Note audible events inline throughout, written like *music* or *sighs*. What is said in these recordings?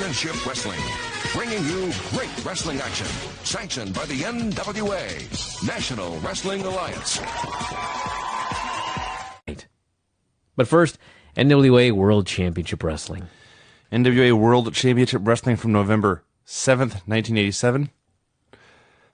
Championship Wrestling, bringing you great wrestling action, sanctioned by the NWA, National Wrestling Alliance. But first, NWA World Championship Wrestling. NWA World Championship Wrestling from November 7th, 1987.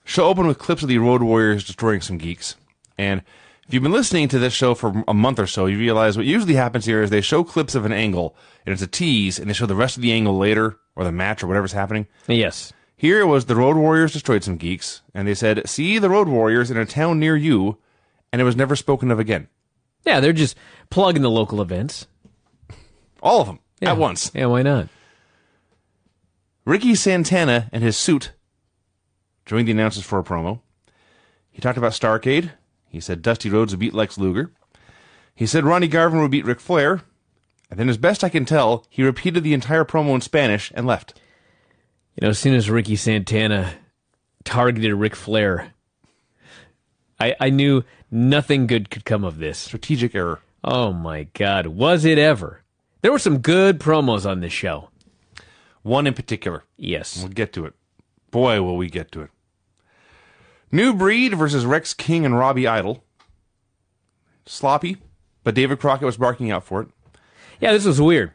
Show opened with clips of the Road Warriors destroying some geeks. And if you've been listening to this show for a month or so, you realize what usually happens here is they show clips of an angle, and it's a tease, and they show the rest of the angle later, or the match, or whatever's happening. Yes. Here it was the Road Warriors destroyed some geeks, and they said, see the Road Warriors in a town near you, and it was never spoken of again. Yeah, they're just plugging the local events. All of them, Yeah. at once. Yeah, why not? Ricky Santana and his suit joined the announcers for a promo. He talked about Starcade. He said Dusty Rhodes would beat Lex Luger. He said Ronnie Garvin would beat Ric Flair. And then, as best I can tell, he repeated the entire promo in Spanish and left. You know, as soon as Ricky Santana targeted Ric Flair, I, I knew nothing good could come of this. Strategic error. Oh my God, was it ever? There were some good promos on this show. One in particular. Yes. We'll get to it. Boy, will we get to it. New Breed versus Rex King and Robbie Idol. Sloppy, but David Crockett was barking out for it. Yeah, this was weird.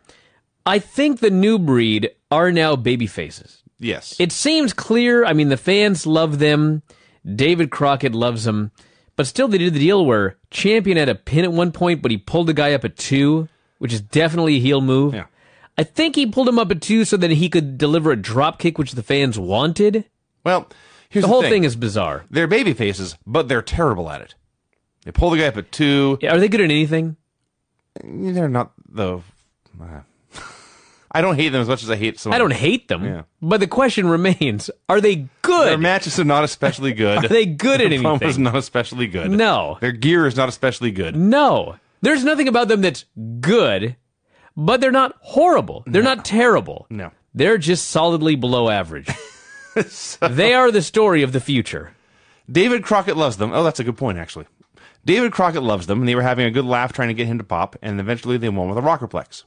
I think the new breed are now baby faces. Yes. It seems clear. I mean, the fans love them. David Crockett loves them. But still, they did the deal where Champion had a pin at one point, but he pulled the guy up at two, which is definitely a heel move. Yeah. I think he pulled him up at two so that he could deliver a drop kick, which the fans wanted. well, here's The the, whole thing is bizarre. They're baby faces, but they're terrible at it. They pull the guy up at two. Yeah, Are they good at anything? They're not though. uh, *laughs* I don't hate them as much as I hate some. I don't hate them. Yeah. But the question remains are they good? Their matches are not especially good. Are they good at *laughs* Their promo's anything? not especially good. No. Their gear is not especially good. No. There's nothing about them that's good, but they're not horrible. They're not terrible. No. They're just solidly below average. *laughs* *laughs* They are the story of the future. David Crockett loves them. Oh, that's a good point, actually. David Crockett loves them, and they were having a good laugh trying to get him to pop, and eventually they won with a rockerplex.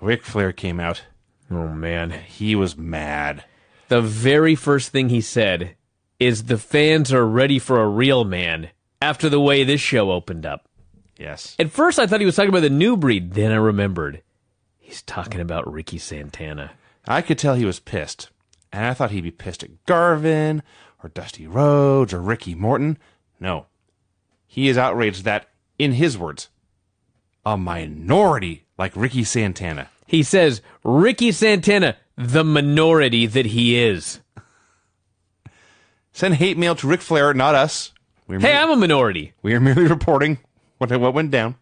Ric Flair came out. Oh, man. He was mad. The very first thing he said is the fans are ready for a real man after the way this show opened up. Yes. At first, I thought he was talking about the new breed. Then I remembered he's talking about Ricky Santana. I could tell he was pissed. And I thought he'd be pissed at Garvin, or Dusty Rhodes, or Ricky Morton. No. He is outraged that, in his words, a minority like Ricky Santana. He says, Ricky Santana, the minority that he is. Send hate mail to Ric Flair, not us. We're Hey, merely, I'm a minority. we are merely reporting what, what went down.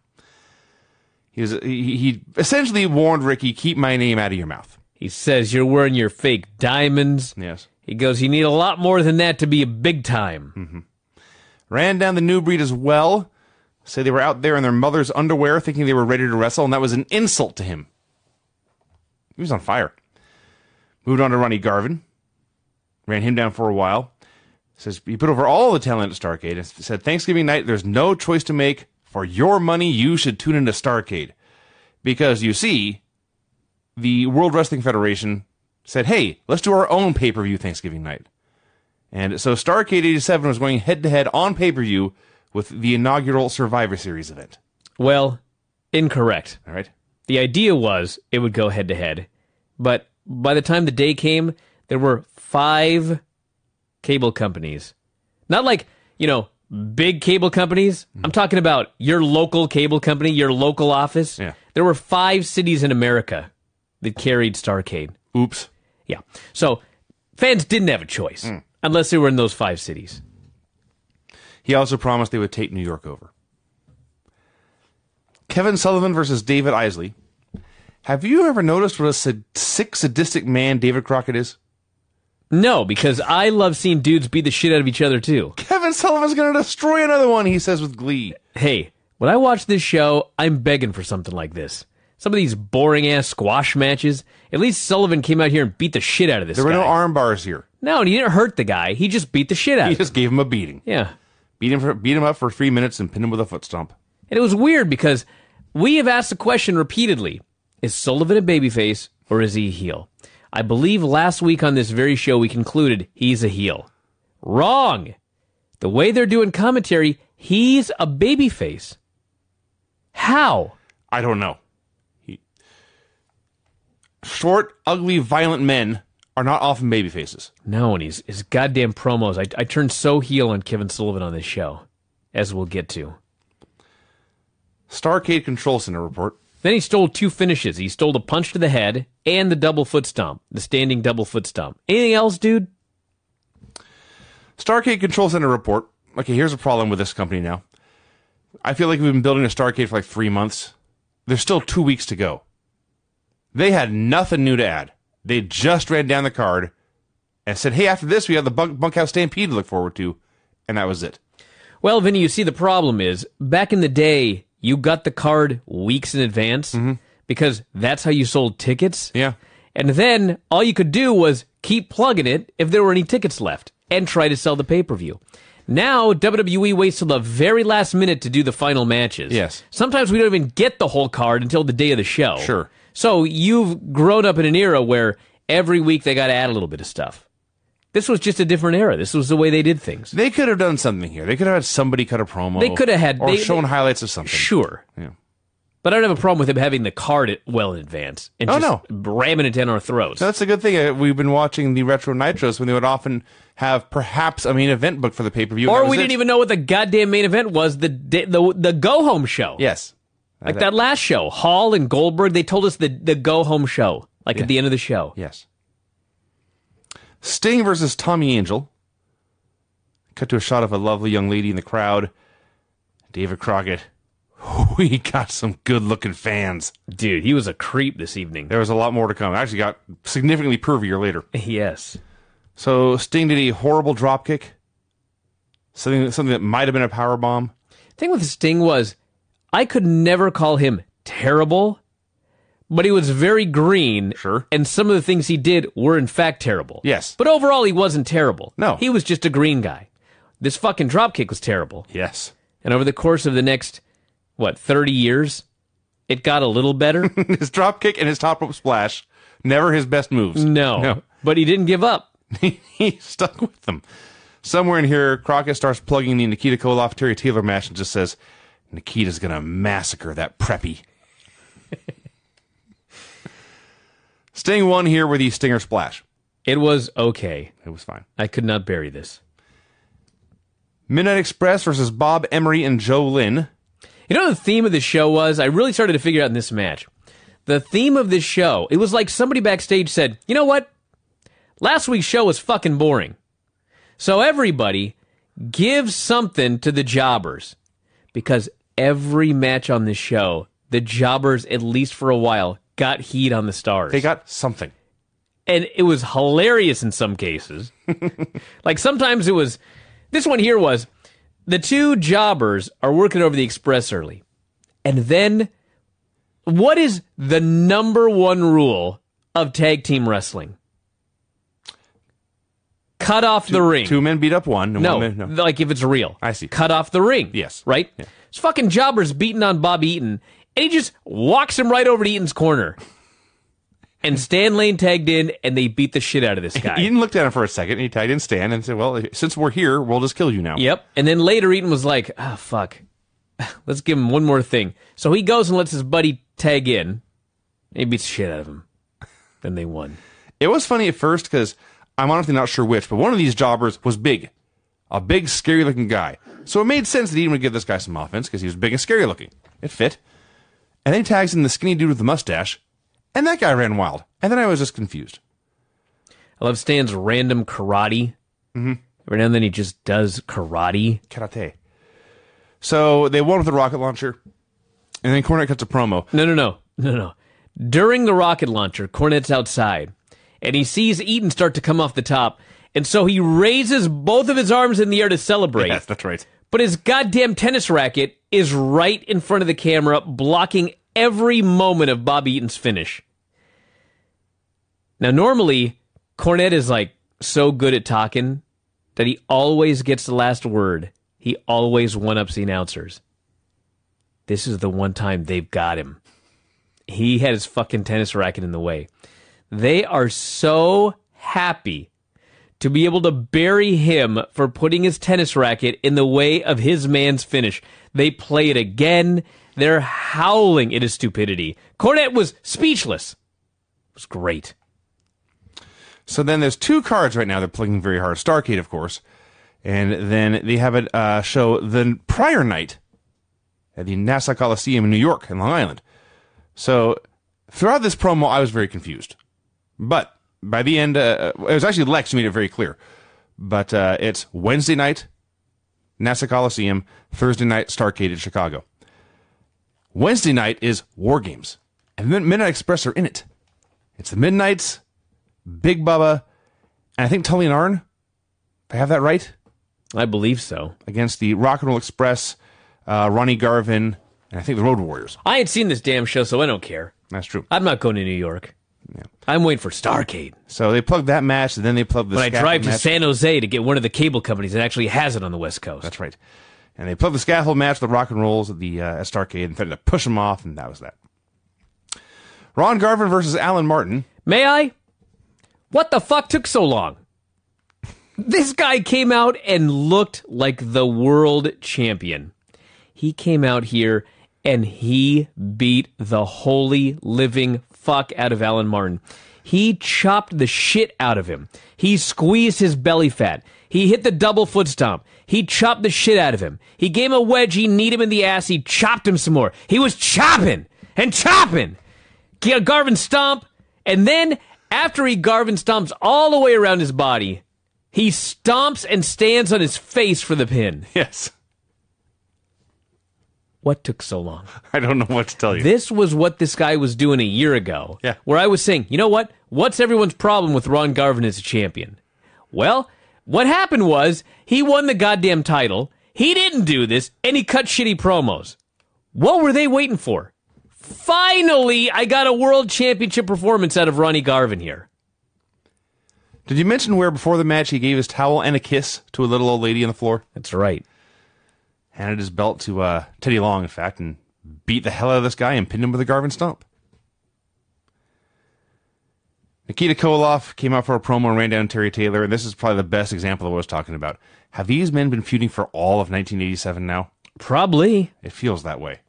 He, was, he, he essentially warned Ricky, keep my name out of your mouth. He says you're wearing your fake diamonds. Yes. He goes, you need a lot more than that to be a big time. Mm-hmm. Ran down the new breed as well. Say they were out there in their mother's underwear thinking they were ready to wrestle, and that was an insult to him. He was on fire. Moved on to Ronnie Garvin. Ran him down for a while. Says he put over all the talent at Starcade and said Thanksgiving night there's no choice to make. For your money, you should tune into Starcade. Because you see, the World Wrestling Federation said, hey, let's do our own pay per view Thanksgiving night. And so Starcade 87 was going head to head on pay per view with the inaugural Survivor Series event. Well, incorrect. All right. The idea was it would go head to head, but by the time the day came, there were five cable companies. Not like, you know, big cable companies. Mm-hmm. I'm talking about your local cable company, your local office. Yeah. There were five cities in America that carried Starcade. Oops. Yeah. So fans didn't have a choice hmm. unless they were in those five cities. He also promised they would take New York over. Kevin Sullivan versus David Isley. Have you ever noticed what a sad- sick, sadistic man David Crockett is? No, because I love seeing dudes beat the shit out of each other too. Kevin Sullivan's going to destroy another one, he says with glee. Hey, when I watch this show, I'm begging for something like this. Some of these boring ass squash matches. At least Sullivan came out here and beat the shit out of this There were guy. no arm bars here. no, and he didn't hurt the guy. He just beat the shit out He of him. just gave him a beating. Yeah. Beat him, for, beat him up for three minutes and pinned him with a foot stomp. And it was weird because we have asked the question repeatedly. Is Sullivan a babyface or is he a heel? I believe last week on this very show we concluded he's a heel. Wrong. The way they're doing commentary, he's a babyface. How? I don't know. Short, ugly, violent men are not often baby faces. No, and he's his goddamn promos. I, I turned so heel on Kevin Sullivan on this show, as we'll get to. Starcade Control Center report. Then he stole two finishes. He stole the punch to the head and the double foot stomp, the standing double foot stomp. Anything else, dude? Starcade Control Center report. Okay, here's a problem with this company now. I feel like we've been building a Starcade for like three months. There's still two weeks to go. They had nothing new to add. They just ran down the card and said, hey, after this, we have the Bunk- Bunkhouse Stampede to look forward to. And that was it. Well, Vinny, you see, the problem is back in the day, you got the card weeks in advance mm-hmm. because that's how you sold tickets. Yeah. And then all you could do was keep plugging it if there were any tickets left and try to sell the pay per view. Now, WWE waits till the very last minute to do the final matches. Yes. Sometimes we don't even get the whole card until the day of the show. Sure. So you've grown up in an era where every week they got to add a little bit of stuff. This was just a different era. This was the way they did things. They could have done something here. They could have had somebody cut a promo. They could have had- or they- shown they- highlights of something. Sure. Yeah. But I don't have a problem with him having the card well in advance and Oh, just ramming it down our throats. That's a good thing. Uh, We've been watching the Retro Nitros when they would often have perhaps a main event book for the pay per view. or we didn't even know what the goddamn main event was the the the go home show. Yes. Like uh, that last show, Hall and Goldberg, they told us the the go home show, like at the end of the show. Yes. Sting versus Tommy Angel. Cut to a shot of a lovely young lady in the crowd. David Crockett. *laughs* We got some good looking fans. Dude, he was a creep this evening. There was a lot more to come. I actually got significantly pervier later. *laughs* Yes. So Sting did a horrible dropkick. Something something that might have been a power bomb. Thing with Sting was, I could never call him terrible, but he was very green. Sure. And some of the things he did were in fact terrible. Yes. But overall, he wasn't terrible. No. He was just a green guy. This fucking dropkick was terrible. Yes. And over the course of the next, what, 30 years, it got a little better? *laughs* his dropkick and his top rope splash, never his best moves. no. No. But he didn't give up. *laughs* he stuck with them. Somewhere in here, Crockett starts plugging the Nikita Koloff Terry Taylor match and just says, Nikita's gonna massacre that preppy. *laughs* Sting won here with the Stinger Splash. It was okay. It was fine. I could not bury this. Midnight Express versus Bob Emery and Joe Lynn. You know what the theme of the show was? I really started to figure out in this match. The theme of this show, it was like somebody backstage said, you know what? Last week's show was fucking boring. So everybody give something to the jobbers. Because every match on this show, the jobbers, at least for a while, got heat on the stars. They got something. and it was hilarious in some cases. *laughs* like sometimes it was this one here was the two jobbers are working over the express early. And then what is the number one rule of tag team wrestling? Cut off the ring. Two men beat up one. And no, one man, like if it's real. I see. Cut off the ring. Yes. Right? This fucking jobber's beating on Bob Eaton, and he just walks him right over to Eaton's corner. And Stan Lane tagged in, and they beat the shit out of this *laughs* guy. Eaton looked at him for a second. And he tagged in Stan and said, "Well, since we're here, we'll just kill you now." Yep. And then later, Eaton was like, ah, fuck. *laughs* Let's give him one more thing. So he goes and lets his buddy tag in. And he beats the shit out of him. Then they won. It was funny at first because I'm honestly not sure which, but one of these jobbers was big, a big, scary looking guy. So it made sense that Eaton would give this guy some offense because he was big and scary looking. It fit. And then he tags in the skinny dude with the mustache, and that guy ran wild. And then I was just confused. I love Stan's random karate. Mm-hmm. Every now and then he just does karate. Karate. So they won with the rocket launcher, and then Cornette cuts a promo. No, no, no, no, no. During the rocket launcher, Cornette's outside, and he sees Eaton start to come off the top, and so he raises both of his arms in the air to celebrate. Yes, that's right. But his goddamn tennis racket is right in front of the camera, blocking every moment of Bob Eaton's finish. Now, normally, Cornette is like so good at talking that he always gets the last word. He always one ups the announcers. This is the one time they've got him. he had his fucking tennis racket in the way. They are so happy to be able to bury him for putting his tennis racket in the way of his man's finish. They play it again. They're howling at his stupidity. Cornette was speechless. It was great. So then there's two cards right now they're playing very hard. Starcade, of course. And then they have a uh, show the prior night at the Nassau Coliseum in New York in Long Island. So throughout this promo, I was very confused. But by the end, uh, it was actually Lex who made it very clear. But uh, it's Wednesday night, Nassau Coliseum, Thursday night, Starcade in Chicago. Wednesday night is War Games, and then Midnight Express are in it. It's the Midnights, Big Bubba, and I think Tully and Arn. If I have that right, I believe so. against the Rock and Roll Express, uh, Ronnie Garvin, and I think the Road Warriors. I ain't seen this damn show, so I don't care. That's true. I'm not going to New York. I'm waiting for Starcade. So they plugged that match, and then they plugged the When I drive to match. San Jose to get one of the cable companies that actually has it on the West Coast. That's right. And they plugged the scaffold match the Rock and Rolls at the uh, Starcade and threatened to push them off, and that was that. Ron Garvin versus Alan Martin. May I? What the fuck took so long? This guy came out and looked like the world champion. He came out here and he beat the holy living fuck out of Alan Martin. He chopped the shit out of him. He squeezed his belly fat. He hit the double foot stomp. He chopped the shit out of him. He gave him a wedge. He kneed him in the ass. He chopped him some more. He was chopping and chopping. Garvin stomp, and then after he Garvin stomps all the way around his body, he stomps and stands on his face for the pin. Yes. What took so long? *laughs* I don't know what to tell you. This was what this guy was doing a year ago. Yeah. Where I was saying, you know what? What's everyone's problem with Ron Garvin as a champion? Well, what happened was he won the goddamn title. He didn't do this, and he cut shitty promos. What were they waiting for? Finally, I got a world championship performance out of Ronnie Garvin here. Did you mention where before the match he gave his towel and a kiss to a little old lady on the floor? That's right. Handed his belt to uh, Teddy Long, in fact, and beat the hell out of this guy and pinned him with a Garvin stomp. Nikita Koloff came out for a promo and ran down Terry Taylor, and this is probably the best example of what I was talking about. Have these men been feuding for all of 1987 now? Probably. It feels that way.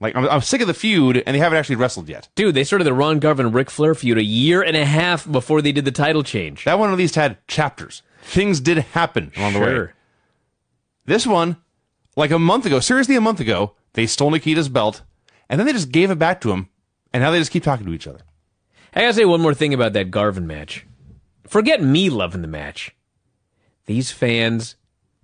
Like, I'm, I'm sick of the feud, and they haven't actually wrestled yet. Dude, they started the Ron Garvin Ric Flair feud a year and a half before they did the title change. That one at least had chapters. Things did happen along the way. This one, like a month ago, seriously a month ago, they stole Nikita's belt, and then they just gave it back to him, and now they just keep talking to each other. I gotta say one more thing about that Garvin match. Forget me loving the match. These fans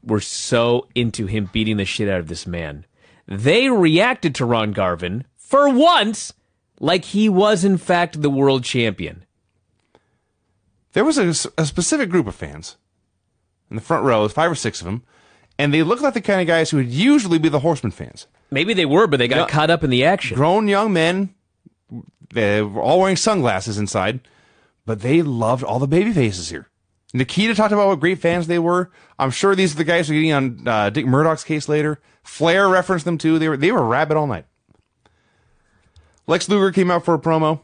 were so into him beating the shit out of this man. They reacted to Ron Garvin, for once, like he was in fact the world champion. There was a, a specific group of fans in the front row, five or six of them, and they looked like the kind of guys who would usually be the Horseman fans. Maybe they were, but they got Yeah. caught up in the action. Grown young men, they were all wearing sunglasses inside, but they loved all the baby faces here. Nikita talked about what great fans they were. I'm sure these are the guys who are getting on uh, Dick Murdoch's case later. Flair referenced them too. They were they were rabid all night. Lex Luger came out for a promo.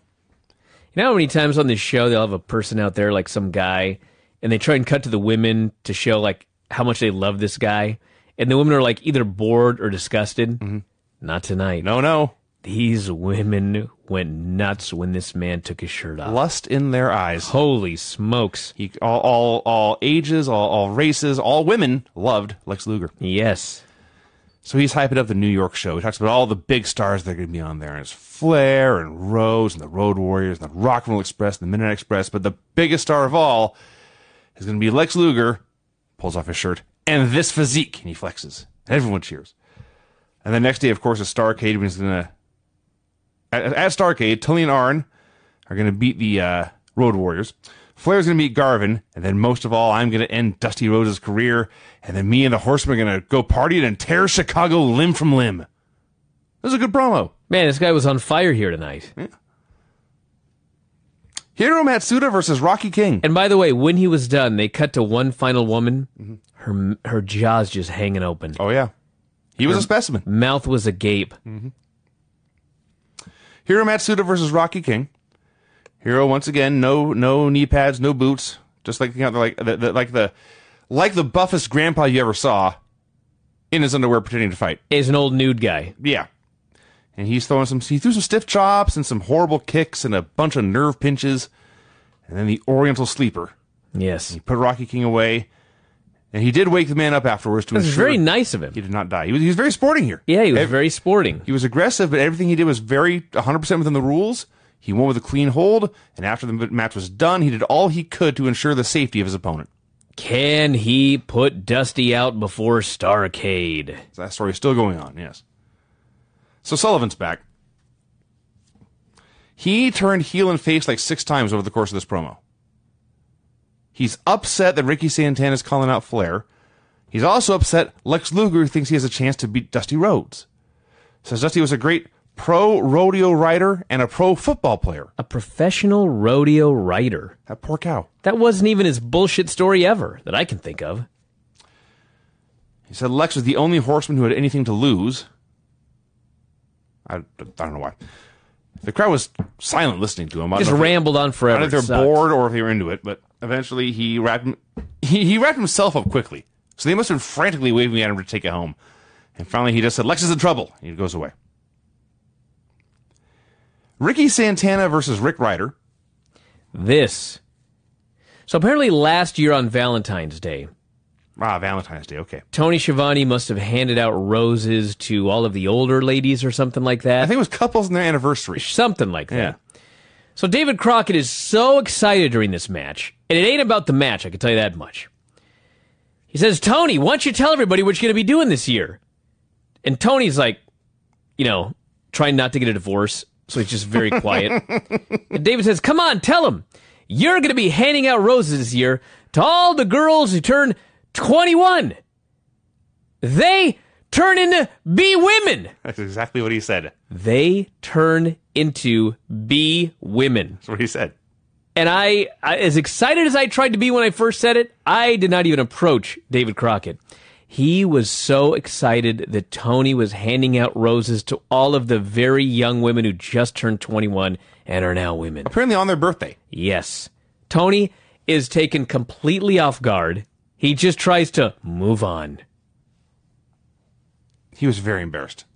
You know how many times on this show they'll have a person out there, like some guy, and they try and cut to the women to show like how much they love this guy, and the women are like either bored or disgusted. Mm-hmm. Not tonight. No, no, These women went nuts when this man took his shirt off. lust in their eyes. Holy smokes! He all all all ages, all all races, all women loved Lex Luger. Yes, So he's hyping up the New York show. He talks about all the big stars that are going to be on there. And it's Flair and Rhodes and the Road Warriors and the Rock and Roll Express and the Midnight Express. But the biggest star of all is going to be Lex Luger. Pulls off his shirt. And this physique. And he flexes. And everyone cheers. And the next day, of course, is Starcade. When he's to... At, at Starcade, Tully and Arn are going to beat the uh, Road Warriors. Flair's going to meet Garvin, and then most of all, I'm going to end Dusty Rhodes' career, and then me and the Horsemen are going to go party and tear Chicago limb from limb. This is a good promo. man, this guy was on fire here tonight. Hiro Matsuda versus Rocky King. And by the way, when he was done, they cut to one final woman. Mm-hmm. Her her jaws just hanging open, Oh yeah, he was a specimen. mouth was agape. Mm-hmm. Hiro Matsuda versus Rocky King. Hiro once again, no no knee pads, no boots, just like you know, like the, the like the like the buffest grandpa you ever saw in his underwear pretending to fight. Is an old nude guy. Yeah. And he's throwing some he threw some stiff chops and some horrible kicks and a bunch of nerve pinches. And then the Oriental sleeper. Yes. He put Rocky King away. And he did wake the man up afterwards to is ensure very nice of him. he did not die. He was, he was very sporting here. Yeah, he was Ev- very sporting. he was aggressive, but everything he did was very 100% within the rules. He won with a clean hold, and after the match was done, he did all he could to ensure the safety of his opponent. Can he put Dusty out before Starcade? So that story is still going on, yes. So Sullivan's back. He turned heel and face like six times over the course of this promo. He's upset that Ricky Santana is calling out Flair. He's also upset Lex Luger thinks he has a chance to beat Dusty Rhodes. Says Dusty was a great pro rodeo rider and a pro football player. A professional rodeo rider. That poor cow. That wasn't even his bullshit story ever that I can think of. He said Lex was the only horseman who had anything to lose. I, I don't know why. The crowd was silent listening to him. I Just if they- rambled on I forever. don't know if they're bored or if they were into it, but eventually he wrapped he, he wrapped himself up quickly. So they must have been frantically waving at him to take it home. And finally he just said, Lex is in trouble. And he goes away. Ricky Santana versus Rick Ryder. This. So apparently last year on Valentine's Day, Ah, Valentine's Day. Okay. Tony Schiavone must have handed out roses to all of the older ladies or something like that. I think it was couples and their anniversary. something like that. Yeah. So David Crockett is so excited during this match, and it ain't about the match, I can tell you that much. He says, Tony, why don't you tell everybody what you're going to be doing this year? And Tony's like, you know, trying not to get a divorce, so he's just very quiet. *laughs* and David says, come on, tell him. You're going to be handing out roses this year to all the girls who turn 21. They turn into be women. That's exactly what he said. They turn into be women. That's what he said. And I, I, as excited as I tried to be when I first said it, I did not even approach David Crockett. He was so excited that Tony was handing out roses to all of the very young women who just turned 21 and are now women. Apparently on their birthday. Yes. Tony is taken completely off guard. He just tries to move on. He was very embarrassed.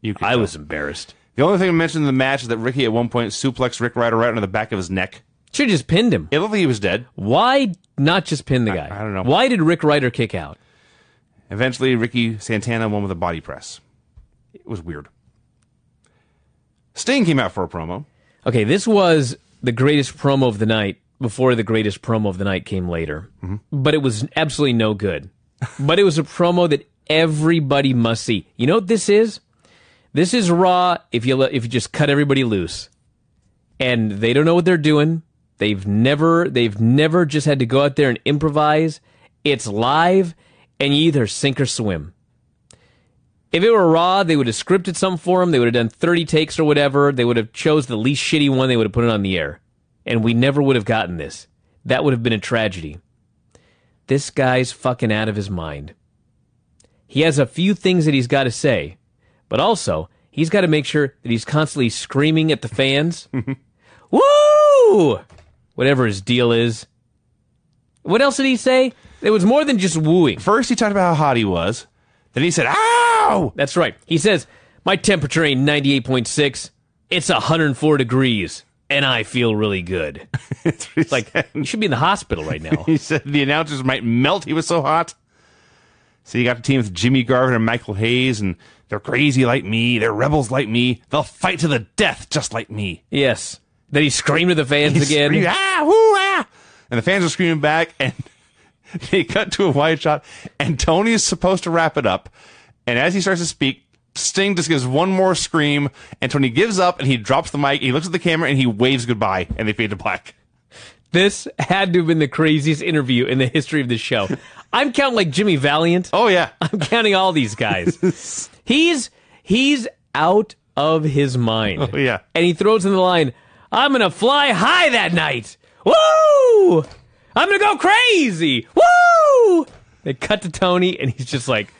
You I tell. was embarrassed. The only thing I mentioned in the match is that Ricky at one point suplexed Rick Ryder right on the back of his neck. Should have just pinned him. It looked like he was dead. Why not just pin the guy? I don't know. Why did Rick Ryder kick out? Eventually, Ricky Santana won with a body press. It was weird. Sting came out for a promo. Okay, this was the greatest promo of the night before the greatest promo of the night came later. Mm-hmm. But it was absolutely no good. *laughs* but it was a promo that everybody must see. You know what this is? This is Raw if you if you just cut everybody loose. And they don't know what they're doing. They've never they've never just had to go out there and improvise. It's live and you either sink or swim. If it were Raw, they would have scripted something for them. They would have done 30 takes or whatever. They would have chose the least shitty one. They would have put it on the air. And we never would have gotten this. That would have been a tragedy. This guy's fucking out of his mind. He has a few things that he's got to say, but also he's got to make sure that he's constantly screaming at the fans. *laughs* Woo! Whatever his deal is. What else did he say? It was more than just wooing. First, he talked about how hot he was. Then he said, "Ow!" That's right. He says, My temperature ain't 98.6. It's 104 degrees. And I feel really good. *laughs* it's Like, you should be in the hospital right now. *laughs* he said the announcers might melt. He was so hot. So you got to team with Jimmy Garvin and Michael Hayes, and they're crazy like me. They're rebels like me. They'll fight to the death just like me. yes. Then he screamed at the fans He's again. screaming, ah, whoo, ah. And the fans are screaming back, and *laughs* they cut to a wide shot, and Tony is supposed to wrap it up. And as he starts to speak, Sting just gives one more scream, and Tony gives up, and he drops the mic, he looks at the camera, and he waves goodbye, and they fade to black. This had to have been the craziest interview in the history of the show. *laughs* I'm counting like Jimmy Valiant. Oh, yeah. *laughs* I'm counting all these guys. *laughs* he's he's out of his mind. Oh, yeah. And he throws in the line, I'm gonna fly high that night. Woo! I'm gonna go crazy. Woo! They cut to Tony and he's just like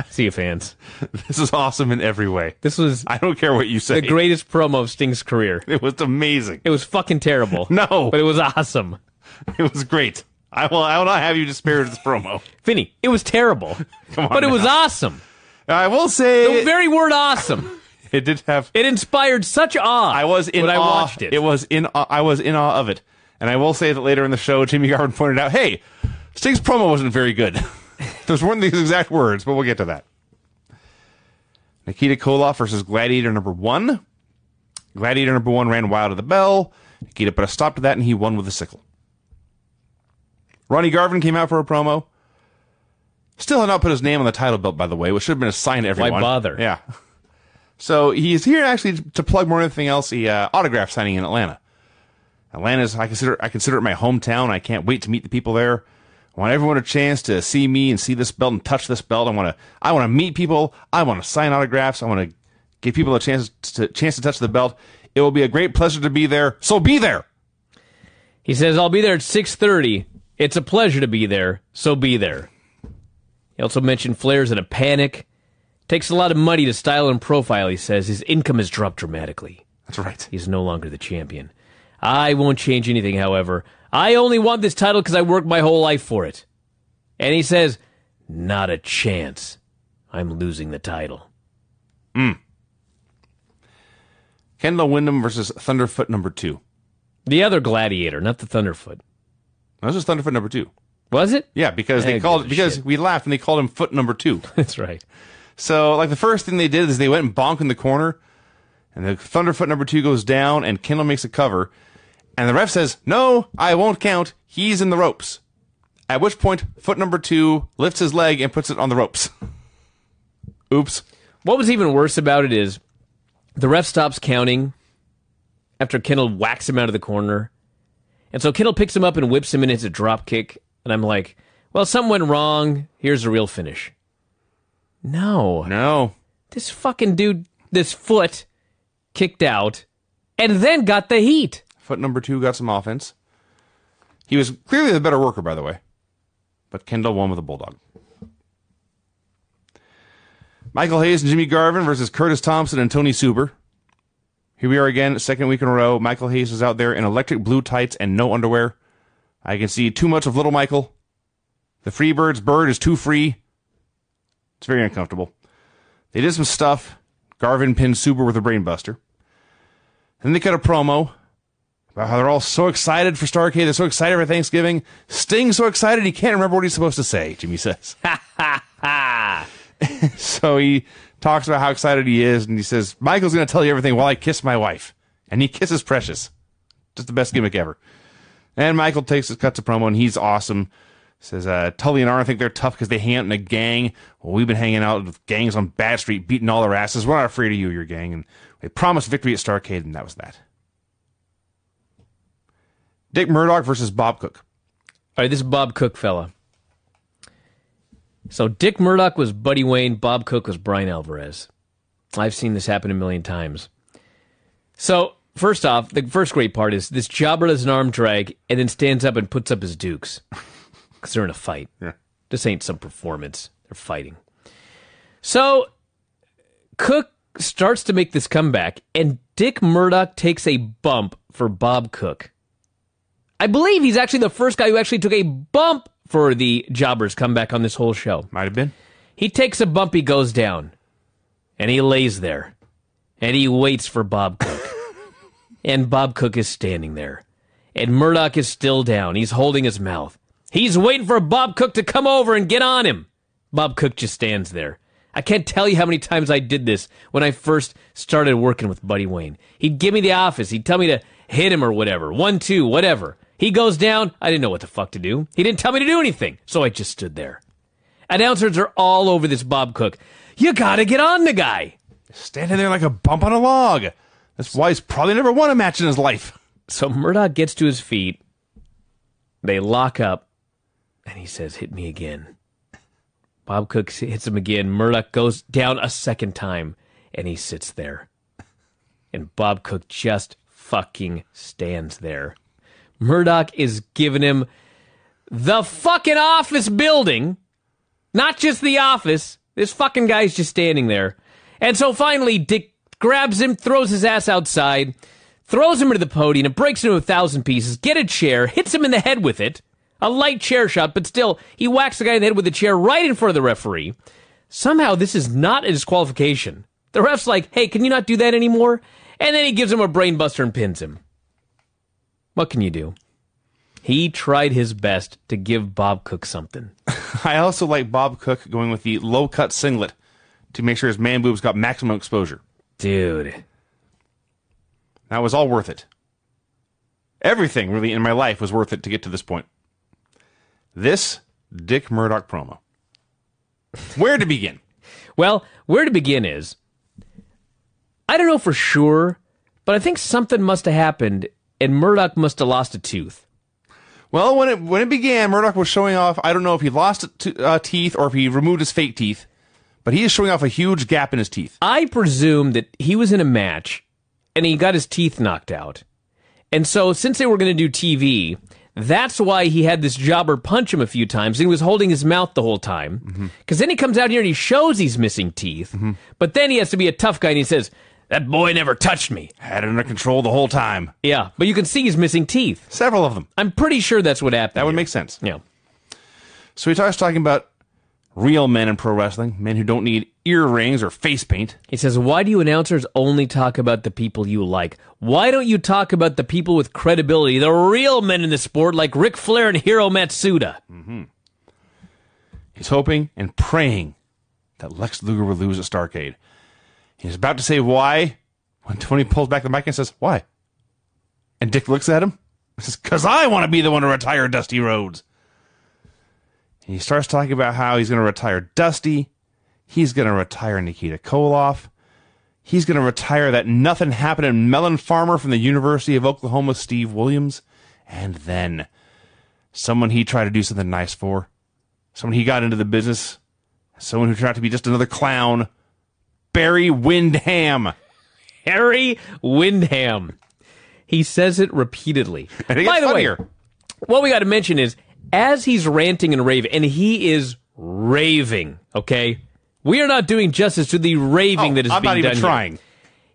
*laughs* See you, fans. This is awesome in every way. This was I don't care what you say. the greatest promo of Sting's career. It was amazing. It was fucking terrible. *laughs* No. But it was awesome. It was great. I will. I will not have you disparage this promo. Vinny, it was terrible. *laughs* Come on but it was now. awesome. I will say The very word awesome. it did have. It inspired such awe. I was in when awe. I watched it. It was in. Awe, I was in awe of it. And I will say that later in the show, Jimmy Garvin pointed out, "Hey, Sting's promo wasn't very good. Those weren't these exact words, but we'll get to that." Nikita Koloff versus Gladiator number one. Gladiator number one ran wild at the bell. Nikita put a stop to that, and he won with a sickle. Ronnie Garvin came out for a promo. Still had not put his name on the title belt, by the way, which should have been a sign to everyone. bother? Yeah. So he's here actually to plug more than anything else. The uh, autograph signing in Atlanta. Atlanta is I consider I consider it my hometown. I can't wait to meet the people there. I want everyone a chance to see me and see this belt and touch this belt. I want to I want to meet people. I want to sign autographs. I want to give people a chance to chance to touch the belt. It will be a great pleasure to be there. So be there. He says, I'll be there at 6.30. It's a pleasure to be there, so be there. He also mentioned Flair's in a panic. Takes a lot of money to style and profile, he says. His income has dropped dramatically. That's right. He's no longer the champion. I won't change anything, however. I only want this title because I worked my whole life for it. And he says, not a chance. I'm losing the title. Hmm. Kendall Windham versus Thunderfoot number two. The other gladiator, not the Thunderfoot. That was just Thunderfoot number two. Was it? Yeah, because they Hey, called because shit. we laughed and they called him Foot number two. *laughs* That's right. So, like, the first thing they did is they went and bonked in the corner, and the Thunderfoot number two goes down, and Kendall makes a cover, and the ref says, No, I won't count. He's in the ropes. At which point, foot number two lifts his leg and puts it on the ropes. *laughs* Oops. What was even worse about it is the ref stops counting after Kendall whacks him out of the corner. And so Kendall picks him up and whips him and it's a drop kick. And I'm like, well, something went wrong. Here's a real finish. No. No. This fucking dude, this foot kicked out and then got the heat. Foot number two got some offense. He was clearly the better worker, by the way. But Kendall won with a bulldog. Michael Hayes and Jimmy Garvin versus Curtis Thompson and Tony Suber. Here we are again, second week in a row. Michael Hayes is out there in electric blue tights and no underwear. I can see too much of little Michael. The Freebird's bird is too free. It's very uncomfortable. They did some stuff. Garvin pinned Suber with a brainbuster. Then they cut a promo how they're all so excited for Starcade. They're so excited for Thanksgiving. Sting's so excited he can't remember what he's supposed to say, Jimmy says. *laughs* so he talks about how excited he is, and he says, Michael's going to tell you everything while I kiss my wife. And he kisses Precious. Just the best gimmick ever. And Michael takes his cuts a promo, and he's awesome. Says, uh, Tully and Arn think they're tough because they hang out in a gang. Well, we've been hanging out with gangs on Bad Street, beating all their asses. We're not afraid of you, your gang. And they promised victory at Starcade, and that was that. Dick Murdoch versus Bob Cook. All right, this is Bob Cook fella. So Dick Murdoch was Buddy Wayne, Bob Cook was Bryan Alvarez. I've seen this happen a million times. So first off, the first great part is this jobber does an arm drag and then stands up and puts up his dukes *laughs* because they're in a fight. Yeah. This ain't some performance; they're fighting. So Cook starts to make this comeback, and Dick Murdoch takes a bump for Bob Cook. I believe he's actually the first guy who actually took a bump for the Jobbers comeback on this whole show. Might have been. He takes a bump, he goes down, and he lays there, and he waits for Bob Cook. *laughs* and Bob Cook is standing there, and Murdoch is still down. He's holding his mouth. He's waiting for Bob Cook to come over and get on him. Bob Cook just stands there. I can't tell you how many times I did this when I first started working with Buddy Wayne. He'd give me the office. He'd tell me to hit him or whatever. One, two, whatever. He goes down. I didn't know what the fuck to do. He didn't tell me to do anything. So I just stood there. Announcers are all over this Bob Cook. You gotta get on the guy. Standing there like a bump on a log. That's why he's probably never won a match in his life. So Murdoch gets to his feet. They lock up, and he says, Hit me again. Bob Cook hits him again. Murdoch goes down a second time, and he sits there. And Bob Cook just fucking stands there. Murdoch is giving him the fucking office building, not just the office, This fucking guy's just standing there. And so finally, Dick grabs him, throws his ass outside, throws him into the podium, and breaks into a thousand pieces. Get a chair, hits him in the head with it. A light chair shot, but still, he whacks the guy in the head with the chair right in front of the referee. Somehow, this is not a disqualification. The ref's like, hey, can you not do that anymore? And then he gives him a brainbuster and pins him. What can you do? He tried his best to give Bob Cook something. *laughs* I also like Bob Cook going with the low cut singlet to make sure his man boobs got maximum exposure. Dude. That was all worth it. Everything really in my life was worth it to get to this point. This Dick Murdoch promo. *laughs* Where to begin? Well, where to begin is I don't know for sure, but I think something must have happened and Murdoch must have lost a tooth. Well, when it when it began, Murdoch was showing off. I don't know if he lost t- uh, teeth or if he removed his fake teeth, but he is showing off a huge gap in his teeth. I presume that he was in a match and he got his teeth knocked out. And so, since they were going to do TV, that's why he had this jobber punch him a few times. And he was holding his mouth the whole time. Because then he comes out here and he shows he's missing teeth. But then he has to be a tough guy and he says, That boy never touched me. Had it under control the whole time. Yeah, but you can see he's missing teeth. Several of them. I'm pretty sure that's what happened. That would here. make sense. Yeah. So he starts talking about real men in pro wrestling, men who don't need earrings or face paint. He says, Why do you announcers only talk about the people you like? Why don't you talk about the people with credibility, the real men in the sport like Ric Flair and Hiro Matsuda? Mm-hmm. He's hoping and praying that Lex Luger will lose at Starcade. He's about to say why when Tony pulls back the mic and says, Why? And Dick looks at him and says, Because I want to be the one to retire Dusty Rhodes. And he starts talking about how he's going to retire Dusty. He's going to retire Nikita Koloff. He's going to retire that nothing happened in melon farmer from the University of Oklahoma, Steve Williams. And then someone he tried to do something nice for, someone he got into the business, someone who out to be just another clown, Barry Windham. Harry Windham. He says it repeatedly. And it gets By the funnier. way, what we got to mention is as he's ranting and raving, and he is raving, okay? We are not doing justice to the raving oh, that is Oh, I'm being not even done here. trying.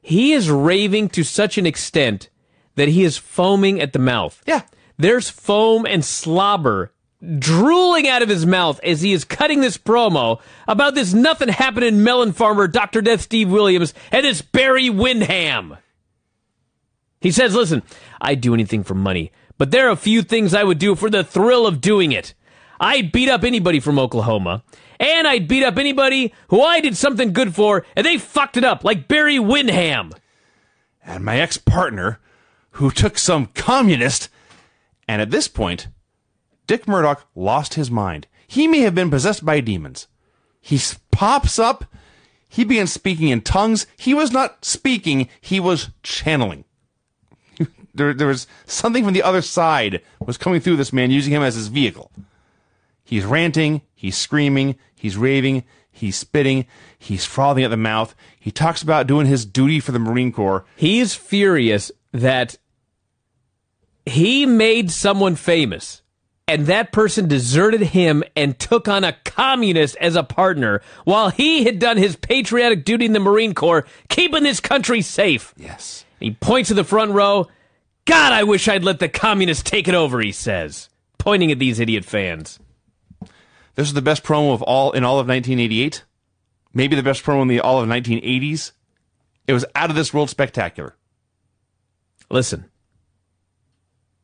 He is raving to such an extent that he is foaming at the mouth. Yeah. There's foam and slobber drooling out of his mouth as he is cutting this promo about this nothing happening melon farmer, Dr. Death Steve Williams, and this Barry Windham. He says, listen, I'd do anything for money, but there are a few things I would do for the thrill of doing it. I'd beat up anybody from Oklahoma, and I'd beat up anybody who I did something good for, and they fucked it up, like Barry Windham. and my ex partner, who took some communist. And at this point, Dick Murdoch lost his mind. He may have been possessed by demons. He pops up. He begins speaking in tongues. He was not speaking, he was channeling. *laughs* there, there was something from the other side was coming through this man using him as his vehicle. He's ranting, he's screaming, he's raving, he's spitting, he's frothing at the mouth. He talks about doing his duty for the Marine Corps. He's furious that he made someone famous and that person deserted him and took on a communist as a partner while he had done his patriotic duty in the Marine Corps, keeping this country safe. Yes. He points to the front row. God, I wish I'd let the communists take it over, he says, pointing at these idiot fans. This is the best promo of all in all of 1988. Maybe the best promo in the all of 1980s. It was out of this world spectacular. Listen,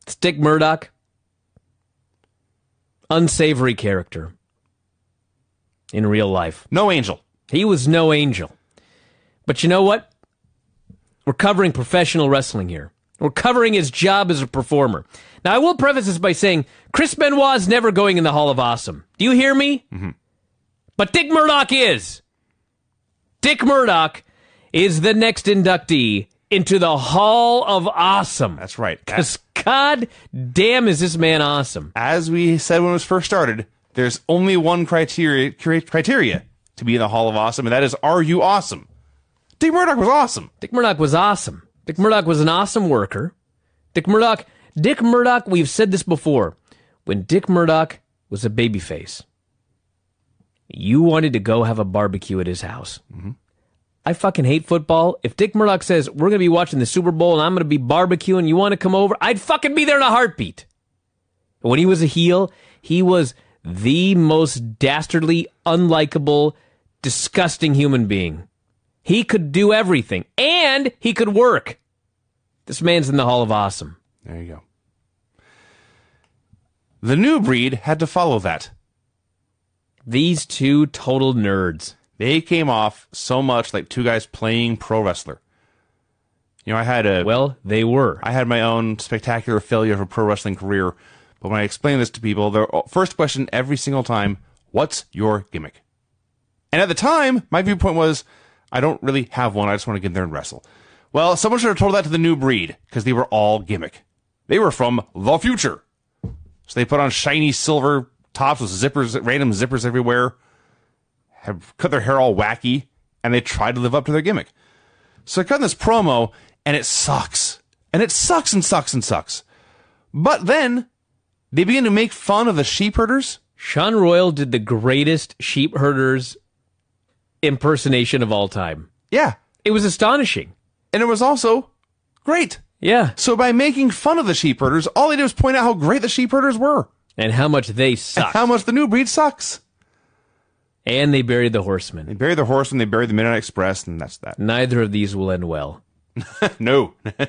it's Dick Murdoch, unsavory character in real life. No angel. He was no angel. But you know what? We're covering professional wrestling here. We're covering his job as a performer. Now, I will preface this by saying Chris Benoit is never going in the Hall of Awesome. Do you hear me? Mm-hmm. But Dick Murdoch is. Dick Murdoch is the next inductee into the Hall of Awesome. That's right. Because God damn is this man awesome. As we said when it was first started, there's only one criteria criteria to be in the Hall of Awesome, and that is are you awesome? Dick Murdoch was awesome. Dick Murdoch was awesome. Dick Murdoch was an awesome worker. Dick Murdoch, Dick Murdoch, we've said this before. When Dick Murdoch was a babyface, you wanted to go have a barbecue at his house. Mm-hmm. I fucking hate football. If Dick Murdoch says we're gonna be watching the Super Bowl and I'm gonna be barbecuing, you want to come over? I'd fucking be there in a heartbeat. When he was a heel, he was the most dastardly, unlikable, disgusting human being. He could do everything, and he could work. This man's in the Hall of Awesome. There you go. The new breed had to follow that. These two total nerds. They came off so much like two guys playing pro wrestler. You know, I had a Well, they were. I had my own spectacular failure of a pro wrestling career, but when I explain this to people, their uh, first question every single time, "What's your gimmick?" And at the time, my viewpoint was, I don't really have one. I just want to get in there and wrestle. Well, someone should have told that to the new breed because they were all gimmick. They were from the future, so they put on shiny silver tops with zippers, random zippers everywhere, have cut their hair all wacky, and they tried to live up to their gimmick. So I cut this promo, and it sucks. And it sucks and sucks and sucks. But then they begin to make fun of the sheep herders. Sean Royal did the greatest sheep herders impersonation of all time. Yeah. It was astonishing. And it was also great. Yeah. So by making fun of the sheep herders, all they did was point out how great the sheep herders were. And how much they suck. How much the new breed sucks. And they buried the horsemen. They buried the horseman, they buried the Midnight Express, and that's that. Neither of these will end well. *laughs* no. *laughs*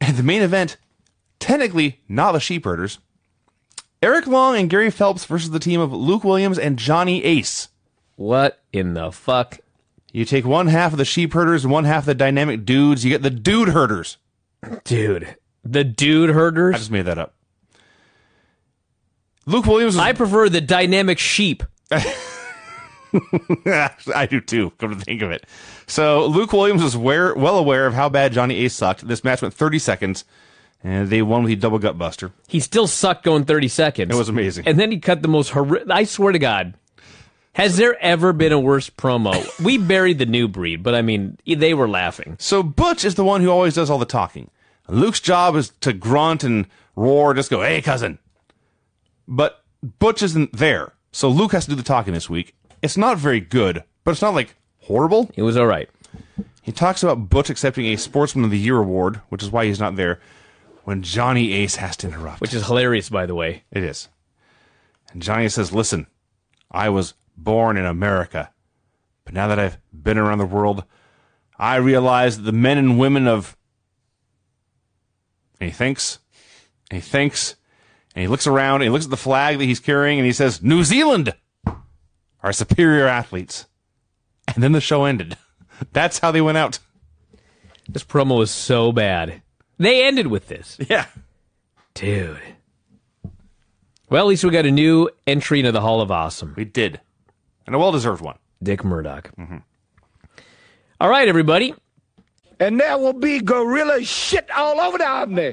and the main event, technically not the sheep herders. Eric Long and Gary Phelps versus the team of Luke Williams and Johnny Ace. What in the fuck? You take one half of the sheep herders and one half of the dynamic dudes, you get the dude herders. Dude. The dude herders? I just made that up. Luke Williams was, I prefer the dynamic sheep. I do too, come to think of it. So Luke Williams was aware, well aware of how bad Johnny Ace sucked. This match went 30 seconds, and they won with a double gut buster. He still sucked going 30 seconds. It was amazing. And then he cut the most horrific. I swear to God. Has there ever been a worse promo? we buried the new breed, but I mean, they were laughing. So Butch is the one who always does all the talking. Luke's job is to grunt and roar, just go, hey, cousin. But Butch isn't there. So Luke has to do the talking this week. It's not very good, but it's not like horrible. It was all right. He talks about Butch accepting a Sportsman of the Year award, which is why he's not there, when Johnny Ace has to interrupt. Which is hilarious, by the way. it is. And Johnny says, Listen, I was born in America, but now that I've been around the world, I realize that the men and women of. And he thinks, and he thinks, and he looks around, and he looks at the flag that he's carrying, and he says, New Zealand are superior athletes. And then the show ended. *laughs* That's how they went out. This promo was so bad. They ended with this. Yeah. Dude. Well, at least we got a new entry into the Hall of Awesome. We did. And a well deserved one. Dick Murdoch. Mm-hmm. All right, everybody. and there will be gorilla shit all over the Omni.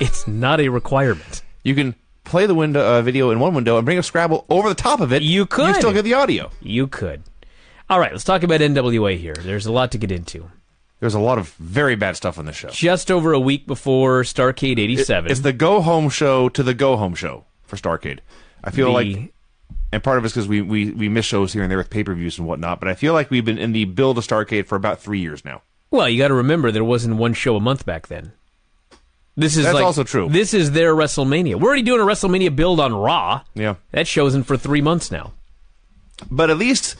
It's not a requirement. You can play the window uh, video in one window and bring up Scrabble over the top of it. You could. You still get the audio. You could. All right, let's talk about NWA here. There's a lot to get into. There's a lot of very bad stuff on the show. Just over a week before Starcade 87. It's the go home show to the go home show for Starcade. I feel the- like, and part of it's because we, we, we miss shows here and there with pay per views and whatnot, but I feel like we've been in the build of Starcade for about three years now. Well, you got to remember there wasn't one show a month back then. This is That's like- also true. This is their WrestleMania. We're already doing a WrestleMania build on Raw. Yeah. That show's in for three months now. But at least,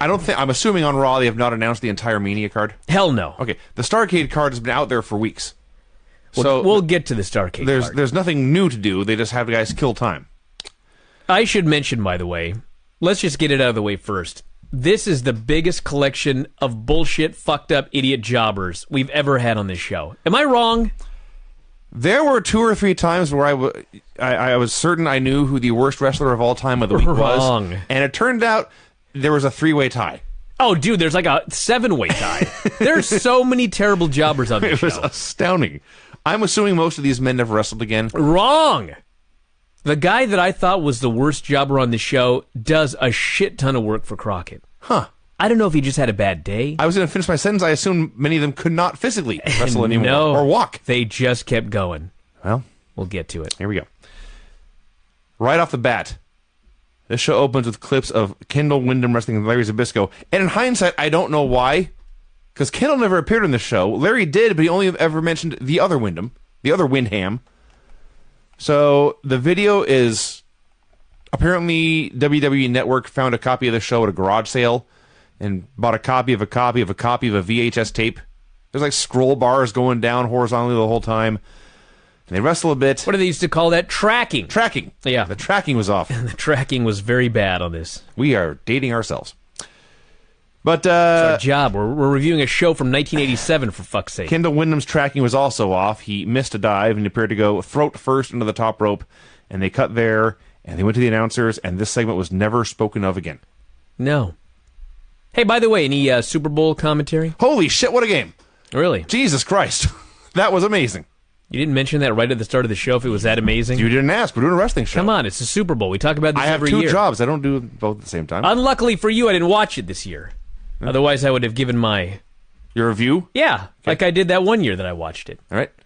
I don't think, I'm assuming on Raw they have not announced the entire Mania card. Hell no. Okay, the Starcade card has been out there for weeks. We'll, so we'll get to the Starcade. there's card. there's nothing new to do. They just have guys kill time. I should mention, by the way, let's just get it out of the way first. This is the biggest collection of bullshit, fucked up idiot jobbers we've ever had on this show. Am I wrong? There were two or three times where I, w- I, I was certain I knew who the worst wrestler of all time of the week Wrong. was, and it turned out there was a three way tie. Oh, dude, there's like a seven way tie. There's so many terrible jobbers on *laughs* this It was show. astounding. I'm assuming most of these men never wrestled again. Wrong. The guy that I thought was the worst jobber on the show does a shit ton of work for Crockett. Huh. I don't know if he just had a bad day. I was going to finish my sentence. I assume many of them could not physically *laughs* wrestle anymore no, or walk. They just kept going. Well, We'll get to it. here we go. Right off the bat, This show opens with clips of Kendall Windham wrestling with Larry Zbyszko. And in hindsight, I don't know why. Because Kendall never appeared in the show. Larry did, but he only ever mentioned the other Windham, the other Windham. So the video is apparently WWE Network found a copy of the show at a garage sale and bought a copy of a copy of a copy of a VHS tape. There's like scroll bars going down horizontally the whole time. And they wrestle a bit. What do they used to call that? Tracking. Tracking. Yeah. The tracking was off. *laughs* the tracking was very bad on this. we are dating ourselves. But uh, Our job. We're, we're reviewing a show from 1987, for fuck's sake. Kendall Windham's tracking was also off. He missed a dive and appeared to go throat first into the top rope. And they cut there, and they went to the announcers, and this segment was never spoken of again. No. Hey, by the way, any uh, Super Bowl commentary? Holy shit, what a game! Really? Jesus Christ. *laughs* that was amazing. You didn't mention that right at the start of the show if it was that amazing? You didn't ask. We're doing a wrestling show. Come on, it's the Super Bowl. We talk about this I have every two year. jobs. I don't do both at the same time. Unluckily for you, I didn't watch it this year. Hmm. Otherwise, I would have given my. Your review? Yeah, like I did that one year that I watched it. All right. It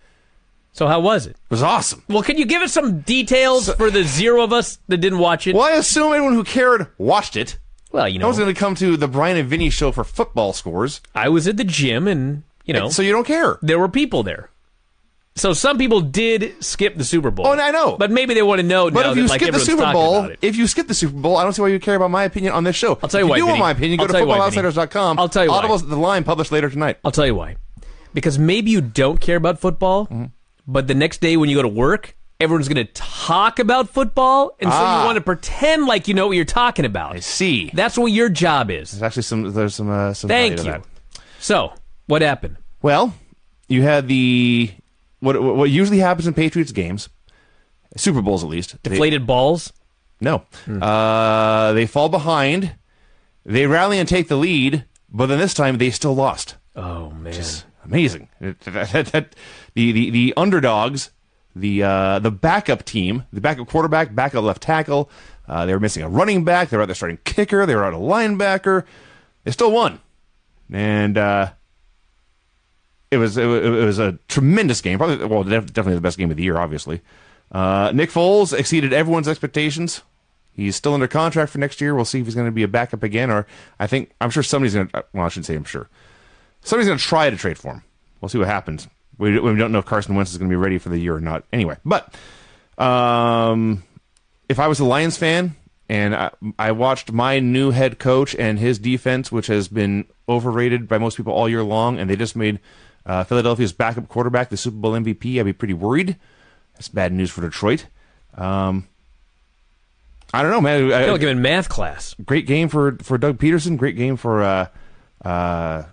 So, how was it? It was awesome. Well, can you give us some details for the zero of us that didn't watch it? Well, I assume anyone who cared watched it. Well, you know, I was going to come to the Bryan and Vinny show for football scores. I was at the gym and, you know, So you don't care. there were people there. So some people did skip the Super Bowl. Oh, and I know. But maybe they want to know But if you that, like, skip the Super Bowl, if you skip the Super Bowl, I don't see why you care about my opinion on this show. I'll tell you if why, you do want my opinion, go I'll to why, footballoutsiders.com. I'll tell you why. Audible's The Line published later tonight. I'll tell you why. Because maybe you don't care about football, Mm-hmm. but the next day when you go to work, everyone's going to talk about football, and so Ah. you want to pretend like you know what you're talking about. I see. That's what your job is. There's actually some. There's some. Uh, some Thank you. So, what happened? Well, you had the what what usually happens in Patriots games, Super Bowls at least. They- Deflated balls? no, uh, they fall behind. They rally and take the lead, but then this time they still lost. Oh, man. amazing. It- that- that- that- the, the the underdogs, the uh, the backup team, the backup quarterback, backup left tackle. Uh, they were missing a running back. They were out their starting kicker. They were out a linebacker. They still won, and uh, it was it, was a tremendous game. Probably well, def- definitely the best game of the year. Obviously, uh, Nick Foles exceeded everyone's expectations. He's still under contract for next year. We'll see if he's going to be a backup again, or I think I'm sure somebody's going to. Well, I shouldn't say I'm sure somebody's going to try to trade for him. We'll see what happens. We, we don't know if Carson Wentz is going to be ready for the year or not. Anyway, but um, if I was a Lions fan and I, I watched my new head coach and his defense, which has been overrated by most people all year long, and they just made uh, Philadelphia's backup quarterback the Super Bowl MVP, I'd be pretty worried. That's bad news for Detroit. Um, I don't know, man. I- feel like I'm in math class. great game for for Doug Pederson. Great game for uh, uh,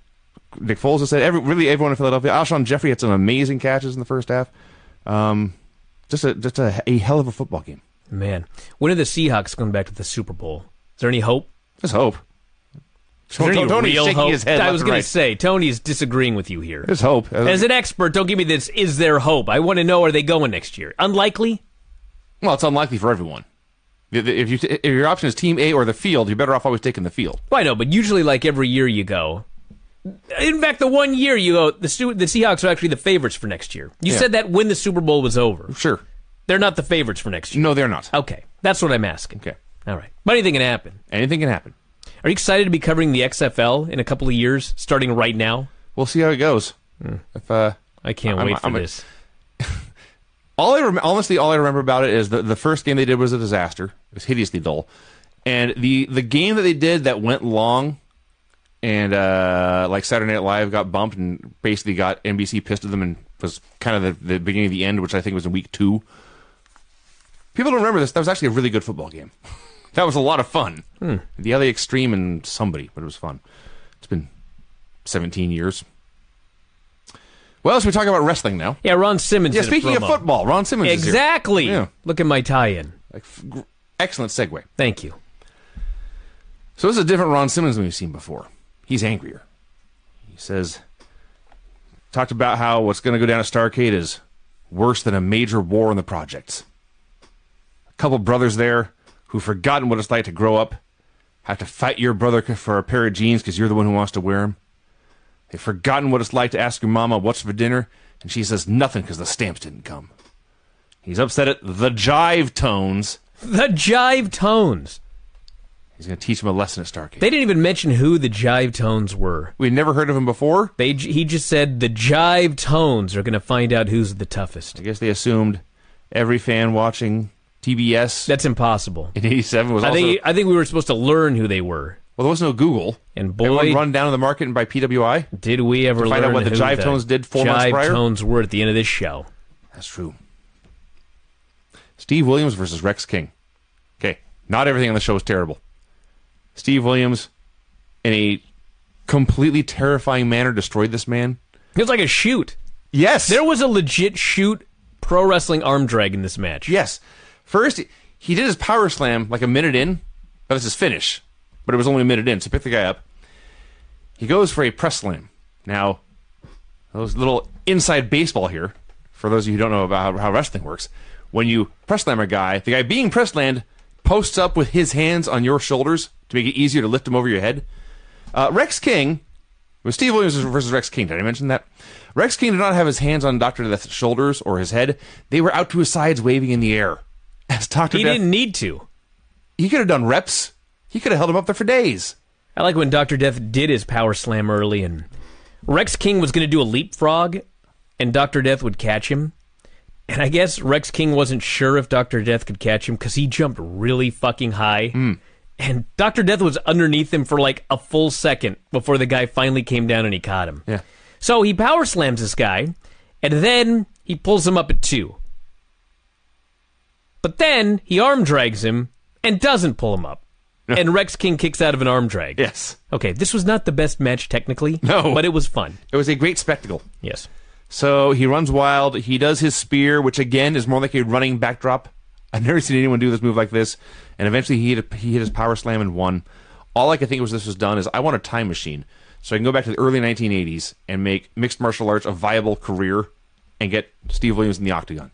Nick Foles. I said every, really everyone in Philadelphia. Alshon Jeffery had some amazing catches in the first half. Um, just a just a, a hell of a football game. Man. When are the Seahawks going back to the Super Bowl? Is there any hope? Just hope. Is there any Tony's real shaking hope? his head I left was going right. to say, Tony's disagreeing with you here. Just hope. Uh, As an expert, don't give me this. Is there hope? I want to know: Are they going next year? Unlikely. well, it's unlikely for everyone. If if you if your option is Team A or the field, you're better off always taking the field. Well, I know, but usually, like every year, you go. In fact, the one year you go, the the Seahawks are actually the favorites for next year. You Yeah. said that when the Super Bowl was over. Sure. They're not the favorites for next year. No, they're not. Okay, that's what I'm asking. Okay. all right, but anything can happen. Anything can happen. Are you excited to be covering the XFL in a couple of years, starting right now? We'll see how it goes. If uh, I can't I'm- wait for I'm this. *laughs* all I rem- honestly, all I remember about it is the the first game they did was a disaster. It was hideously dull, and the the game that they did that went long, and uh, like Saturday Night Live got bumped and basically got NBC pissed at them and was kind of the, the beginning of the end, which I think was in week two. People don't remember this. That was actually a really good football game. *laughs* that was a lot of fun. Hmm. The LA Xtreme and somebody, but it was fun. It's been seventeen years. Well, so we talk about wrestling now. Yeah, Ron Simmons. Yeah, speaking of football, Ron Simmons is here. exactly. Yeah. Look at my tie-in. Like, f- gr- excellent segue. Thank you. So this is a different Ron Simmons than we've seen before. He's angrier. He says, talked about how what's going to go down at Starcade is worse than a major war in the projects. A couple brothers there who've forgotten what it's like to grow up, have to fight your brother for a pair of jeans because you're the one who wants to wear them. They've forgotten what it's like to ask your mama what's for dinner, and she says nothing because the stamps didn't come. He's upset at the jive tones The jive tones. He's going to teach him a lesson at Starcade. They didn't even mention who the Jive Tones were. We'd never heard of him before. They he just said the Jive Tones are going to find out who's the toughest. I guess they assumed every fan watching TBS That's impossible. in '87 was I also. think I think we were supposed to learn who they were. well, there was no Google. And Everyone boy, run down to the market and buy PWI. did we ever find out what the Jive Tones did four Jive months prior? Tones were at the end of this show. That's true. Steve Williams versus Rex King. Okay, not everything on the show is terrible. Steve Williams, in a completely terrifying manner, destroyed this man. It was like a shoot. Yes, There was a legit shoot pro wrestling arm drag in this match. Yes. First, he did his power slam like a minute in. That was his finish, but it was only a minute in. So pick the guy up. He goes for a press slam. Now, those little inside baseball here, for those of you who don't know about how, wrestling works, when you press slam a guy, the guy being press slammed posts up with his hands on your shoulders to make it easier to lift him over your head. Uh, Rex King was Steve Williams versus Rex King. Did I mention that? Rex King did not have his hands on Dr. Death's shoulders or his head. They were out to his sides waving in the air. As Dr. He Death, didn't need to. he could have done reps. He could have held him up there for days. I like when Dr. Death did his power slam early and Rex King was going to do a leapfrog and Dr. Death would catch him. And I guess Rex King wasn't sure if Dr. Death could catch him because he jumped really fucking high. Hmm. And Dr. Death was underneath him for like a full second before the guy finally came down and he caught him. Yeah. So he power slams this guy, and then he pulls him up at two. But then he arm drags him and doesn't pull him up. And Rex King kicks out of an arm drag. Yes. Okay, this was not the best match technically. No. But it was fun. It was a great spectacle. Yes. So he runs wild. He does his spear, which again is more like a running backdrop. I've never seen anyone do this move like this. And eventually he hit, a, he hit his power slam and won. All I could think was this was done is I want a time machine so I can go back to the early 1980s and make mixed martial arts a viable career and get Steve Williams in the octagon.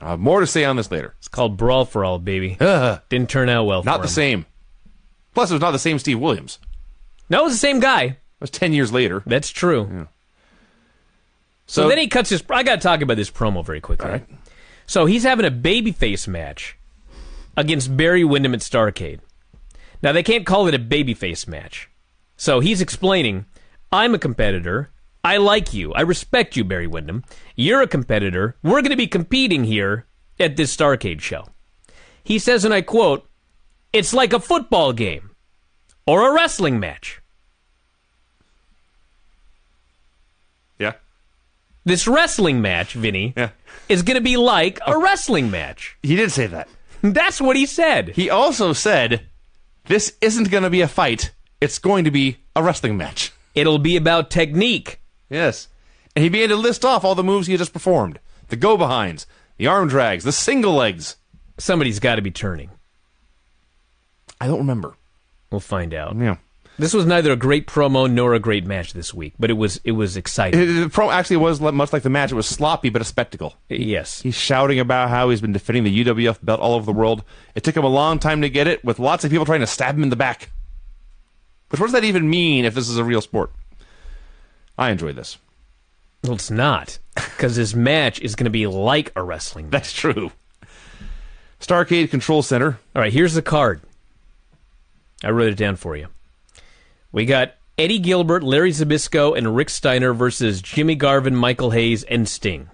I have more to say on this later. It's called Brawl for All, baby. Ugh, *laughs* uh-huh. Didn't turn out well for not the him. same. Plus, it was not the same Steve Williams. No, it was the same guy. It was 10 years later. That's true. So, then he cuts his. I got to talk about this promo very quickly. All right. So he's having a babyface match against Barry Windham at Starcade. Now they can't call it a babyface match. So he's explaining, I'm a competitor. I like you. I respect you, Barry Windham. You're a competitor. We're going to be competing here at this Starcade show. He says, and I quote, It's like a football game or a wrestling match. Yeah. This wrestling match, Vinny, Yeah. is going to be like a oh. wrestling match. He did say that. That's what he said. He also said, this isn't going to be a fight. It's going to be a wrestling match. It'll be about technique. Yes. And he began to list off all the moves he had just performed the go behinds, the arm drags, the single legs. Somebody's got to be turning. I don't remember. We'll find out. Yeah. This was neither a great promo nor a great match this week, but it was it was exciting. The pro actually was much like the match. It was sloppy, but a spectacle. yes. He's shouting about how he's been defending the UWF belt all over the world. It took him a long time to get it, with lots of people trying to stab him in the back. But what does that even mean if this is a real sport? I enjoy this. Well, it's not because this match is going to be like a wrestling. match. That's true. Starcade Control Center. All right, here's the card. I wrote it down for you. We got Eddie Gilbert, Larry Zbyszko, and Rick Steiner versus Jimmy Garvin, Michael Hayes, and Sting.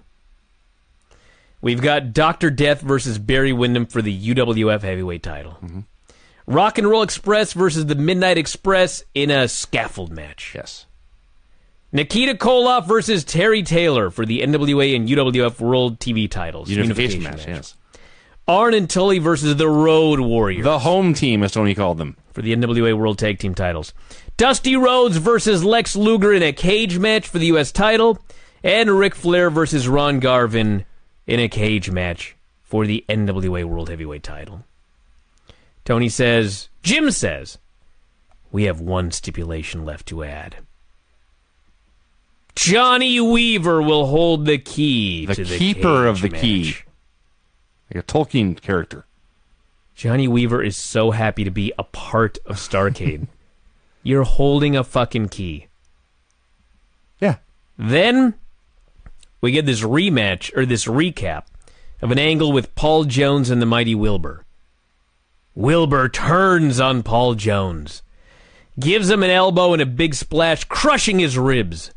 We've got Dr. Death versus Barry Windham for the UWF heavyweight title. Mm-hmm. Rock and Roll Express versus the Midnight Express in a scaffold match. Yes. Nikita Koloff versus Terry Taylor for the NWA and UWF World TV titles. Unification, match, yes. Arn and Tully versus the Road Warriors The home team, as Tony called them. for the NWA World Tag Team titles. Dusty Rhodes versus Lex Luger in a cage match for the U.S. title. And Ric Flair versus Ron Garvin in a cage match for the NWA World Heavyweight title. Tony says, Jim says, we have one stipulation left to add. Johnny Weaver will hold the key The to the keeper of the key. Like a Tolkien character. Johnny Weaver is so happy to be a part of Starcade. *laughs* You're holding a fucking key. Yeah. Then we get this rematch or this recap of an angle with Paul Jones and the Mighty Wilbur. Wilbur turns on Paul Jones, gives him an elbow and a big splash, crushing his ribs.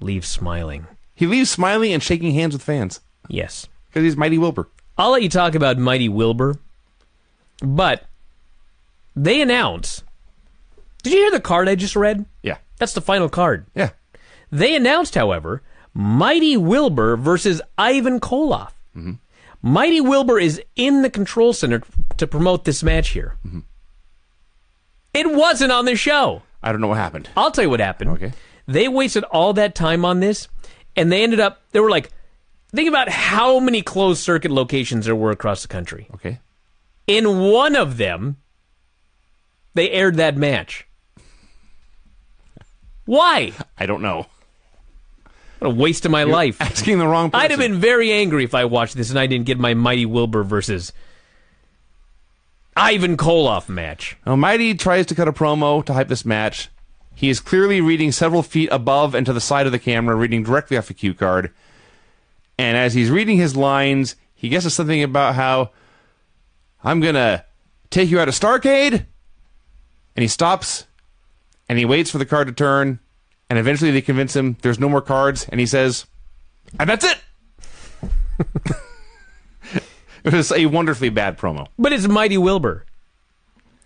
Leaves smiling. He leaves smiling and shaking hands with fans Yes. because he's Mighty Wilbur. I'll let you talk about Mighty Wilbur, but they announce. Did you hear the card I just read? Yeah. That's the final card. Yeah. They announced, however, Mighty Wilbur versus Ivan Koloff. Mm-hmm. Mighty Wilbur is in the control center to promote this match here. Mm-hmm. It wasn't on the show. I don't know what happened. I'll tell you what happened. Okay. They wasted all that time on this, and they ended up, they were like, think about how many closed circuit locations there were across the country. Okay. In one of them, they aired that match. Why? I don't know. What a waste of my life. Asking the wrong person. I'd have been very angry if I watched this and I didn't get my Mighty Wilbur versus Ivan Koloff match. Now, Mighty tries to cut a promo to hype this match. He is clearly reading several feet above and to the side of the camera, reading directly off a cue card. And as he's reading his lines, he guesses something about how I'm gonna take you out of Starcade. And he stops and he waits for the card to turn. And eventually they convince him there's no more cards. And he says, and that's it. *laughs* it was a wonderfully bad promo. But it's Mighty Wilbur.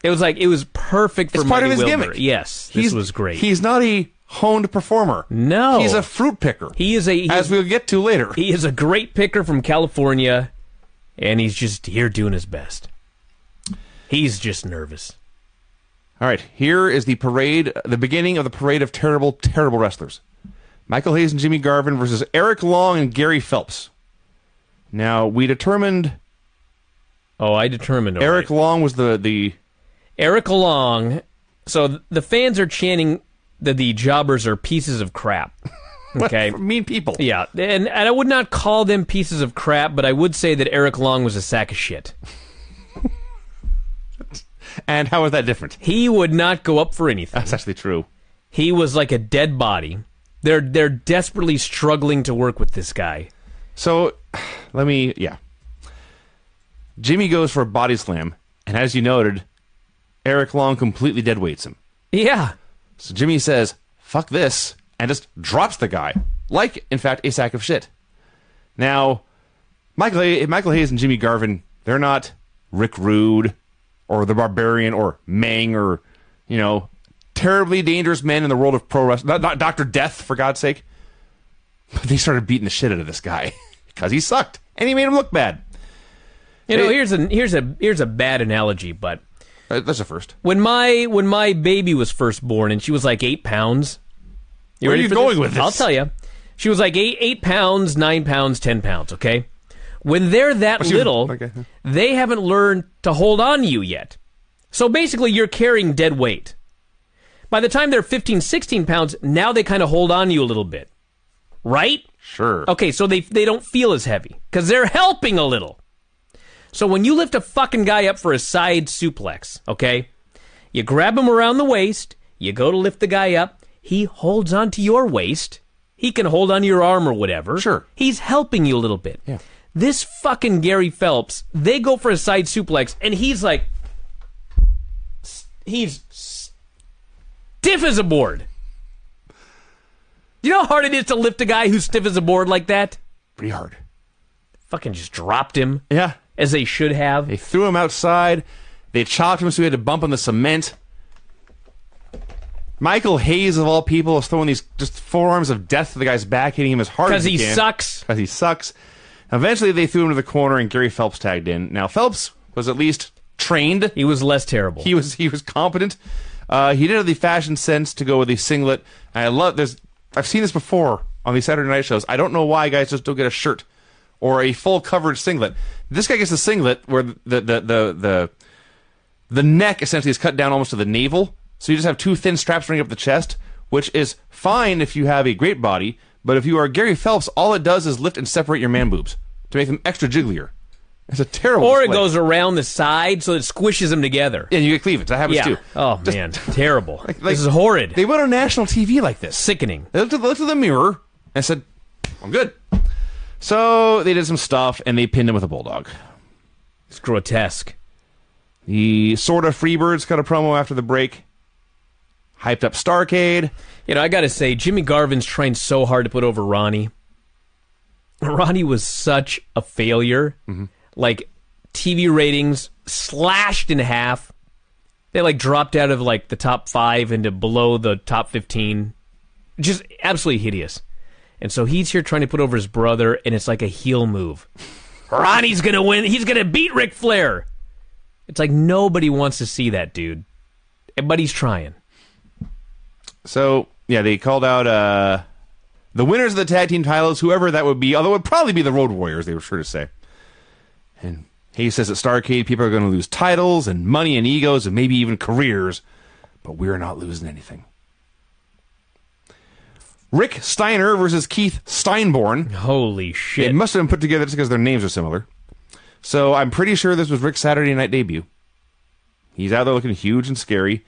It was like it was perfect for It's part Mighty of his Wilbur. gimmick. Yes, this was great. He's not a honed performer. No. He's a fruit picker. he is a he as we'll get to later. he is a great picker from California, and he's just here doing his best. He's just nervous. All right, here is the parade, the beginning of the parade of terrible, terrible wrestlers. Michael Hayes and Jimmy Garvin versus Eric Long and Gary Phelps. Now we determined Oh, I determined. Eric right. Long was the the Eric Long. So the fans are chanting that the jobbers are pieces of crap. *laughs* Okay. mean people. Yeah, and, and I would not call them pieces of crap, but I would say that Eric Long was a sack of shit. *laughs* And how is that different? He would not go up for anything. That's actually true. He was like a dead body. They're they're desperately struggling to work with this guy. So *sighs* let me yeah. Jimmy goes for a body slam, and as you noted, Eric Long completely deadweights him. Yeah. So Jimmy says, fuck this, and just drops the guy. Like, in fact, a sack of shit. Now, Michael, Hay- Michael Hayes and Jimmy Garvin, they're not Rick Rude or the Barbarian or Meng or, you know, terribly dangerous men in the world of pro wrestling. Not, not Dr. Death, for God's sake. But they started beating the shit out of this guy *laughs* because he sucked and he made him look bad. You know, here's a here's a here's a bad analogy, but Uh, that's a first. when my when my baby was first born and she was like eight pounds. Where are you going with this? I'll tell you. She was like eight eight pounds, nine pounds, ten pounds. Okay. When they're that oh, was- little, okay. they haven't learned to hold on to you yet. So basically, you're carrying dead weight. By the time they're 15, 16 pounds, now they kind of hold on to you a little bit. Right? Sure. Okay, so they they don't feel as heavy because they're helping a little. So when you lift a fucking guy up for a side suplex, okay, you grab him around the waist, you go to lift the guy up, he holds onto your waist, he can hold onto your arm or whatever. Sure. he's helping you a little bit. Yeah. This fucking Gary Phelps, they go for a side suplex, and he's like, he's stiff as a board. You know how hard it is to lift a guy who's stiff as a board like that? Pretty hard. Fucking just dropped him Yeah. As they should have. They threw him outside. They chopped him so he had to bump on the cement. Michael Hayes, of all people, is throwing these just forearms of death to the guy's back, hitting him as hard as Because he sucks. Because he sucks. Eventually, they threw him to the corner, and Gary Phelps tagged in. Now, Phelps was at least trained. He was less terrible. He was he was competent. Uh, he did have the fashion sense to go with the singlet. And I love there's I've seen this before on these Saturday night shows. I don't know why guys just don't get a shirt or a full coverage singlet. This guy gets a singlet where the the the the, the neck essentially is cut down almost to the navel, so you just have two thin straps running up the chest, which is fine if you have a great body. But if you are Gary Phelps, all it does is lift and separate your man boobs to make them extra jigglier. It's a terrible. or it display. goes around the side so it squishes them together. Yeah, you get cleavage. That happens Yeah. too. Oh Just- man, *laughs* terrible. like- this is horrid. They went on national TV like this. Sickening. They looked at, looked at the mirror and said, "I'm good." So they did some stuff and they pinned him with a bulldog. It's grotesque. The sort of Freebirds cut a promo after the break. Hyped up Starcade. You know, I got to say, Jimmy Garvin's trying so hard to put over Ronnie. Ronnie was such a failure. Mm-hmm. Like, TV ratings slashed in half. They, like, dropped out of, like, the top five into below the top 15. Just absolutely hideous. And so he's here trying to put over his brother, and it's like a heel move. Ronnie's going to win. He's going to beat Ric Flair. It's like nobody wants to see that, dude. But he's trying. So, yeah, they called out uh, the winners of the tag team titles, whoever that would be, although it would probably be the Road Warriors, they were sure to say. And Hayes says at Starcade, people are going to lose titles and money and egos and maybe even careers, but we're not losing anything. Rick Steiner versus Keith Steinborn. Holy shit. It must have been put together just because their names are similar. So I'm pretty sure this was Rick's Saturday night debut. He's out there looking huge and scary.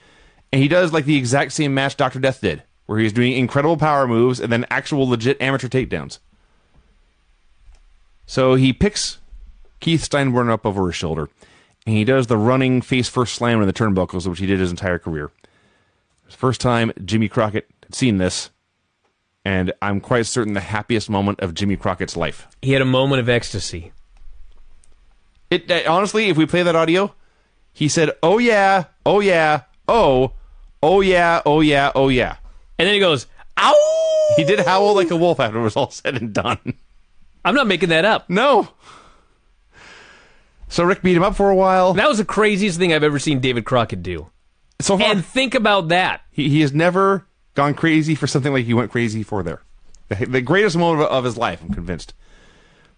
And he does like the exact same match Dr. Death did, where he's doing incredible power moves and then actual legit amateur takedowns. So he picks Keith Steinborn up over his shoulder, and he does the running face first slam in the turnbuckles, which he did his entire career. First time Jimmy Crockett had seen this, and I'm quite certain the happiest moment of Jimmy Crockett's life. He had a moment of ecstasy. It honestly, if we play that audio, he said, "Oh yeah, oh yeah, oh, oh yeah, oh yeah, oh yeah." And then he goes, Ow! He did howl like a wolf after it was all said and done. I'm not making that up. No. So Rick beat him up for a while. That was the craziest thing I've ever seen David Crockett do. So far, And think about that. he, he has never gone crazy for something like he went crazy for there. The, the greatest moment of, of his life, I'm convinced.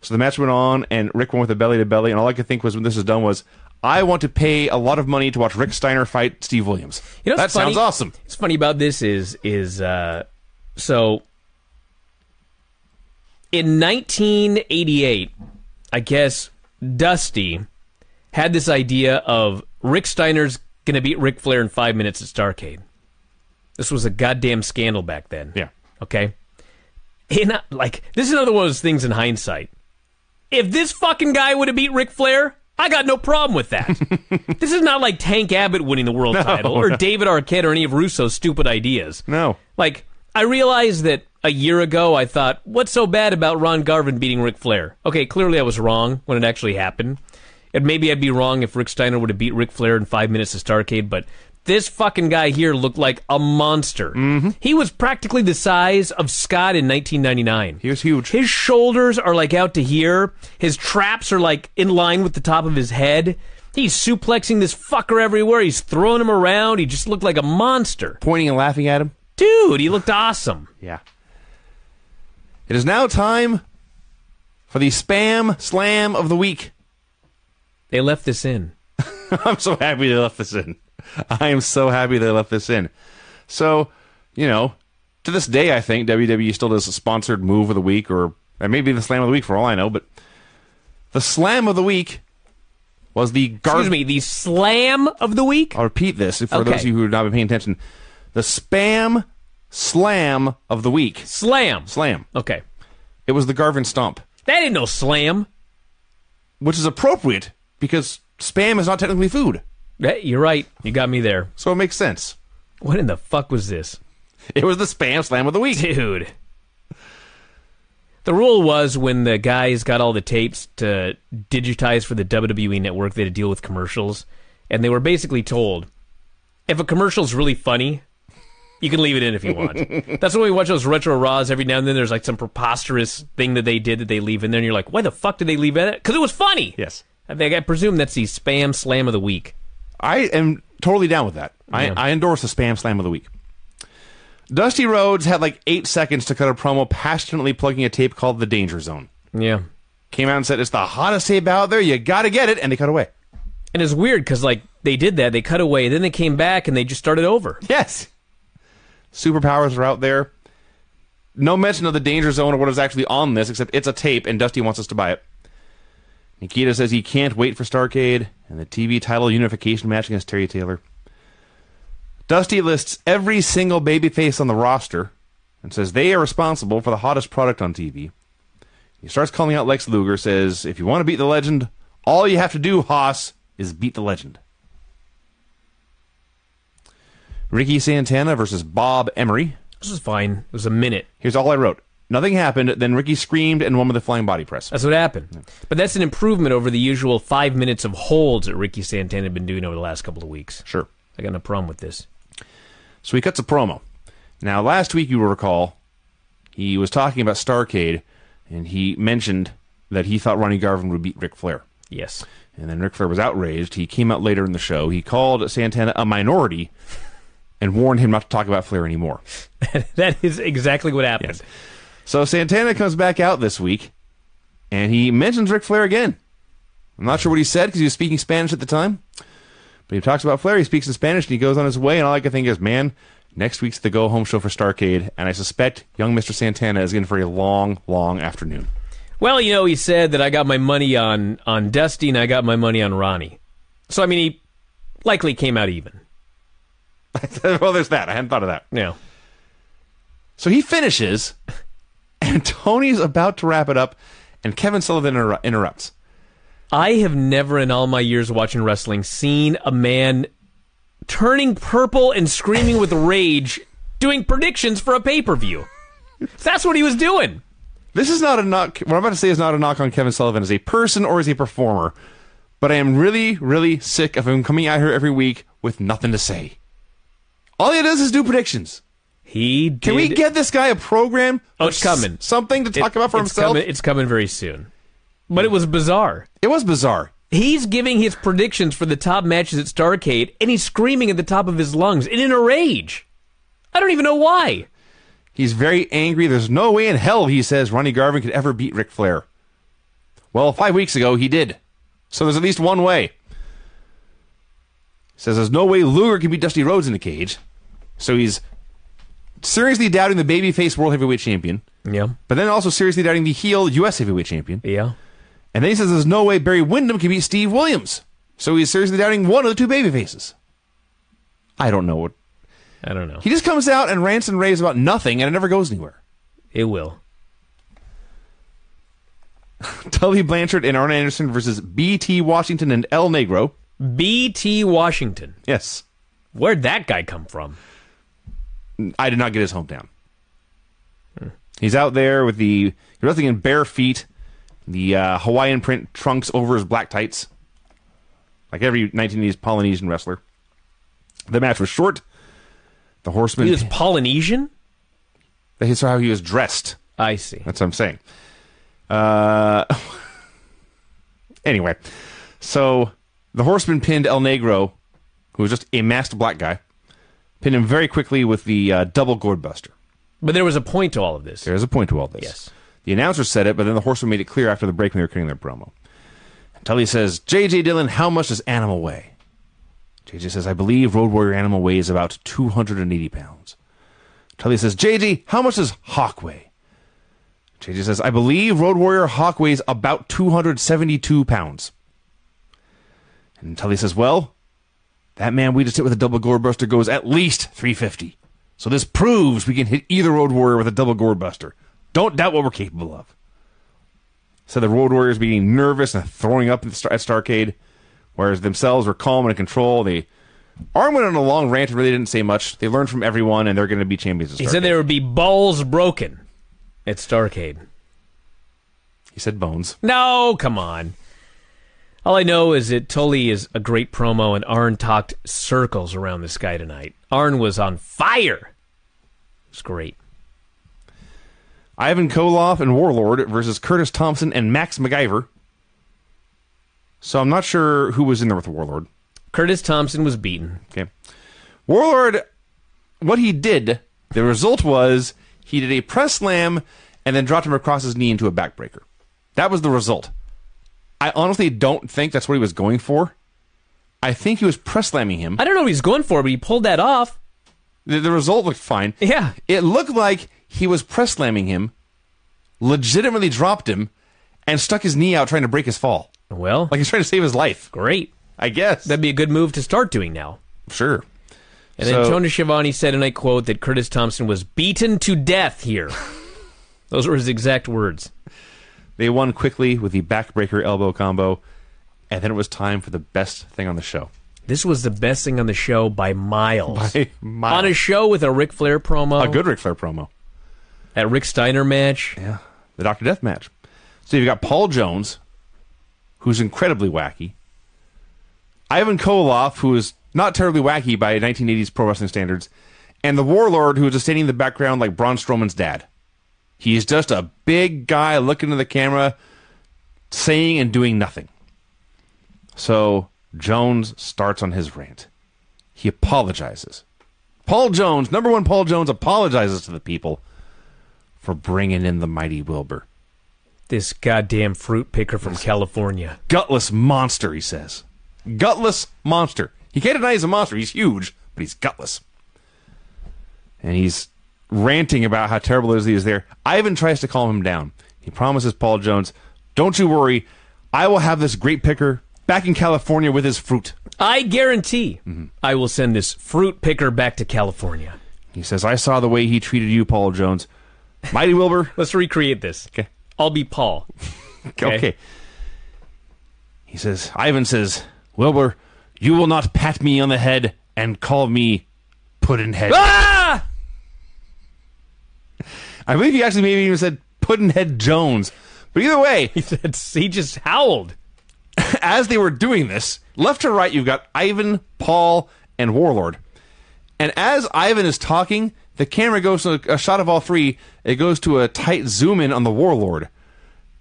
So the match went on, and Rick went with a belly to belly, and all I could think was when this is done was, I want to pay a lot of money to watch Rick Steiner fight Steve Williams. You know that funny? sounds awesome. What's funny about this is is uh, so in 1988, I guess Dusty had this idea of Rick Steiner's going to beat Ric Flair in five minutes at Starcade. This was a goddamn scandal back then. Yeah. Okay. And uh, like this is another one of those things in hindsight. If this fucking guy would have beat Ric Flair, I got no problem with that. *laughs* this is not like Tank Abbott winning the world title or David Arquette or any of Russo's stupid ideas. No. Like, I realized that a year ago I thought, what's so bad about Ron Garvin beating Ric Flair? Okay, clearly I was wrong when it actually happened. And maybe I'd be wrong if Rick Steiner would have beat Ric Flair in five minutes to Starcade, but this fucking guy here looked like a monster. Mm-hmm. He was practically the size of Scott in 1999. He was huge. His shoulders are like out to here. His traps are like in line with the top of his head. He's suplexing this fucker everywhere. He's throwing him around. He just looked like a monster. Pointing and laughing at him. Dude, he looked awesome. Yeah. It is now time for the spam slam of the week. They left this in. *laughs* I'm so happy they left this in. *laughs* I am so happy they left this in. So, you know, to this day, I think WWE still does a sponsored move of the week, or maybe the slam of the week for all I know. But the slam of the week was the gar- Excuse me, the slam of the week? I'll repeat this for Okay. those of you who have not been paying attention. The spam slam of the week. Slam. Slam. Okay. It was the Garvin stomp. That ain't no slam. which is appropriate because spam is not technically food. Hey, You're right. You got me there. So it makes sense. What in the fuck was this? It was the spam slam of the week. Dude. The rule was when the guys got all the tapes to digitize for the WWE network, they had to deal with commercials. And they were basically told if a commercial's really funny, you can leave it in if you want. *laughs* That's why we watch those retro Raws every now and then. There's like some preposterous thing that they did that they leave in there, and you're like, why the fuck did they leave it? Because it was funny. Yes. I think I presume that's the spam slam of the week. I am totally down with that. I, I endorse the spam slam of the week. Dusty Rhodes had like eight seconds to cut a promo passionately plugging a tape called The Danger Zone. Yeah. Came out and said, It's the hottest tape out there. You got to get it. And they cut away. And it's weird because like they did that, they cut away, then they came back and they just started over. Yes. Superpowers are out there. No mention of the Danger Zone or what is actually on this, except it's a tape and Dusty wants us to buy it. Nikita says he can't wait for Starcade in the TV title unification match against Terry Taylor. Dusty lists every single babyface on the roster and says they are responsible for the hottest product on TV. He starts calling out Lex Luger, says, If you want to beat the legend, all you have to do, Haas, is beat the legend. Ricky Santana versus Bob Emery. This is fine. It was a minute. Here's all I wrote Nothing happened. Then Ricky screamed and won with a flying body press. That's what happened. But that's an improvement over the usual five minutes of holds that Ricky Santana had been doing over the last couple of weeks. Sure. I got no problem with this. So he cuts a promo. Now, last week, you will recall, he was talking about Starcade, and he mentioned that he thought Ronnie Garvin would beat Ric Flair. Yes. And then Ric Flair was outraged. He came out later in the show. He called Santana a minority and warned him not to talk about Flair anymore. *laughs* that is exactly what happened. Yes. So Santana comes back out this week, and he mentions Ric Flair again. I'm not sure what he said because he was speaking Spanish at the time. But he talks about Flair. He speaks in Spanish, and he goes on his way. And all I can think is, man, next week's the go home show for Starcade, and I suspect young Mr. Santana is in for a long, long afternoon. Well, you know, he said that I got my money on on Dusty and I got my money on Ronnie. So I mean, he likely came out even. *laughs* well, there's that. I hadn't thought of that. Yeah. So he finishes, and *laughs* Tony's about to wrap it up, and Kevin Sullivan inter- interrupts. I have never in all my years watching wrestling seen a man turning purple and screaming with rage doing predictions for a pay-per-view. That's what he was doing. This is not a knock. What I'm about to say is not a knock on Kevin Sullivan as a person or as a performer, but I am really, really sick of him coming out here every week with nothing to say. All he does is do predictions. He did. Can we get this guy a program? Oh, it's coming. something to talk about for it's himself. Coming, it's coming very soon. But it was bizarre. It was bizarre. He's giving his predictions for the top matches at Starcade, and he's screaming at the top of his lungs and in a rage. I don't even know why. He's very angry. There's no way in hell, he says, Ronnie Garvin could ever beat Ric Flair. Well, five weeks ago, he did. So there's at least one way. He says there's no way Luger can beat Dusty Rhodes in the cage. So he's seriously doubting the babyface world heavyweight champion, Yeah. but then also seriously doubting the heel U.S. heavyweight champion. Yeah. And then he says there's no way Barry Windham can beat Steve Williams. So he's seriously doubting one of the two babyfaces. I don't know what. I don't know. He just comes out and rants and raves about nothing, and it never goes anywhere. It will. *laughs* Tully Blanchard and Arn Anderson versus B.T. Washington and El Negro. B.T. Washington. Yes. Where'd that guy come from? I did not get his hometown. He's out there with the he's wrestling in bare feet, the uh, Hawaiian print trunks over his black tights, like every 1980s Polynesian wrestler. The match was short. The Horseman. He was Polynesian? That's how he was dressed. I see. That's what I'm saying. Uh, *laughs* anyway, so the Horseman pinned El Negro, who was just a masked black guy, pinned him very quickly with the uh, double gourd buster. But there was a point to all of this. There's a point to all this. Yes. The announcer said it, but then the Horseman made it clear after the break when they were cutting their promo. Tully says, J.J. Dillon, how much does Animal weigh? JJ says, I believe Road Warrior Animal weighs about 280 pounds. Tully says, JJ, how much does Hawk weigh? JJ says, I believe Road Warrior Hawk weighs about 272 pounds. And Tully says, Well, that man we just hit with a double gourd buster goes at least 350. So this proves we can hit either Road Warrior with a double gourd buster. Don't doubt what we're capable of. So the Road Warriors being nervous and throwing up at, Star- at Starcade, whereas themselves were calm and in control. They Arn went on a long rant and really didn't say much. They learned from everyone, and they're going to be champions. Of He said there would be balls broken at Starcade. He said bones. No, come on. All I know is that Tully is a great promo, and Arn talked circles around this guy tonight. Arn was on fire. It's great. Ivan Koloff and Warlord versus Curtis Thompson and Max MacGyver. So I'm not sure who was in there with Warlord. Curtis Thompson was beaten. Okay. Warlord, what he did, the result was he did a press slam and then dropped him across his knee into a backbreaker. That was the result. I honestly don't think that's what he was going for. I think he was press slamming him. I don't know what he's going for, but he pulled that off. The, the result looked fine. Yeah. It looked like he was press slamming him, legitimately dropped him, and stuck his knee out trying to break his fall. Well, Like he's trying to save his life. great. I guess. That'd be a good move to start doing now. sure. And then So- Tony Schiavone said, and I quote, that Curtis Thompson was beaten to death here. *laughs* Those were his exact words. They won quickly with the backbreaker elbow combo, and then it was time for the best thing on the show. This was the best thing on the show by miles. By miles. On a show with a Ric Flair promo, A good Ric Flair promo. that Rick Steiner match. Yeah. The Doctor Death match. So you've got Paul Jones, who's incredibly wacky. Ivan Koloff, who is not terribly wacky by 1980s pro wrestling standards, and the Warlord, who is just standing in the background like Braun Strowman's dad. He's just a big guy looking to the camera, saying and doing nothing. So Jones starts on his rant. He apologizes. Paul Jones, number one Paul Jones, apologizes to the people for bringing in the mighty Wilbur. This goddamn fruit picker from California. Gutless monster, he says. Gutless monster. He can't deny he's a monster. He's huge, but he's gutless. And he's ranting about how terrible it is there. Ivan tries to calm him down. He promises Paul Jones, Don't you worry. I will have this great picker back in California with his fruit. I guarantee I will send this fruit picker back to California. He says, I saw the way he treated you, Paul Jones. Mighty Wilbur. *laughs* Let's recreate this. Okay. I'll be Paul. *laughs* Okay. He says, Ivan says, Wilbur, you will not pat me on the head and call me Puddinhead. Ah! I believe he actually maybe even said Puddinhead Jones. But either way, *laughs* He said he just howled. *laughs* as they were doing this, left to right, you've got Ivan, Paul, and Warlord. And as Ivan is talking, the camera goes to a, shot of all three. It goes to a tight zoom in on the Warlord.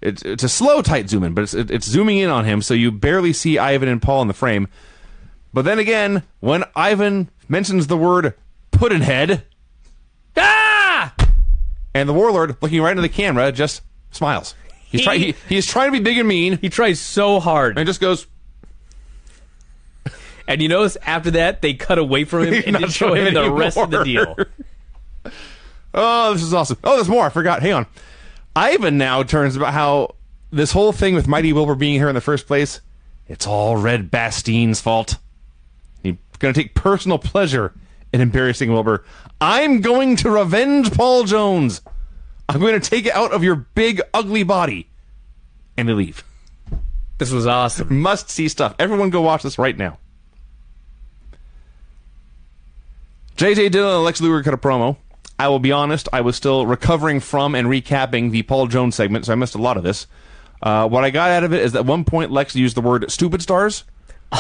It's, it's a slow, tight zoom in, but it's, it's zooming in on him, so you barely see Ivan and Paul in the frame. But then again, when Ivan mentions the word Puddinhead, Ah! And the Warlord, looking right into the camera, just smiles. He's, He- try, he, he's trying to be big and mean, He tries so hard. and just goes, And you notice after that, they cut away from him *laughs* and didn't show him the rest of the deal. *laughs* Oh, this is awesome. Oh, there's more. I forgot. Hang on. Ivan now turns about how this whole thing with Mighty Wilbur being here in the first place, it's all Red Bastien's fault. He's going to take personal pleasure in embarrassing Wilbur. I'm going to revenge Paul Jones. I'm going to take it out of your big, ugly body. And they leave. This was awesome. Must see stuff. Everyone go watch this right now. JJ Dillon and Lex Luger cut a promo. I will be honest, I was still recovering from and recapping the Paul Jones segment, so I missed a lot of this. Uh, what I got out of it is that at one point Lex used the word stupid stars.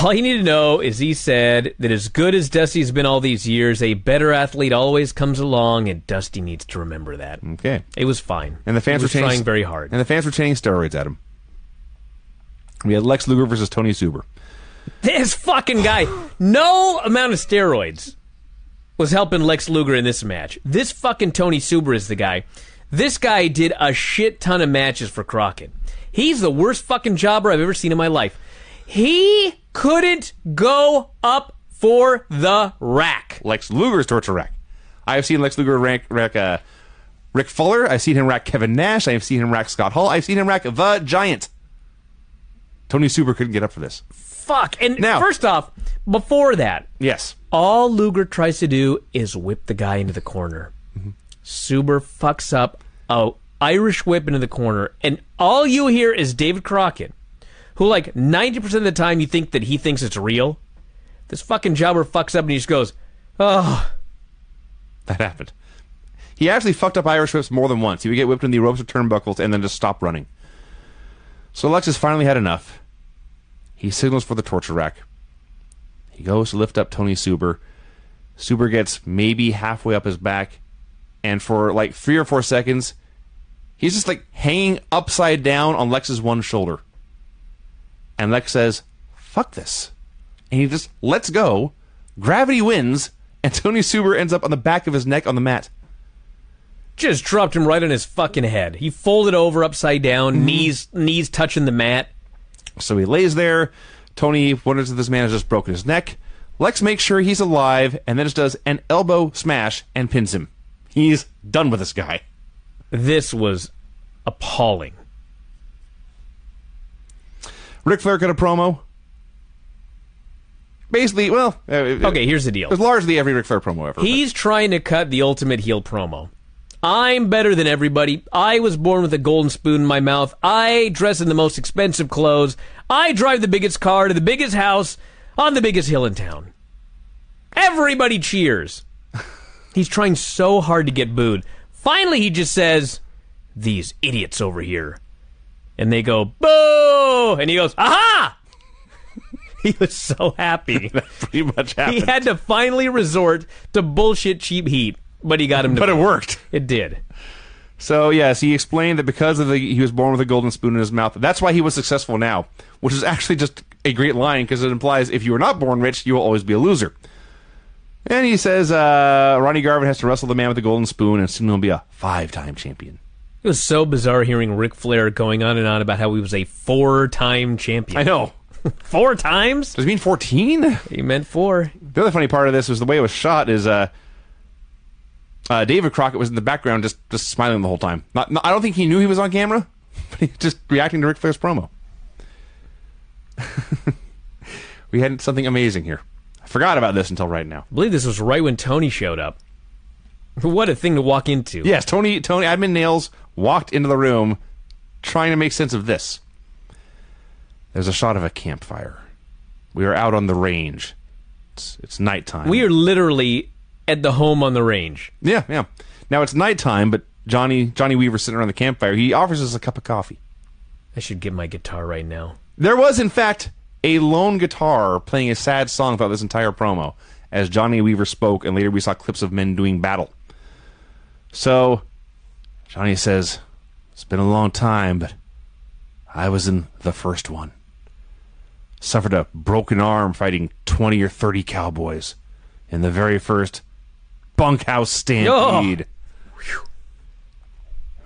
All you need to know is he said that as good as Dusty's been all these years, a better athlete always comes along, and Dusty needs to remember that. Okay. It was fine. And the fans were trying very hard. And the fans were chanting steroids at him. We had Lex Luger versus Tony Suber. This fucking guy, no amount of steroids was helping Lex Luger in this match. This fucking Tony Suber is the guy. This guy did a shit ton of matches for Crockett. He's the worst fucking jobber I've ever seen in my life. He couldn't go up for the rack. Lex Luger's torture rack. I have seen Lex Luger rack, rack uh, Rick Fuller. I've seen him rack Kevin Nash. I have seen him rack Scott Hall. I've seen him rack the Giant. Tony Suber couldn't get up for this. Fuck. And Now- first off, before that, Yes. all Luger tries to do is whip the guy into the corner. Suber fucks up a Irish whip into the corner, and all you hear is David Crockett, who like ninety percent of the time you think that he thinks it's real. This fucking jobber fucks up and he just goes, "Oh, That happened. He actually fucked up Irish whips more than once. He would get whipped in the ropes or turnbuckles and then just stop running. So Alexis finally had enough. He signals for the torture rack. He goes to lift up Tony Suber. Suber gets maybe halfway up his back, and for like three or four seconds, he's just like hanging upside down on Lex's one shoulder. And Lex says, fuck this. And he just lets go. Gravity wins, and *laughs* Tony Suber ends up on the back of his neck on the mat. just dropped him right on his fucking head." He folded over upside down, mm-hmm. knees knees touching the mat. So he lays there. Tony wonders if this man has just broken his neck. Lex makes sure he's alive and then just does an elbow smash and pins him. He's done with this guy. This was appalling. Ric Flair cut a promo. Basically, well, uh, Okay, here's the deal. It was largely every Ric Flair promo ever. but- He's trying to cut the ultimate heel promo. I'm better than everybody. I was born with a golden spoon in my mouth. I dress in the most expensive clothes. I drive the biggest car to the biggest house. on the biggest hill in town. Everybody cheers. *laughs* He's trying so hard to get booed. Finally, he just says, These idiots over here. And they go, Boo! And he goes, Aha! *laughs* he was so happy. *laughs* that Pretty much happened. he had to finally resort to bullshit cheap heat, but he got him to. but it worked. It did. So yes, he explained that because of the he was born with a golden spoon in his mouth. That's why he was successful now, which is actually just a great line because it implies if you were not born rich, you will always be a loser. And he says uh, Ronnie Garvin has to wrestle the man with the golden spoon, and soon he'll be a five-time champion. It was so bizarre hearing Ric Flair going on and on about how he was a four-time champion. I know. *laughs* Four times? Does it mean fourteen? He meant four. The other funny part of this was the way it was shot. Is uh, uh, David Crockett was in the background, just just smiling the whole time. Not, not- I don't think he knew he was on camera, *laughs* but he was just reacting to Ric Flair's promo. *laughs* we had something amazing here. I forgot about this until right now. I believe this was right when Tony showed up. What a thing to walk into. Yes, Tony Tony Admin Nails walked into the room trying to make sense of this. There's a shot of a campfire. We are out on the range. It's, it's nighttime. We are literally at the home on the range. Yeah, yeah. Now it's nighttime, but Johnny Johnny Weaver's sitting around the campfire. He offers us a cup of coffee. I should get my guitar right now. There was, in fact, a lone guitar playing a sad song throughout this entire promo as Johnny Weaver spoke, and later we saw clips of men doing battle. So, Johnny says, It's been a long time, but I was in the first one. Suffered a broken arm fighting 20 or 30 cowboys in the very first bunkhouse stampede.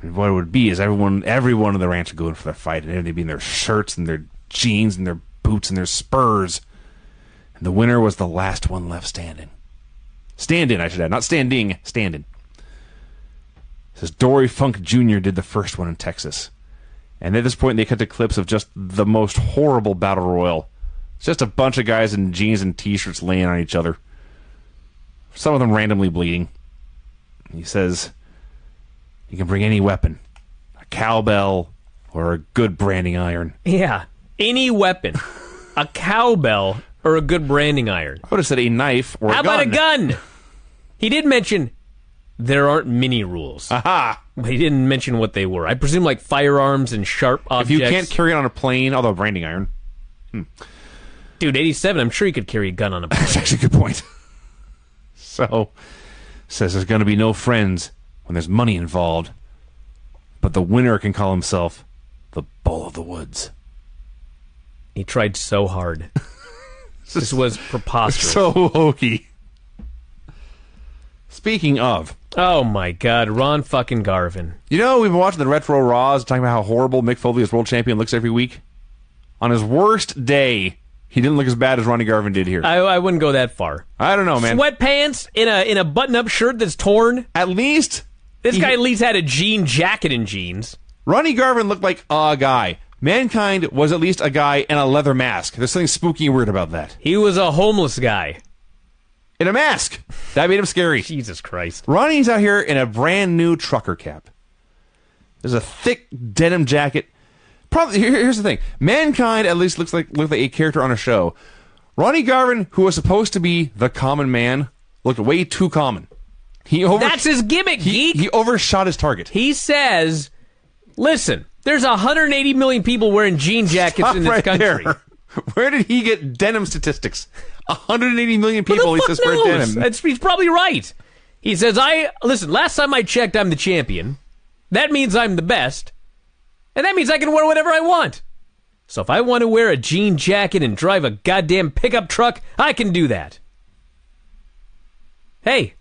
And what it would be is everyone everyone in the ranch would go in for the fight, and they'd be in their shirts and their jeans and their boots and their spurs. And the winner was the last one left standing. Standing, I should add, not standing, standing. Says Dory Funk Jr. did the first one in Texas. And at this point, they cut to clips of just the most horrible battle royal. It's just a bunch of guys in jeans and t-shirts laying on each other. Some of them randomly bleeding. He says, "You can bring any weapon, a cowbell or a good branding iron." Yeah. Any weapon. a cowbell or a good branding iron. I would have said a knife or How a gun. about a gun? He did mention there aren't many rules. Aha! But he didn't mention what they were. I presume like firearms and sharp If objects. you can't carry it on a plane, although a branding iron, hmm. Dude, 87, I'm sure he could carry a gun on a *laughs* plane. that's actually a good point. so, says there's going to be no friends when there's money involved, but the winner can call himself the Bull of the Woods. he tried so hard. *laughs* this was preposterous. So hokey. Speaking of, oh my god, Ron fucking Garvin. You know, we've been watching the Retro Raws, talking about how horrible Mick Foley as world champion looks every week. On his worst day, he didn't look as bad as Ronnie Garvin did here. I, I, wouldn't go that far. I don't know, man. Sweatpants in a in a button-up shirt that's torn. At least This he- guy at least had a jean jacket and jeans. Ronnie Garvin looked like a guy. Mankind was at least a guy in a leather mask. There's something spooky and weird about that. He was a homeless guy. In a mask. That made him scary. Jesus Christ. Ronnie's out here in a brand new trucker cap. There's a thick denim jacket. Probably here- here's the thing. Mankind at least looks like looked like a character on a show. Ronnie Garvin, who was supposed to be the common man, looked way too common. He over That's his gimmick, he, geek. he overshot his target. He says, "Listen, there's 180 million people wearing jean jackets Stop in this right country." there. *laughs* Where did he get denim statistics? 180 million people he says knows? denim. That's- he's probably right. He says, "I listen. Last time I checked, I'm the champion. That means I'm the best, and that means I can wear whatever I want. So if I want to wear a jean jacket and drive a goddamn pickup truck, I can do that. Hey,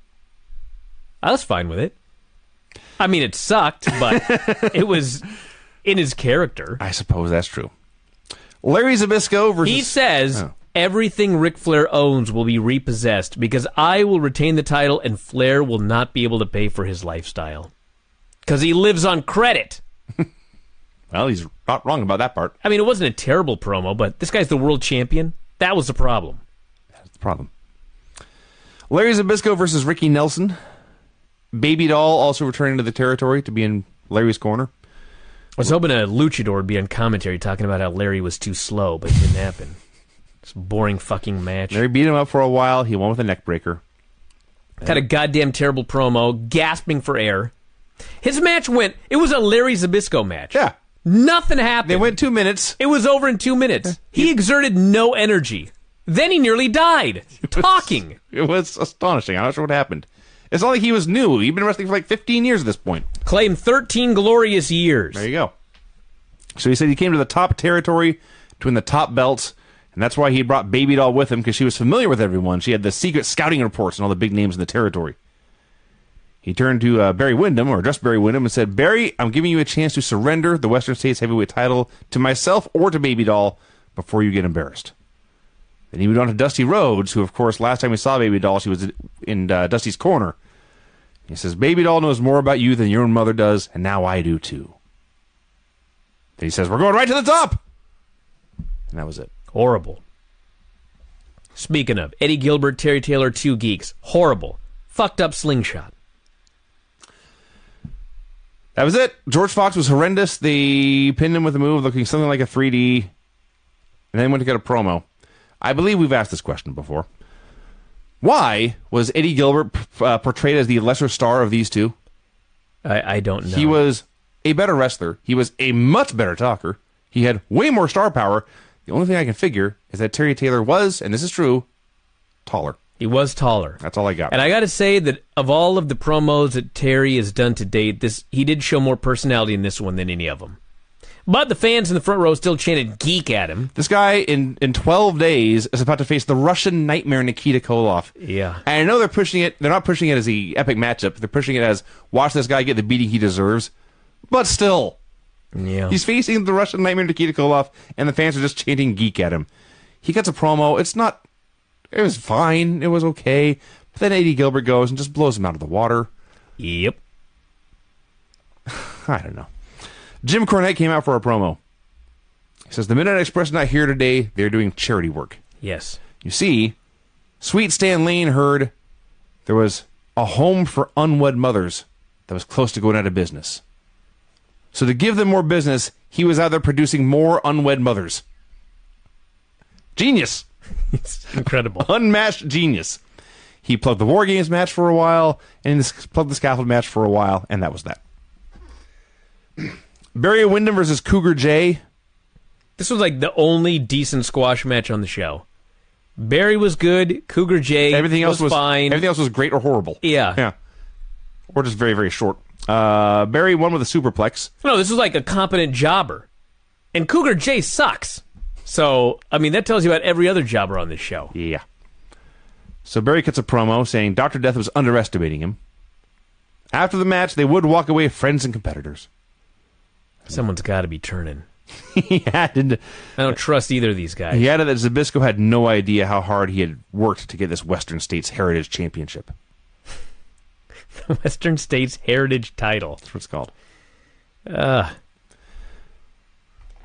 I was fine with it. I mean, it sucked, but *laughs* it was in his character. I suppose that's true. Larry Zbyszko versus He says Oh. Everything Ric Flair owns will be repossessed because I will retain the title and Flair will not be able to pay for his lifestyle. Because he lives on credit. *laughs* Well, he's not wrong about that part. I mean, it wasn't a terrible promo, but this guy's the world champion. That was the problem. That's the problem. Larry Zbyszko versus Ricky Nelson. Baby Doll also returning to the territory to be in Larry's corner. I was hoping a luchador would be on commentary talking about how Larry was too slow, but it didn't happen. It's a boring fucking match. They beat him up for a while. He won with a neck breaker. Had a goddamn terrible promo, gasping for air. His match went. It was a Larry Zbyszko match. Yeah. Nothing happened. They went two minutes. It was over in two minutes. He exerted no energy. Then he nearly died *laughs* talking. *laughs* It was astonishing. I'm not sure what happened. It's not like he was new. He'd been wrestling for like 15 years at this point. Claimed 13 glorious years. There you go. So he said he came to the top territory between the top belts, and that's why he brought Baby Doll with him because she was familiar with everyone. She had the secret scouting reports and all the big names in the territory. He turned to uh, Barry Windham, or just Barry Windham, and said, Barry, I'm giving you a chance to surrender the Western States heavyweight title to myself or to Baby Doll before you get embarrassed. Then he moved on to Dusty Rhodes, who, of course, last time we saw Baby Doll, she was in uh, Dusty's corner. He says, Baby Doll knows more about you than your own mother does, and now I do too. Then he says, We're going right to the top! And that was it. Horrible. Speaking of, Eddie Gilbert, Terry Taylor, two geeks. Horrible. Fucked up slingshot. That was it. George Fox was horrendous. They pinned him with a move looking something like a 3D, and then went to get a promo. I believe we've asked this question before. Why was Eddie Gilbert uh, portrayed as the lesser star of these two? I, I don't know. He was a better wrestler. He was a much better talker. He had way more star power. The only thing I can figure is that Terry Taylor was, and this is true, taller. He was taller. That's all I got. And I got to say that of all of the promos that Terry has done to date, this he did show more personality in this one than any of them. But the fans in the front row still chanted "geek" at him. This guy in, in 12 days is about to face the Russian nightmare Nikita Koloff. Yeah. And I know they're pushing it, they're not pushing it as the epic matchup. They're pushing it as watch this guy get the beating he deserves. But still, Yeah. he's facing the Russian nightmare Nikita Koloff, and the fans are just chanting geek at him. He gets a promo. It's not, it was fine. It was okay. But then Eddie Gilbert goes and just blows him out of the water. yep. *sighs* I don't know. Jim Cornette came out for a promo. He says, The Midnight Express is not here today. They're doing charity work. Yes. You see, Sweet Stan Lane heard there was a home for unwed mothers that was close to going out of business. So to give them more business, he was out there producing more unwed mothers. Genius. It's incredible. *laughs* Unmatched genius. He plugged the War Games match for a while, and he plugged the Scaffold match for a while, and that was that. *clears throat* Barry Windham versus Cougar Jay. This was like the only decent squash match on the show. Barry was good. Cougar Jay Everything else was fine. Everything else was great or horrible. Yeah. Yeah. Or just very, very short. Uh, Barry won with a superplex. No, this was like a competent jobber. And Cougar Jay sucks. So, I mean, that tells you about every other jobber on this show. Yeah. So Barry cuts a promo saying Dr. Death was underestimating him. After the match, they would walk away friends and competitors. Someone's got to be turning. *laughs* he added, I don't trust either of these guys. he added that Zbyszko had no idea how hard he had worked to get this Western States Heritage Championship. *laughs* Western States Heritage title. That's what it's called. Uh,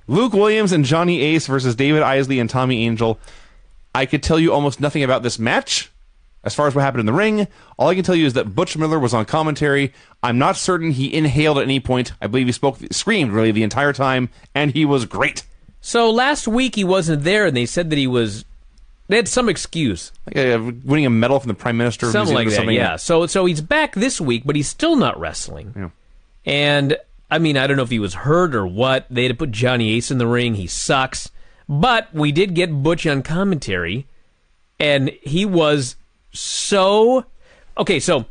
Luke Williams and Johnny Ace versus David Isley and Tommy Angel. I could tell you almost nothing about this match. As far as what happened in the ring, all I can tell you is that Butch Miller was on commentary. I'm not certain he inhaled at any point. I believe he spoke, screamed really the entire time, and he was great. so last week he wasn't there, and they said that he was. They had some excuse, Like, uh, winning a medal from the Prime Minister of something like that. something. Yeah. So so he's back this week, but he's still not wrestling. Yeah. And I mean, I don't know if he was hurt or what. They had to put Johnny Ace in the ring. He sucks. But we did get Butch on commentary, and he was so. Okay, so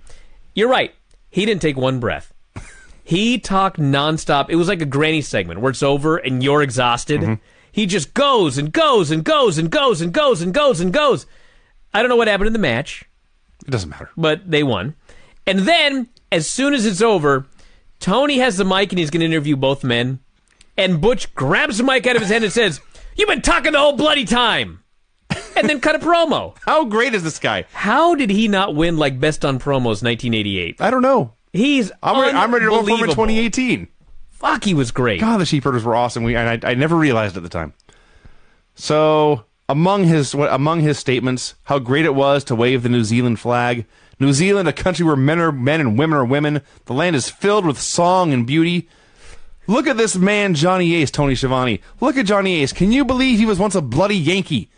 you're right. He didn't take one breath. *laughs* He talked nonstop. It was like a granny segment where it's over and you're exhausted. He just goes and goes and goes and goes and goes and goes and goes. I don't know what happened in the match It doesn't matter. but they won. And then, as soon as it's over, Tony has the mic and he's going to interview both men. And Butch grabs the mic out of his hand and says, You've been talking the whole bloody time. And then cut a promo. *laughs* How great is this guy? How did he not win like Best on Promos 1988? I don't know. He's I'm, re- I'm ready to vote for him in 2018. Fuck, he was great. God, the sheepherders were awesome. We and I, I never realized at the time. So among his among his statements, how great it was to wave the New Zealand flag. New Zealand, a country where men are men and women are women. The land is filled with song and beauty. Look at this man, Johnny Ace, Tony Schiavone. Look at Johnny Ace. Can you believe he was once a bloody Yankee?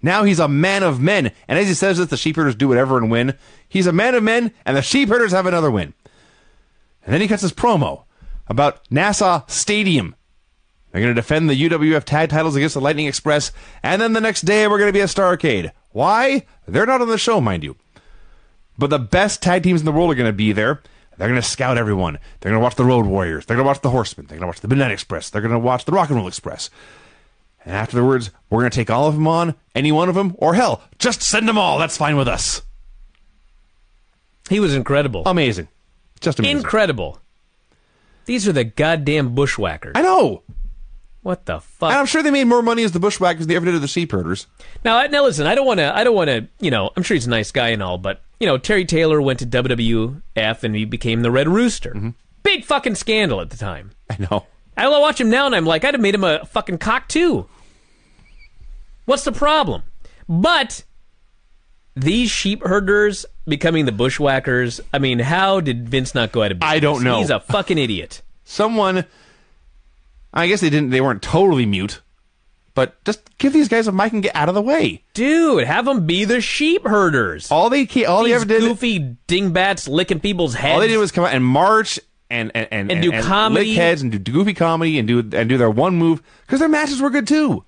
Now he's a man of men. And as he says this, the sheepherders do whatever and win. He's a man of men, and the sheepherders have another win. And then he cuts his promo about Nassau Stadium. They're going to defend the UWF tag titles against the Lightning Express, and then the next day we're going to be at Starcade. Why? They're not on the show, mind you. But the best tag teams in the world are going to be there. They're going to scout everyone. They're going to watch the Road Warriors. They're going to watch the Horsemen. They're going to watch the Midnight Express. They're going to watch the Rock and Roll Express. And afterwards, we're going to take all of them on, any one of them, or hell, just send them all. That's fine with us. He was incredible. Amazing. Just amazing. incredible. These are the goddamn bushwhackers. I know. What the fuck? And I'm sure they made more money as the Bushwhackers than they ever did as the Sheepherders. Now, now listen. I don't want to. I don't want to. You know, I'm sure he's a nice guy and all, but you know, Terry Taylor went to WWF and he became the Red Rooster. Mm-hmm. Big fucking scandal at the time. I know. I watch him now and I'm like, I'd have made him a fucking cock too. What's the problem? But these sheep herders becoming the bushwhackers. I mean, how did Vince not go out of business? I don't know. He's a fucking idiot. *laughs* Someone, I guess they didn't. They weren't totally mute, but just give these guys a mic and get out of the way. Dude, have them be the sheep herders. All they ca- all they These ever did, goofy dingbats licking people's heads. all they did was come out and march and and and, And do comedy. lick heads and do goofy comedy and do and do their one move because their matches were good too.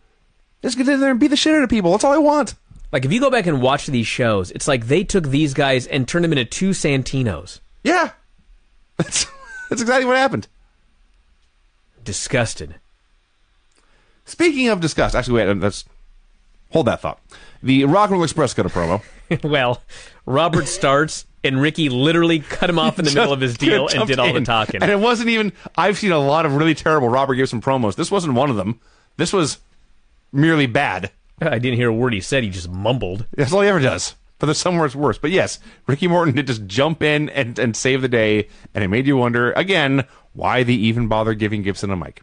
Just get in there and beat the shit out of people. That's all I want. Like if you go back and watch these shows, it's like they took these guys and turned them into two Santinos. Yeah, that's that's exactly what happened. Disgusted. Speaking of disgust, actually, wait, let's hold that thought. The Rock and Roll Express got a promo. *laughs* well, Robert starts and Ricky literally cut him off in the middle of his deal and did all the talking. And it wasn't even. I've seen a lot of really terrible Robert Gibson promos. This wasn't one of them. This was merely bad. I didn't hear a word he said. He just mumbled. That's all he ever does. But there's somewhere it's worse. But yes, Ricky Morton did just jump in and, and save the day, and it made you wonder again why they even bother giving Gibson a mic.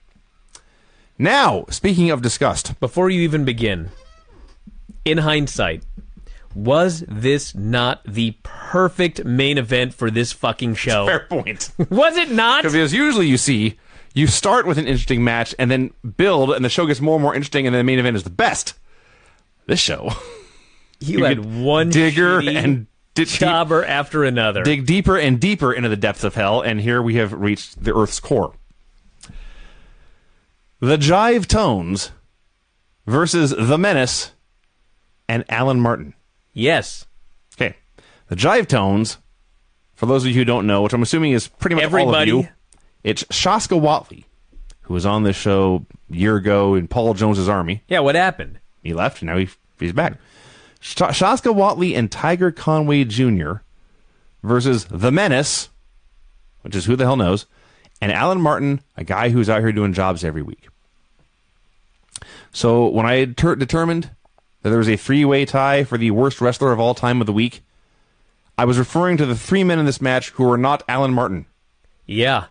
Now, speaking of disgust, Before you even begin, in hindsight, was this not the perfect main event for this fucking show? fair point. *laughs* Was it not? Because usually you see you start with an interesting match and then build, and the show gets more and more interesting, and then the main event is the best. This show, *laughs* You had get one digger and di- jobber after another. dig deeper and deeper into the depths of hell, and here we have reached the Earth's core. The Jive Tones versus The Menace and Alan Martin. yes. Okay. The Jive Tones, for those of you who don't know, which I'm assuming is pretty much Everybody. all of you, it's Shaska Whatley, who was on this show a year ago in Paul Jones's Army. Yeah, what happened? He left, and now he, he's back. Sh- Shaska Whatley and Tiger Conway Jr. versus The Menace, which is who the hell knows, and Alan Martin, a guy who's out here doing jobs every week. So when I ter- determined that there was a three-way tie for the worst wrestler of all time of the week, I was referring to the three men in this match who were not Alan Martin. Yeah.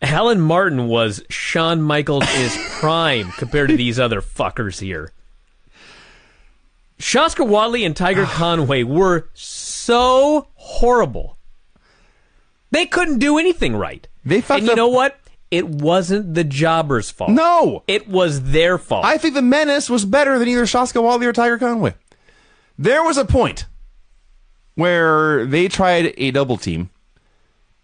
Alan Martin was Shawn Michaels his *laughs* prime compared to these other fuckers here. Shaska Whatley and Tiger *sighs* Conway were so horrible. They couldn't do anything right. They fucked And you up- know what? It wasn't the jobber's fault. No! It was their fault. I think the Menace was better than either Shaska Wally or Tiger Conway. There was a point where they tried a double team,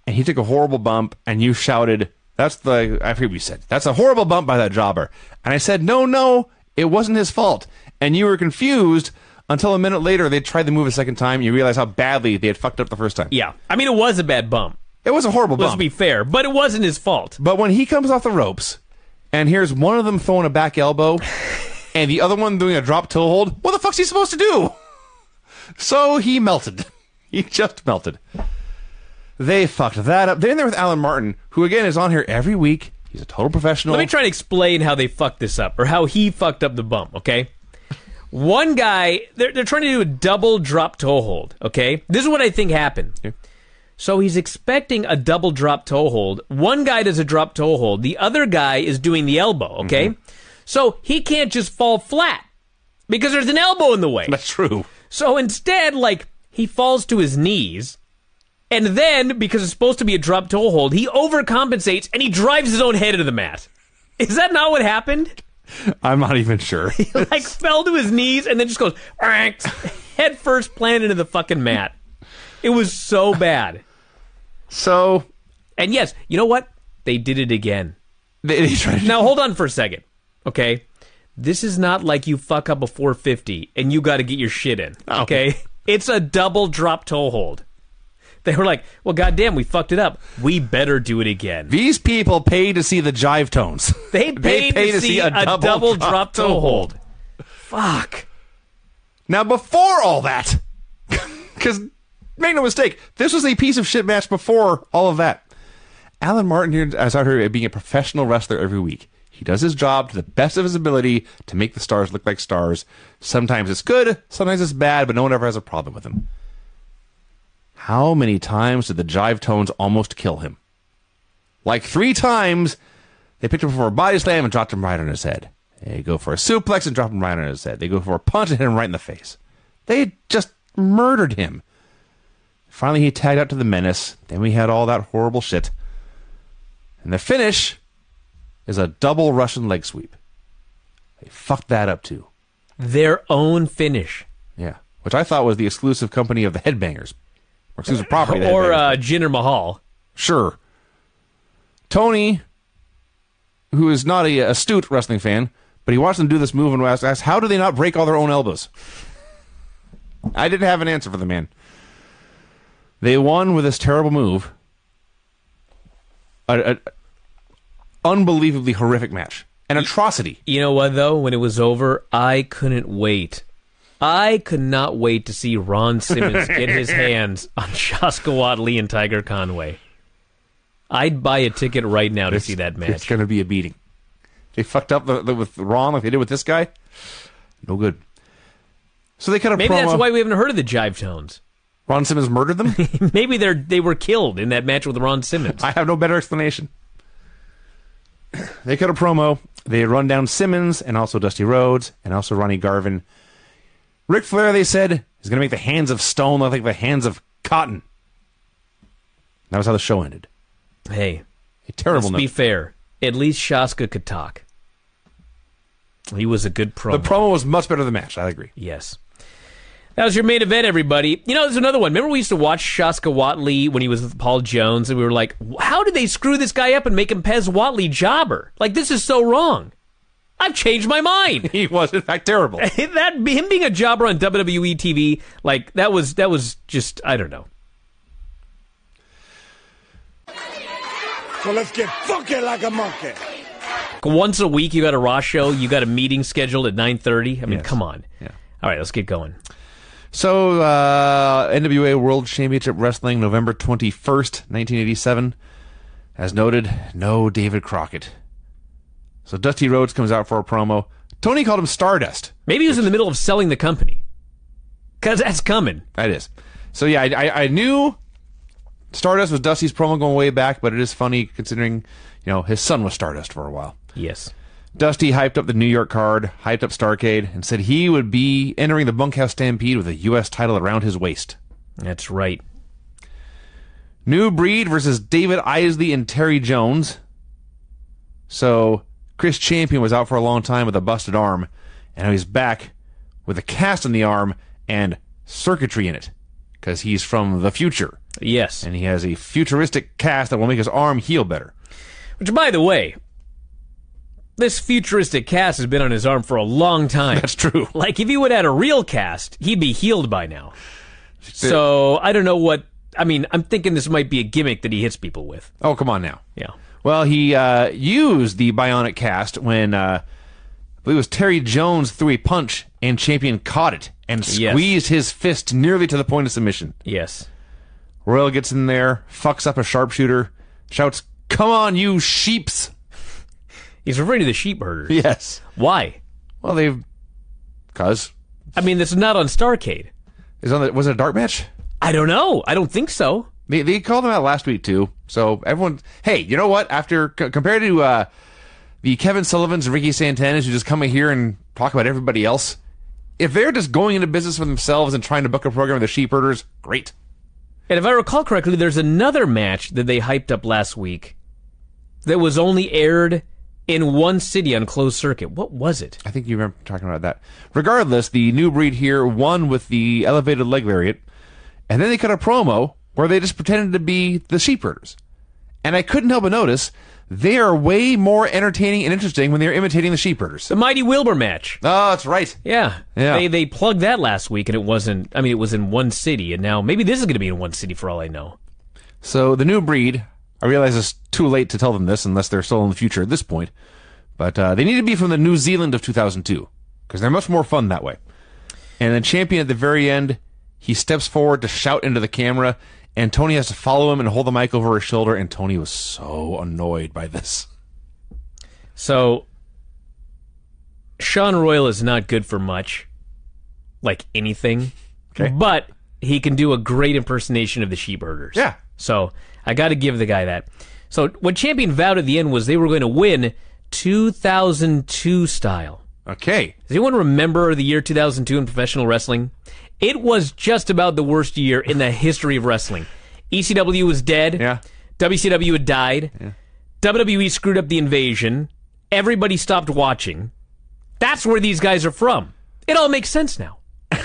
and he took a horrible bump, and you shouted, "That's the I forget what you said. That's a horrible bump by that jobber." And I said, "No, no, it wasn't his fault." And you were confused until a minute later they tried the move a second time, and you realized how badly they had fucked up the first time. yeah. I mean, it was a bad bump. It was a horrible Let's bump. be fair, but it wasn't his fault. But when he comes off the ropes, and here's one of them throwing a back elbow, *laughs* and the other one doing a drop toe hold, what the fuck's he supposed to do? *laughs* So he melted. *laughs* He just melted. They fucked that up. They're in there with Alan Martin, who again is on here every week. He's a total professional. Let me try and explain how they fucked this up, or how he fucked up the bump, okay? One guy, they're, they're trying to do a double drop toe hold, okay? This is what I think happened. Okay. So he's expecting a double drop toe hold. One guy does a drop toe hold, the other guy is doing the elbow, okay? Mm-hmm. So he can't just fall flat because there's an elbow in the way. That's true. So instead, like, he falls to his knees, and then, because it's supposed to be a drop toe hold, he overcompensates and he drives his own head into the mat. Is that not what happened? I'm not even sure. *laughs* He like fell to his knees and then just goes head first planted into the fucking mat. It was so bad. so And yes, you know what? They did it again. they, they tried. Now hold on for a second. Okay? This is not like you fuck up a 450 and you got to get your shit in. Oh. Okay? It's a double drop toe hold. *laughs* They were like, "Well, goddamn, we fucked it up. We better do it again." These people pay to see the jive tones. *laughs* They paid pay to, see a double, drop toe hold. Fuck. Now, before all that, *laughs* because make no mistake, this was a piece of shit match before all of that. Alan Martin here is out heard, being a professional wrestler every week. He does his job to the best of his ability to make the stars look like stars. Sometimes it's good, sometimes it's bad, but no one ever has a problem with him. How many times did the jive tones almost kill him? Like three times, they picked him for a body slam and dropped him right on his head. They go for a suplex and drop him right on his head. They go for a punch and hit him right in the face. They just murdered him. Finally, he tagged out to the menace. Then we had all that horrible shit. And the finish is a double Russian leg sweep. They fucked that up too. Their own finish. Yeah. Which I thought was the exclusive company of the Headbangers. Or exclusive property. *laughs* Or uh, Jinder Mahal. Sure. Tony, who is not a astute wrestling fan, but he watched them do this move and asked, asked, how do they not break all their own elbows? I didn't have an answer for the man. They won with this terrible move. A- unbelievably horrific match. An atrocity. You know what though? When it was over, I couldn't wait. I could not wait to see Ron Simmons get his *laughs* hands on Shaska Whatley and Tiger Conway. I'd buy a ticket right now to see that match. It's going to be a beating. They fucked up the, the, with Ron like they did with this guy. No good. So they cut a promo. Maybe promo. that's why we haven't heard of the Jive Tones. Ron Simmons murdered them. *laughs* Maybe they're they were killed in that match with Ron Simmons. I have no better explanation. They cut a promo. They run down Simmons and also Dusty Rhodes and also Ronnie Garvin. Ric Flair, they said, is going to make the hands of stone look like the hands of cotton. That was how the show ended. hey, A terrible let's be fair. At least Shaska could talk. He was a good pro. The promo was much better than the match. I agree. Yes. That was your main event, everybody. You know, there's another one. Remember, we used to watch Shaska Whatley when he was with Paul Jones, and we were like, how did they screw this guy up and make him Pez Whatley jobber? Like, this is so wrong. I've changed my mind. *laughs* He was, in fact, terrible. *laughs* that him being a jobber on WWE TV, like that was that was just I don't know. So let's get funky like a monkey. Once a week, you got a Raw show. You got a meeting scheduled at nine thirty. I mean, Yes. come on. Yeah. All right, let's get going. So, uh, NWA World Championship Wrestling, November 21st, 1987. As noted, no David Crockett. So Dusty Rhodes comes out for a promo. Tony called him Stardust. Maybe he was in the middle of selling the company, because that's coming. That is. So yeah, I, I, I knew Stardust was Dusty's promo going way back, but it is funny considering, you know, his son was Stardust for a while. Yes. Dusty hyped up the New York card, hyped up Starcade, and said he would be entering the Bunkhouse Stampede with a U.S. title around his waist. That's right. New Breed versus David Isley and Terry Jones. So Chris Champion was out for a long time with a busted arm, and he's back with a cast on the arm and circuitry in it because he's from the future Yes. and he has a futuristic cast that will make his arm heal better. Which, by the way, this futuristic cast has been on his arm for a long time. *laughs* That's true. Like, if he would have had a real cast, he'd be healed by now. So, I don't know what. I mean, I'm thinking this might be a gimmick that he hits people with. Oh, come on now. Yeah. Well, he uh, used the bionic cast when uh, I believe it was Terry Jones threw a punch and Champion caught it and Yes. squeezed his fist nearly to the point of submission. Yes. Royal gets in there, fucks up a sharpshooter, shouts, "Come on, you sheeps!" He's referring to the sheep herders. Yes. Why? Well, they've cause I mean, this is not on Starcade. is on the was it a dark match? I don't know. I don't think so. They they called them out last week too. So everyone, hey, you know what? After c- compared to uh, the Kevin Sullivans and Ricky Santanas who just come in here and talk about everybody else, if they're just going into business for themselves and trying to book a program with the sheep herders, great. And if I recall correctly, there's another match that they hyped up last week that was only aired in one city on closed circuit. What was it? I think you remember talking about that. Regardless, the new breed here won with the elevated leg lariat, and then they cut a promo where they just pretended to be the sheep herders. And I couldn't help but notice they are way more entertaining and interesting when they're imitating the sheep herders. The Mighty Wilbur match. Oh, that's right. Yeah. Yeah. They they plugged that last week and it wasn't I mean it was in one city and now maybe this is going to be in one city for all I know. So the new breed, I realize it's too late to tell them this unless they're still in the future at this point, but uh, they need to be from the New Zealand of 2002 because they're much more fun that way. And the champion at the very end, he steps forward to shout into the camera, and Tony has to follow him and hold the mic over his shoulder, and Tony was so annoyed by this. So Sean Royal is not good for much like anything. Okay. But he can do a great impersonation of the sheep herders. Yeah. So I got to give the guy that. So what Champion vowed at the end was they were going to win 2002 style. Okay. Does anyone remember the year 2002 in professional wrestling? It was just about the worst year in the history of wrestling. ECW was dead. Yeah. WCW had died. WWE screwed up the invasion. Everybody stopped watching. That's where these guys are from. It all makes sense now. *laughs*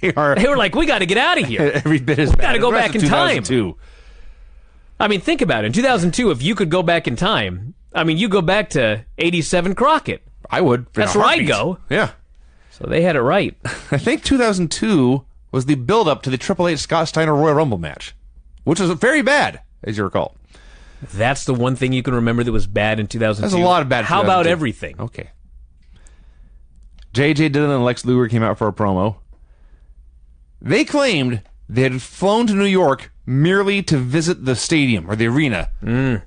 They are They were like, we got to get out of here. *laughs* every bit as bad. gotta go back in time. 2002. I mean, think about it. In 2002, if you could go back in time, I mean, you go back to 87 Crockett. I would. That's where I'd go. Yeah. So they had it right. *laughs* I think 2002 was the build up to the Triple H Scott Steiner Royal Rumble match, which was very bad, as you recall. That's the one thing you can remember that was bad in 2002. There's a lot of bad. How about everything? Okay. JJ Dillon and Lex Luger came out for a promo. They claimed they had flown to New York merely to visit the stadium or the arena Mm.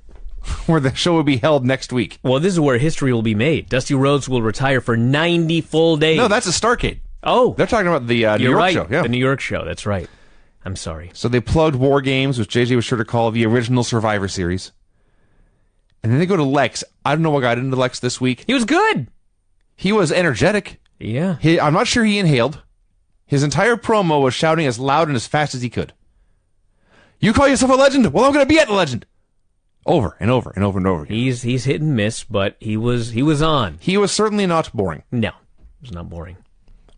*laughs* where the show will be held next week. Well, this is where history will be made. Dusty Rhodes will retire for 90 full days. No, that's a Starcade. oh, They're talking about the uh, New York right. show. Yeah. The New York show. That's right. I'm sorry. So they plugged War Games, which JJ was sure to call the original Survivor Series. And then they go to Lex. I don't know what got into Lex this week. He was good. He was energetic. Yeah. He, I'm not sure he inhaled. His entire promo was shouting as loud and as fast as he could. You call yourself a legend? Well, I'm going to be at the legend. Over and over and over and over again. He's he's hit and miss, but he was he was on. He was certainly not boring. No, it was not boring.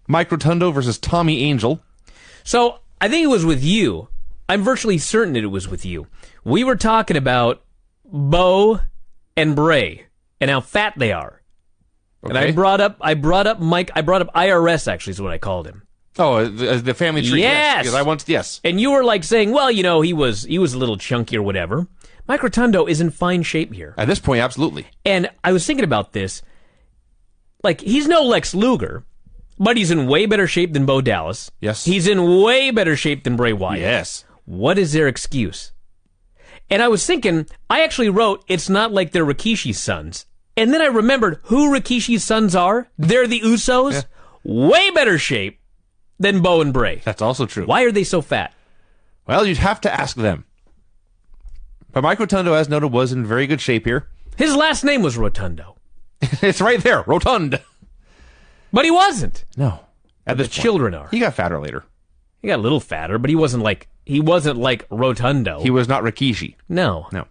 Mike Rotundo versus Tommy Angel. So I think it was with you. I'm virtually certain that it was with you. We were talking about Bo and Bray and how fat they are. Okay. And I brought up I brought up Mike I brought up IRS actually is what I called him. Oh, uh, the, the family tree. Yes. Because I once, yes. And you were like saying, well, you know, he was he was a little chunky or whatever. Mike Rotundo is in fine shape here. At this point, absolutely. And I was thinking about this. Like, he's no Lex Luger, but he's in way better shape than Bo Dallas. Yes. He's in way better shape than Bray Wyatt. Yes. What is their excuse? And I was thinking, I actually wrote, it's not like they're Rikishi's sons. And then I remembered who Rikishi's sons are. They're the Usos. Way better shape than Bo and Bray. That's also true. Why are they so fat? Well, you'd have to ask them. But Mike Rotundo, as noted, was in very good shape here. His last name was Rotundo, *laughs* it's right there, rotund. but he wasn't. No. At The point. children are. He got fatter later. He got a little fatter, but he wasn't like he wasn't like Rotundo. He was not Rikishi. no. No.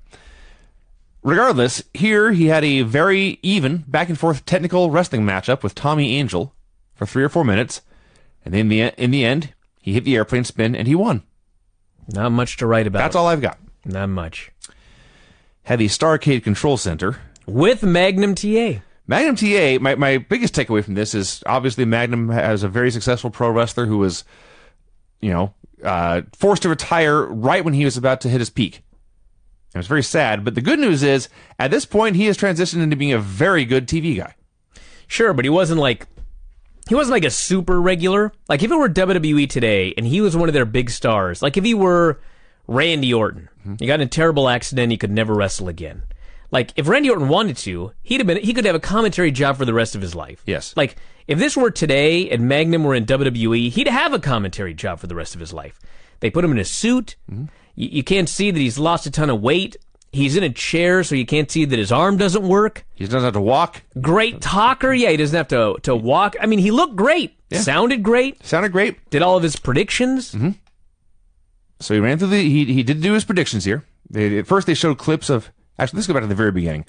Regardless, here he had a very even back and forth technical wrestling matchup with Tommy Angel for three or four minutes, and in the in the end, he hit the airplane spin and he won. Not much to write about. That's all I've got. Not much. The Starcade Control Center. With Magnum TA. Magnum TA, my, my biggest takeaway from this is obviously Magnum has a very successful pro wrestler who was, you know, uh, forced to retire right when he was about to hit his peak. It was very sad, but the good news is at this point he has transitioned into being a very good TV guy. Sure, but he wasn't like he wasn't like a super regular. Like if it were WWE today and he was one of their big stars, like if he were Randy Orton, he got in a terrible accident, he could never wrestle again. Like if Randy Orton wanted to, he'd have been he could have a commentary job for the rest of his life. Yes. Like if this were today and Magnum were in WWE, he'd have a commentary job for the rest of his life. They put him in a suit. Mm-hmm. You, you can't see that he's lost a ton of weight. He's in a chair, so you can't see that his arm doesn't work. He doesn't have to walk. Great talker. Yeah, he doesn't have to to walk. I mean, he looked great. Sounded great. Sounded great. Did all of his predictions. Mm-hmm. So he ran through the. He he did do his predictions here. They, at first, they showed clips of. Actually, let's go back to the very beginning.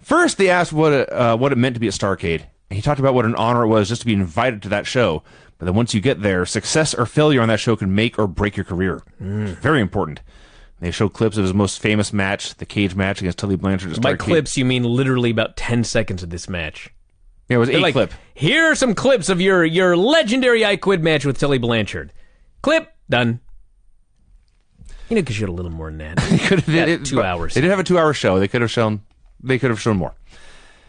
First, they asked what it, uh, what it meant to be at Starcade. And he talked about what an honor it was just to be invited to that show. But then once you get there, success or failure on that show can make or break your career. Very important. They showed clips of his most famous match, the cage match against Tully Blanchard. at By clips, you mean literally about 10 seconds of this match. Yeah, it was They're a like, clip. here are some clips of your, your legendary I Quit match with Tully Blanchard. Clip, done. You know, because you had a little more than that. Could have Got two hours. They did have a two-hour show. They could have shown. They could have shown more.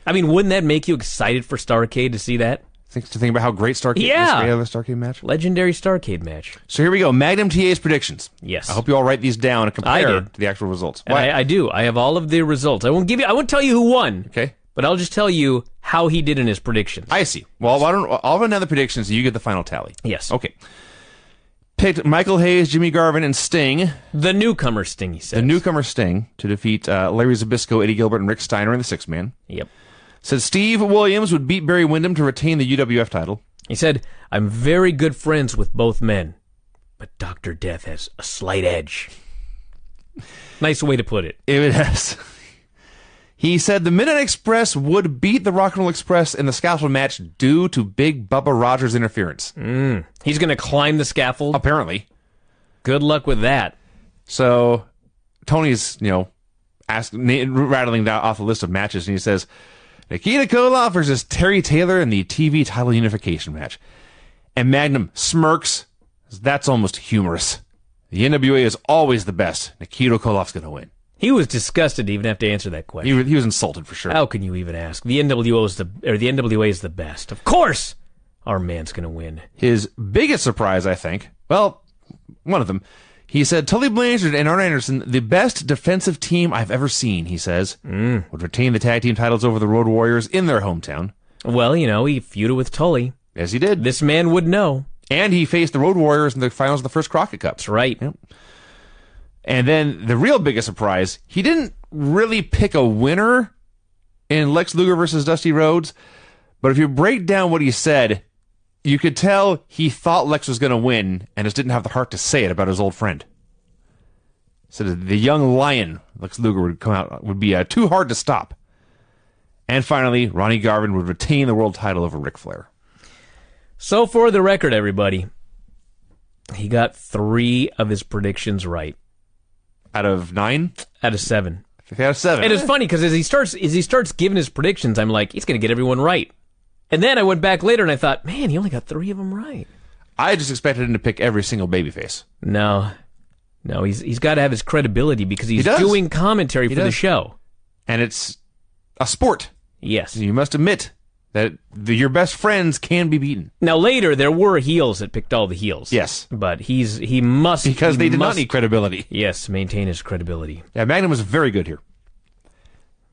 I mean, wouldn't that make you excited for Starcade to see that? Think to think about how great Starcade. Yeah. of a Starcade match. Legendary Starcade match. So here we go. Magnum TA's predictions. Yes. I hope you all write these down and compare to the actual results. Why? I, I do. I have all of the results. I won't give you. I won't tell you who won. okay. But I'll just tell you how he did in his predictions. I see. Well, why don't I'll run down the predictions and you get the final tally. yes. Okay. Picked Michael Hayes, Jimmy Garvin, and Sting, The newcomer Sting. He says. the newcomer Sting, to defeat uh, Larry Zbyszko, Eddie Gilbert, and Rick Steiner in the six man. Yep. Said Steve Williams would beat Barry Windham to retain the UWF title. He said, "I'm very good friends with both men, but Doctor Death has a slight edge." nice way to put it. It has. *laughs* He said the Midnight Express would beat the Rock and Roll Express in the scaffold match due to Big Bubba Rogers' interference. Mm. He's going to climb the scaffold. Apparently. Good luck with that. So Tony's, you know, ask, rattling down off the list of matches, and he says Nikita Koloff versus Terry Taylor in the TV title unification match. And Magnum smirks. That's almost humorous. The NWA is always the best. Nikita Koloff's going to win. He was disgusted to even have to answer that question. He, was- he was insulted for sure. How can you even ask? The NWO is the or the NWA is the best. Of course, our man's going to win. His biggest surprise, I think, well, one of them, he said Tully Blanchard and Arn Anderson, the best defensive team I've ever seen, he says, mm. would retain the tag team titles over the Road Warriors in their hometown. Well, you know, he feuded with Tully. As he did. This man would know. And he faced the Road Warriors in the finals of the first Crockett Cup. That's right. And then the real biggest surprise, he didn't really pick a winner in Lex Luger versus Dusty Rhodes. But if you break down what he said, you could tell he thought Lex was going to win and just didn't have the heart to say it about his old friend. Said the young lion, Lex Luger, would come out, would be uh, too hard to stop. And finally, Ronnie Garvin would retain the world title over Ric Flair. So for the record, everybody, he got three of his predictions right Out of nine, out of seven. out of seven. And it's funny because as he starts as he starts giving his predictions, I'm like, he's going to get everyone right. And then I went back later and I thought, man, he only got three of them right. I just expected him to pick every single babyface. No, no, he's he's got to have his credibility because he's does. doing commentary for the show. And it's a sport. Yes. You must admit that the, your best friends can be beaten. Now later there were heels that picked all the heels. Yes. but he's he must Because he they did must, not need credibility. Yes, maintain his credibility. Yeah, Magnum was very good here.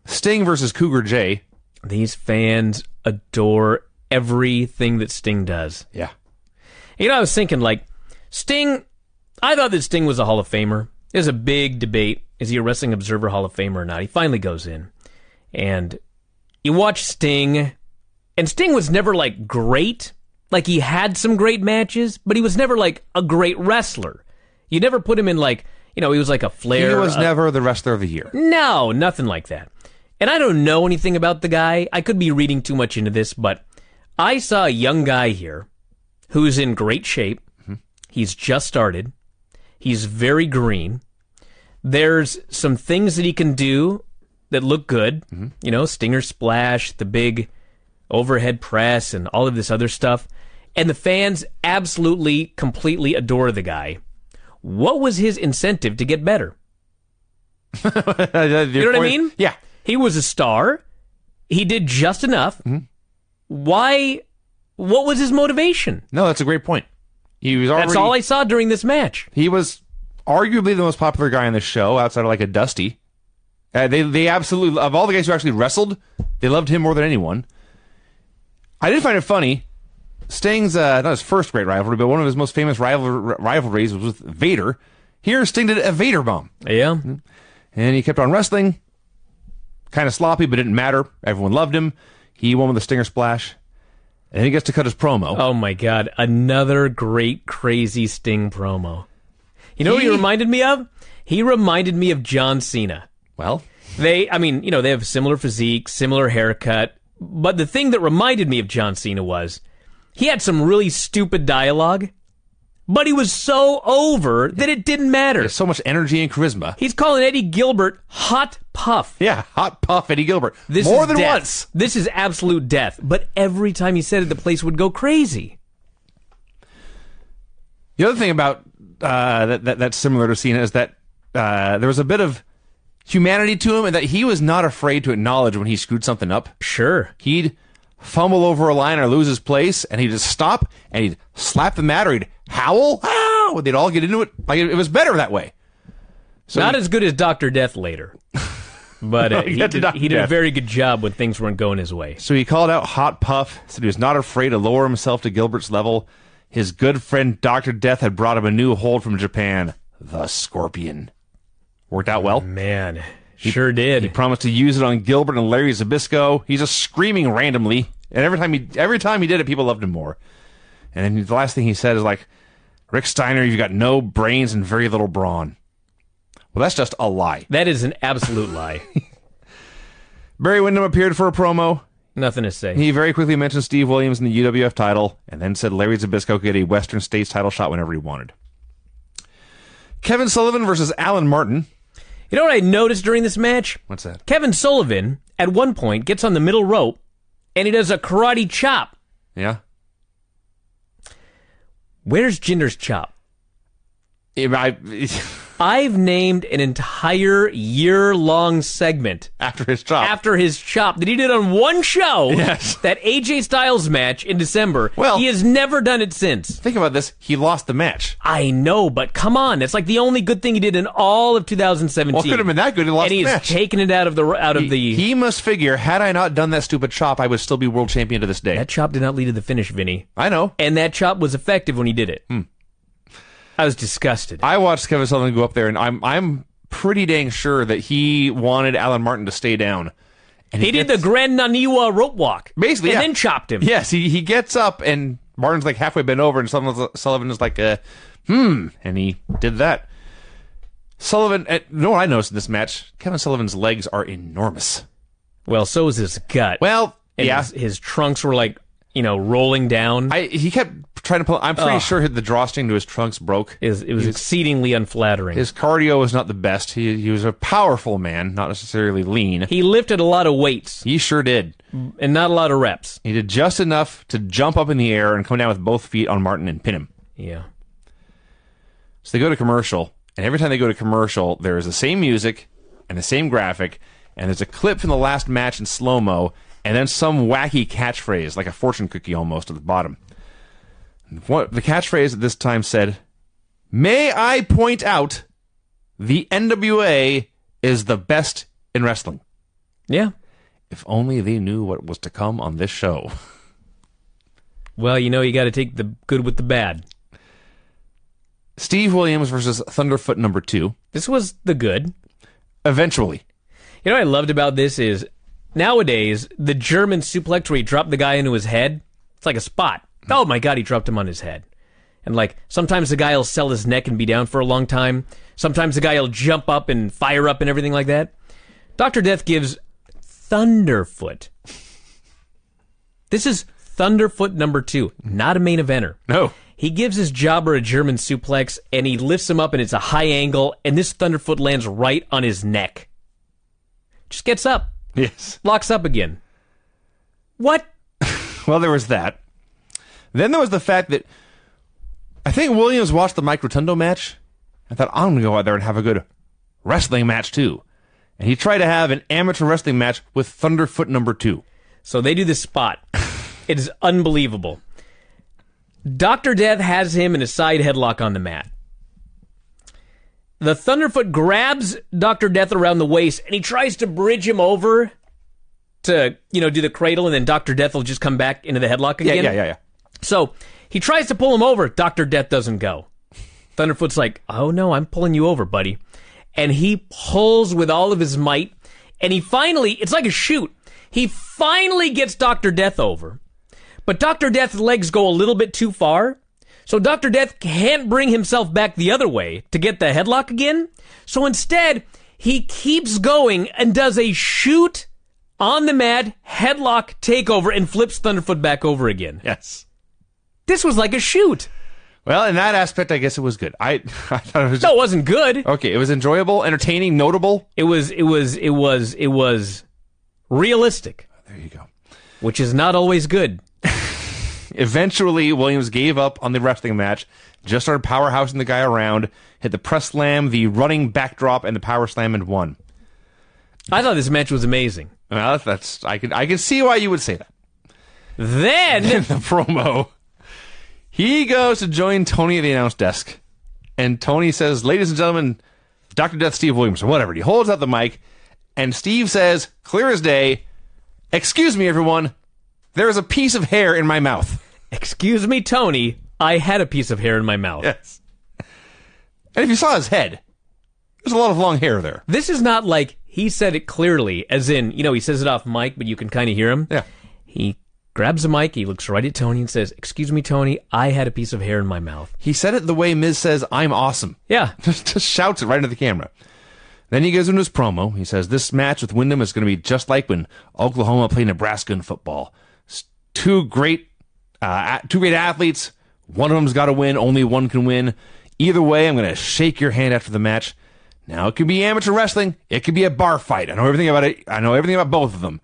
Sting versus Cougar Jay. These fans adore everything that Sting does. Yeah. You know, I was thinking like Sting. I thought that Sting was a Hall of Famer. There's a big debate: is he a Wrestling Observer Hall of Famer or not? He finally goes in, and you watch Sting, and Sting was never like great. Like he had some great matches, but he was never like a great wrestler. You never put him in like you know he was like a Flair. He was a- never the wrestler of the year. no, nothing like that. And I don't know anything about the guy. I could be reading too much into this, but I saw a young guy here who's in great shape. Mm-hmm. He's just started. He's very green. There's some things that he can do that look good. Mm-hmm. You know, Stinger Splash, the big overhead press, and all of this other stuff. And the fans absolutely, completely adore the guy. What was his incentive to get better? *laughs* you know what I mean? Yeah. He was a star. He did just enough. Why? What was his motivation? No, that's a great point. He was already. That's all I saw during this match. He was arguably the most popular guy on the show outside of like a Dusty. Uh, they they absolutely of all the guys who actually wrestled, they loved him more than anyone. I did find it funny. Sting's uh, not his first great rivalry, but one of his most famous rival, rivalries was with Vader. Here, Sting did a Vader bomb, Yeah. and he kept on wrestling. Kind of sloppy, but didn't matter. Everyone loved him. He won with the Stinger Splash, and he gets to cut his promo. Oh my God! Another great crazy Sting promo. You know what he He- reminded me of? He reminded me of John Cena. Well, They, I mean, you know, they have similar physique, similar haircut. But the thing that reminded me of John Cena was he had some really stupid dialogue, but he was so over that it didn't matter. So much energy and charisma. He's calling Eddie Gilbert hot puff. Yeah, hot puff Eddie Gilbert. This More than death. once. This is absolute death. But every time he said it, the place would go crazy. The other thing about uh, that, that that's similar to Cena is that uh, there was a bit of humanity to him, and that he was not afraid to acknowledge when he screwed something up. Sure. He'd fumble over a line or lose his place, and he'd just stop and he'd slap the mat or he'd howl, "Ow!" and they'd all get into it. Like it, was better that way. So Not he- as good as Dr. Death later. *laughs* But uh, he, did, he did a very good job when things weren't going his way. So he called out Hot Puff, said he was not afraid to lower himself to Gilbert's level. His good friend Dr. Death had brought him a new hold from Japan, the Scorpion. Worked out well. Man, sure did. He promised to use it on Gilbert and Larry Zbyszko. He's just screaming randomly, and every time he every time he did it, people loved him more. And then the last thing he said is like, "Rick Steiner, you've got no brains and very little brawn." Well, that's just a lie. that is an absolute lie. *laughs* Barry Windham appeared for a promo. Nothing to say. He very quickly mentioned Steve Williams in the UWF title, and then said Larry Zbyszko could get a Western States title shot whenever he wanted. Kevin Sullivan versus Alan Martin. You know what I noticed during this match? What's that? Kevin Sullivan, at one point, gets on the middle rope and he does a karate chop. Yeah. Where's Jinder's chop? I- *laughs* I've named an entire year long segment after his chop. after his chop that he did on one show. Yes. That AJ Styles match in December. Well- he has never done it since. Think about this. He lost the match. I know, but come on, it's like the only good thing he did in all of 2017. Well, could have been that good. He lost and the he's match. taken it out of the out of the. he must figure, had I not done that stupid chop, I would still be world champion to this day. that chop did not lead to the finish, Vinny, I know. and that chop was effective when he did it. Hmm. I was disgusted. I watched Kevin Sullivan go up there, and I'm I'm pretty dang sure that he wanted Alan Martin to stay down. And he did the gets- Gran Naniwa rope walk, Basically, and yeah. then chopped him. Yes, he he gets up, and Martin's like halfway bent over, and Sullivan, Sullivan is like, uh, hmm, and he did that. Sullivan, uh, you know what I noticed in this match? Kevin Sullivan's legs are enormous. Well, so is his gut. Well, and yeah, his, his trunks were like you know rolling down. I he kept trying to pull. I'm pretty Ugh. sure the drawstring to his trunks broke. Is it was exceedingly unflattering. His cardio was not the best. He he was a powerful man, not necessarily lean. he lifted a lot of weights He sure did. and not a lot of reps. He did just enough to jump up in the air and come down with both feet on Martin and pin him. Yeah. So they go to commercial, and every time they go to commercial, there is the same music and the same graphic, and there's a clip from the last match in slow mo, and then some wacky catchphrase, like a fortune cookie almost at the bottom. What the catchphrase at this time said, "May I point out, the NWA is the best in wrestling." Yeah. If only they knew what was to come on this show. *laughs* Well, you know, you got to take the good with the bad. Steve Williams versus Thunderfoot number two. This was the good. Eventually, You know what I loved about this is nowadays the German suplex where he dropped the guy into his head. It's like a spot. Oh my god, he dropped him on his head. And like sometimes the guy will sell his neck and be down for a long time. Sometimes the guy will jump up and fire up and everything like that. Doctor Death gives Thunderfoot. This is Thunderfoot number two, not a main eventer. no. He gives his jobber a German suplex and he lifts him up and it's a high angle and this Thunderfoot lands right on his neck. Just gets up, Yes. locks up again. What? *laughs* Well, there was that. Then there was the fact that I think Williams watched the Mike Rotundo match. I thought I'm gonna go out there and have a good wrestling match too. And he tried to have an amateur wrestling match with Thunderfoot number two. So they do this spot. It is unbelievable. Dr. Death has him in a side headlock on the mat. The Thunderfoot grabs Dr. Death around the waist and he tries to bridge him over to, you know, do the cradle and then Dr. Death will just come back into the headlock Yeah, again. yeah, yeah, yeah. So he tries to pull him over. Dr. Death doesn't go. Thunderfoot's like, oh no, I'm pulling you over, buddy. And he pulls with all of his might. And he finally, it's like a shoot. He finally gets Dr. Death over. But Dr. Death's legs go a little bit too far. So Dr. Death can't bring himself back the other way to get the headlock again. So instead, He keeps going and does a shoot on the mat, headlock takeover, and flips Thunderfoot back over again. Yes. This was like a shoot. Well, in that aspect, I guess it was good. I, *laughs* I thought it was No, it wasn't good. okay. It was enjoyable, entertaining, notable. It was, it was, it was, it was realistic, There you go. which is not always good. Eventually, Williams gave up on the wrestling match, just started powerhousing the guy around, hit the press slam, the running backdrop, and the power slam, and won. I thought this match was amazing. Well, that's, I can I can see why you would say that. Then *laughs* in the promo. He goes to join Tony at the announce desk, and Tony says, "Ladies and gentlemen, Doctor Death, Steve Williams, or whatever." He holds out the mic, and Steve says, clear as day, "Excuse me, everyone. There is a piece of hair in my mouth." Excuse me, Tony. I had a piece of hair in my mouth. Yes. And if you saw his head, there's a lot of long hair there. This is not like he said it clearly, as in, you know, he says it off mic, but you can kind of hear him. Yeah. He grabs the mic, he looks right at Tony and says, Excuse me, Tony, I had a piece of hair in my mouth. He said it the way Miz says, "I'm awesome." Yeah. *laughs* just, just shouts it right into the camera. Then he goes into his promo. He says, This match with Windham is going to be just like when Oklahoma played Nebraska in football. It's two great, uh, two great athletes. One of them's got to win. Only one can win. Either way, I'm going to shake your hand after the match. Now, it could be amateur wrestling. It could be a bar fight. I know everything about it. I know everything about both of them.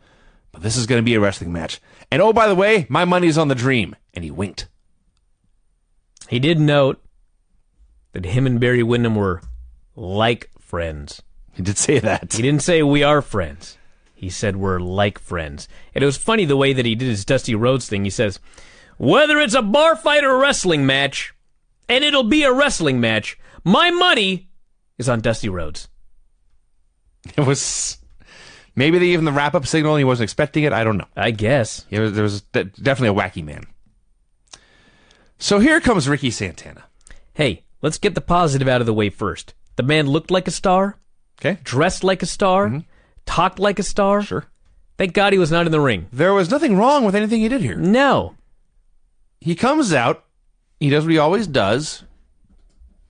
But this is going to be a wrestling match. And oh, by the way, my money's on the dream. And he winked. He did note that him and Barry Windham were like friends. He did say that. He didn't say we are friends. He said we're like friends. And it was funny the way that he did his Dusty Rhodes thing. He says, whether it's a bar fight or a wrestling match, and it'll be a wrestling match, my money is on Dusty Rhodes. *laughs* It was maybe they gave him the wrap up signal and he wasn't expecting it. I don't know. I guess. It was, there was definitely a wacky man. So here comes Ricky Santana. Hey, let's get the positive out of the way first. The man looked like a star, Okay, dressed like a star, mm-hmm. talked like a star. sure. Thank God he was not in the ring. There was nothing wrong with anything he did here. No. He comes out. He does what he always does.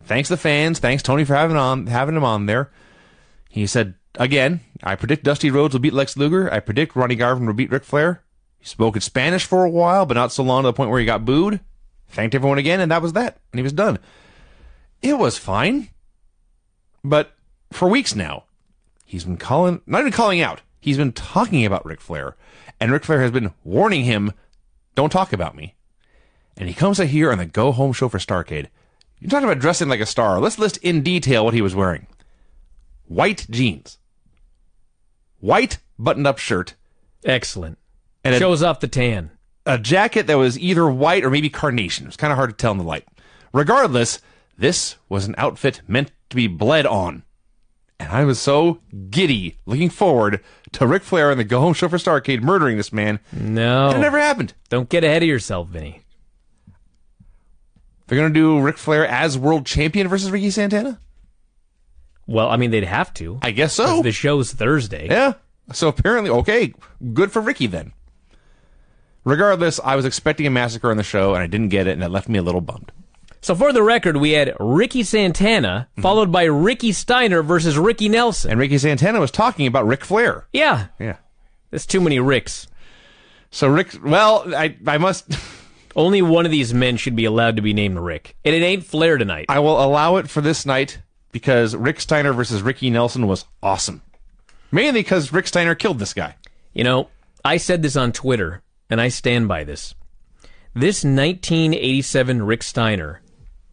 Thanks the fans. Thanks Tony for having on having him on there. He said again, "I predict Dusty Rhodes will beat Lex Luger. I predict Ronnie Garvin will beat Ric Flair." He spoke in Spanish for a while, but not so long to the point where he got booed. Thanked everyone again, and that was that. And he was done. It was fine. But for weeks now, he's been calling, not even calling out, he's been talking about Ric Flair. And Ric Flair has been warning him, don't talk about me. And he comes out here on the Go Home show for Starcade. You talking about dressing like a star. Let's list in detail what he was wearing white jeans, white buttoned up shirt, Excellent. and a, Shows off the tan. a jacket that was either white or maybe carnation. It was kind of hard to tell in the light. Regardless, this was an outfit meant to be bled on. And I was so giddy looking forward to Ric Flair and the Go Home Show for Starcade murdering this man. No. It never happened. Don't get ahead of yourself, Vinny. They're going to do Ric Flair as world champion versus Ricky Santana? Well, I mean, they'd have to. I guess so. The show's Thursday. Yeah. So apparently, okay, good for Ricky then. Regardless, I was expecting a massacre on the show, and I didn't get it, and it left me a little bummed. So for the record, we had Ricky Santana followed by Ricky Steiner versus Ricky Nelson. And Ricky Santana was talking about Ric Flair. yeah, Yeah. there's too many Ricks. So Rick, well, I I must, *laughs* Only one of these men should be allowed to be named Rick, and it ain't Flair tonight. I will allow it for this night because Rick Steiner versus Ricky Nelson was awesome. Mainly because Rick Steiner killed this guy. You know, I said this on Twitter, and I stand by this. This 1987 Rick Steiner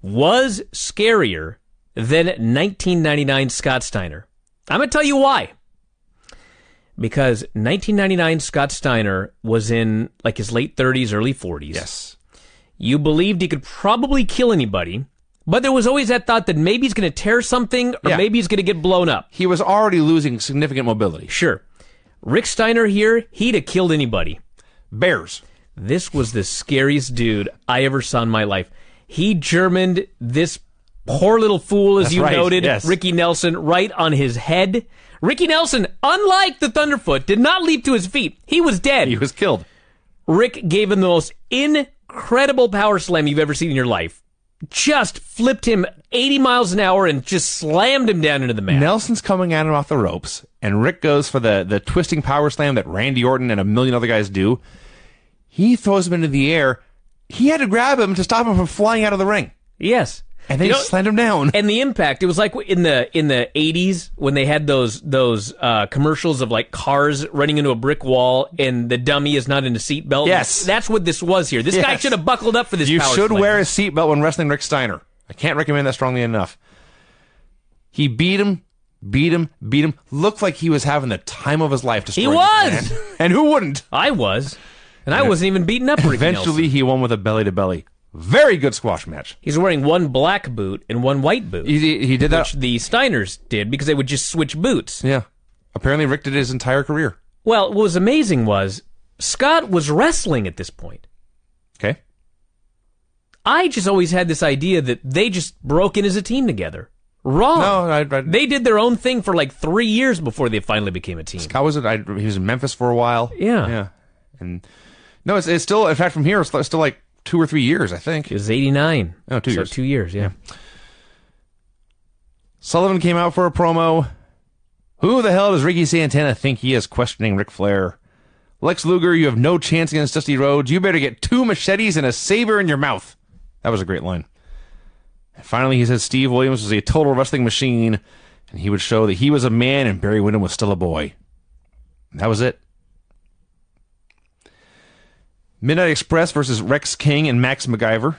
was scarier than 1999 Scott Steiner. I'm going to tell you why. Because 1999 Scott Steiner was in like his late 30s, early 40s. Yes. You believed he could probably kill anybody, but there was always that thought that maybe he's going to tear something or Yeah. maybe he's going to get blown up. He was already losing significant mobility. Sure. Rick Steiner here, he'd have killed anybody. Bears. This was the scariest dude I ever saw in my life. He Germaned this poor little fool, as That's you right, noted, yes. Ricky Nelson, right on his head. Ricky Nelson, unlike the Thunderfoot, did not leap to his feet. He was dead. He was killed. Rick gave him the most incredible power slam you've ever seen in your life. just flipped him 80 miles an hour and just slammed him down into the mat. Nelson's coming at him off the ropes, and Rick goes for the, the twisting power slam that Randy Orton and a million other guys do. He throws him into the air. He had to grab him to stop him from flying out of the ring. Yes. And they You know- slammed him down. and the impact it was like in the in the 80s when they had those those uh, commercials of like cars running into a brick wall and the dummy is not in a seatbelt Yes. that's what this was here this guy should have buckled up for this You should slam. wear a seatbelt when wrestling Rick Steiner. I can't recommend that strongly enough. He beat him, beat him, beat him. Looked like he was having the time of his life. he was and who wouldn't? i was and i wasn't even beating up Eventually, he won with a belly to belly. Very good squash match. he's wearing one black boot and one white boot He, he did that. which the steiners did because they would just switch boots Yeah. Apparently, Rick did his entire career. well what was amazing was scott was wrestling at this point Okay. i just always had this idea that they just broke in as a team together wrong No, I, I, They did their own thing for like three years before they finally became a team. Scott was. I, he was in Memphis for a while. Yeah. Yeah. And no, it's, it's still. In fact, from here, it's still like two or three years. I think. It was 89. Oh, two so years. two years, yeah. Sullivan came out for a promo. Who the hell does Ricky Santana think he is questioning Ric Flair? Lex Luger, you have no chance against Dusty Rhodes. You better get two machetes and a saber in your mouth. That was a great line. And finally, he said Steve Williams was a total wrestling machine, and he would show that he was a man and Barry Windham was still a boy. And that was it. Midnight Express versus Rex King and Max MacGyver.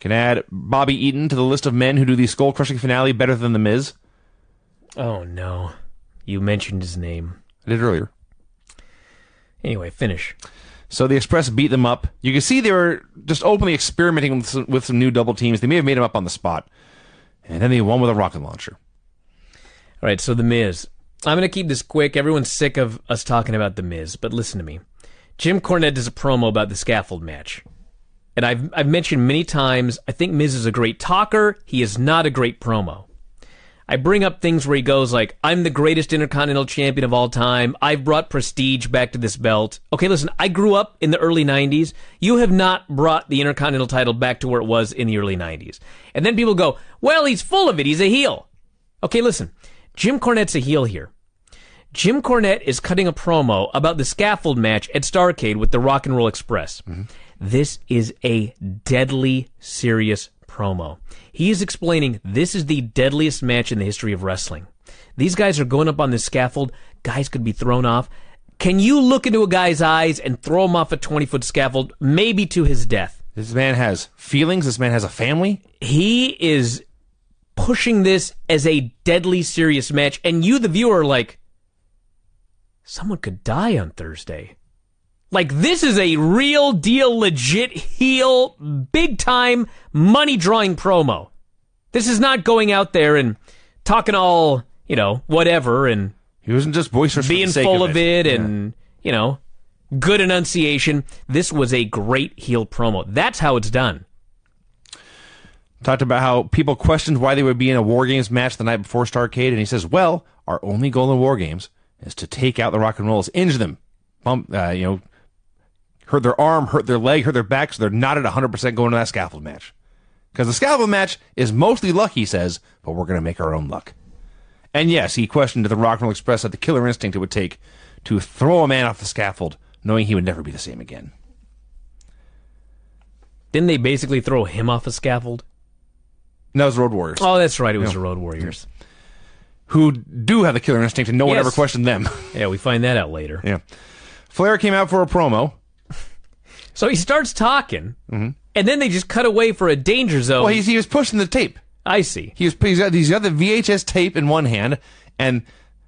Can add Bobby Eaton to the list of men who do the skull crushing finale better than The Miz. Oh, no. You mentioned his name. I did earlier. Anyway, finish. So the Express beat them up. You can see they were just openly experimenting with some, with some new double teams. They may have made them up on the spot. And then they won with a rocket launcher. All right, so The Miz. I'm going to keep this quick. Everyone's sick of us talking about The Miz, but listen to me. Jim Cornette does a promo about the scaffold match. And I've, I've mentioned many times, I think Miz is a great talker. He is not a great promo. I bring up things where he goes like, I'm the greatest Intercontinental Champion of all time. I've brought prestige back to this belt. Okay, listen, I grew up in the early 90s. You have not brought the Intercontinental title back to where it was in the early 90s. And then people go, well, he's full of it. He's a heel. Okay, listen, Jim Cornette's a heel here. Jim Cornette is cutting a promo about the scaffold match at Starcade with the Rock and Roll Express. This is a deadly serious promo. He is explaining this is the deadliest match in the history of wrestling. These guys are going up on this scaffold. Guys could be thrown off. Can you look into a guy's eyes and throw him off a 20 foot scaffold, maybe to his death? This man has feelings. This man has a family. He is pushing this as a deadly serious match, and you, the viewer, are like, someone could die on Thursday. Like, this is a real deal, legit heel, big time, money drawing promo. This is not going out there and talking all, you know, whatever and He wasn't just boisterous for being full of of it and, you know, good enunciation. This was a great heel promo. That's how it's done. Talked about how people questioned why they would be in a War Games match the night before Starcade, and he says, "Well, our only goal in War Games is to take out the Rock and Rolls, injure them, bump, uh, you know, hurt their arm, hurt their leg, hurt their back, so they're not at 100 percent going to that scaffold match. Because the scaffold match is mostly luck, he says, but we're going to make our own luck. And yes, he questioned the Rock and Roll Express at the killer instinct it would take to throw a man off the scaffold, knowing he would never be the same again. Didn't they basically throw him off a scaffold? And that was Road Warriors, Oh, that's right. It was the Road Warriors. Who do have the killer instinct, and no one ever questioned them. *laughs* Yeah, we find that out later. Yeah. Flair came out for a promo. So he starts talking, and then they just cut away for a danger zone. Well, he's, he was pushing the tape. I see. He was he's got, he's got the VHS tape in one hand and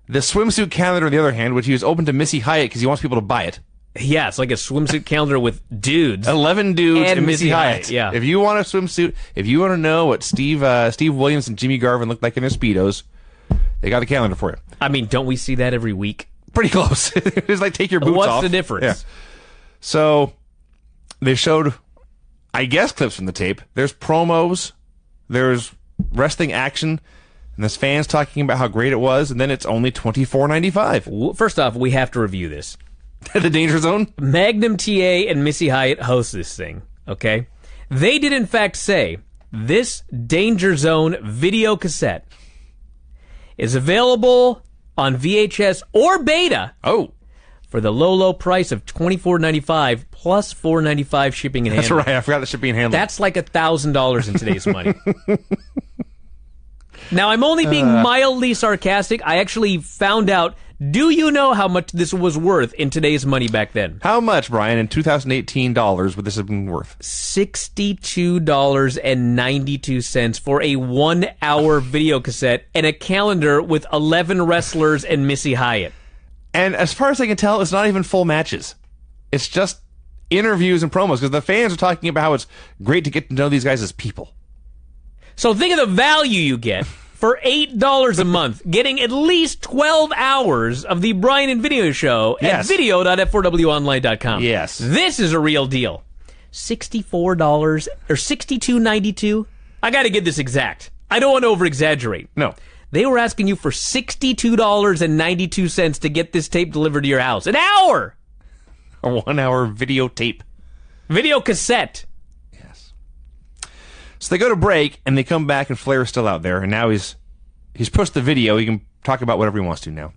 the swimsuit calendar in the other hand, which he was open to Missy Hyatt because he wants people to buy it. Yeah, it's like a swimsuit calendar with dudes. Eleven dudes And and, Missy Missy Hyatt. Hyatt, yeah. If you want a swimsuit, if you want to know what Steve uh, Steve Williams and Jimmy Garvin looked like in their speedos, they got the calendar for you. I mean, don't we see that every week? Pretty close. *laughs* it's like take your boots What's off. the difference? Yeah. So they showed, I guess, clips from the tape. There's promos, there's wrestling action, and there's fans talking about how great it was, and then it's only twenty four ninety five. First off, we have to review this. *laughs* the Danger Zone. Magnum TA and Missy Hyatt host this thing, okay? They did, in fact, say This Danger Zone video cassette is available on VHS or beta Oh, for the low, low price of twenty four ninety five plus four ninety five shipping and that's handling. right. I forgot that should be in handling. That's like a thousand dollars in today's money. *laughs* now I'm only being uh. mildly sarcastic. I actually found out. Do you know how much this was worth in today's money back then? How much, Bryan, in 2018 dollars would this have been worth? Sixty-two dollars and ninety-two cents for a one-hour video cassette and a calendar with eleven wrestlers and Missy Hyatt. And as far as I can tell, it's not even full matches. It's just interviews and promos because the fans are talking about how it's great to get to know these guys as people. So think of the value you get for eight dollars a month, getting at least twelve hours of the Bryan and Vinny Show at Yes. video.f4wonline.com. Yes. this is a real deal. Sixty-four dollars or sixty-two ninety-two. I got to get this exact. I don't want to over-exaggerate. No. They were asking you for sixty-two dollars and ninety-two cents to get this tape delivered to your house. An hour A one hour videotape. video cassette. So they go to break and they come back and Flair's still out there and now he's he's pushed the video. He can talk about whatever he wants to now.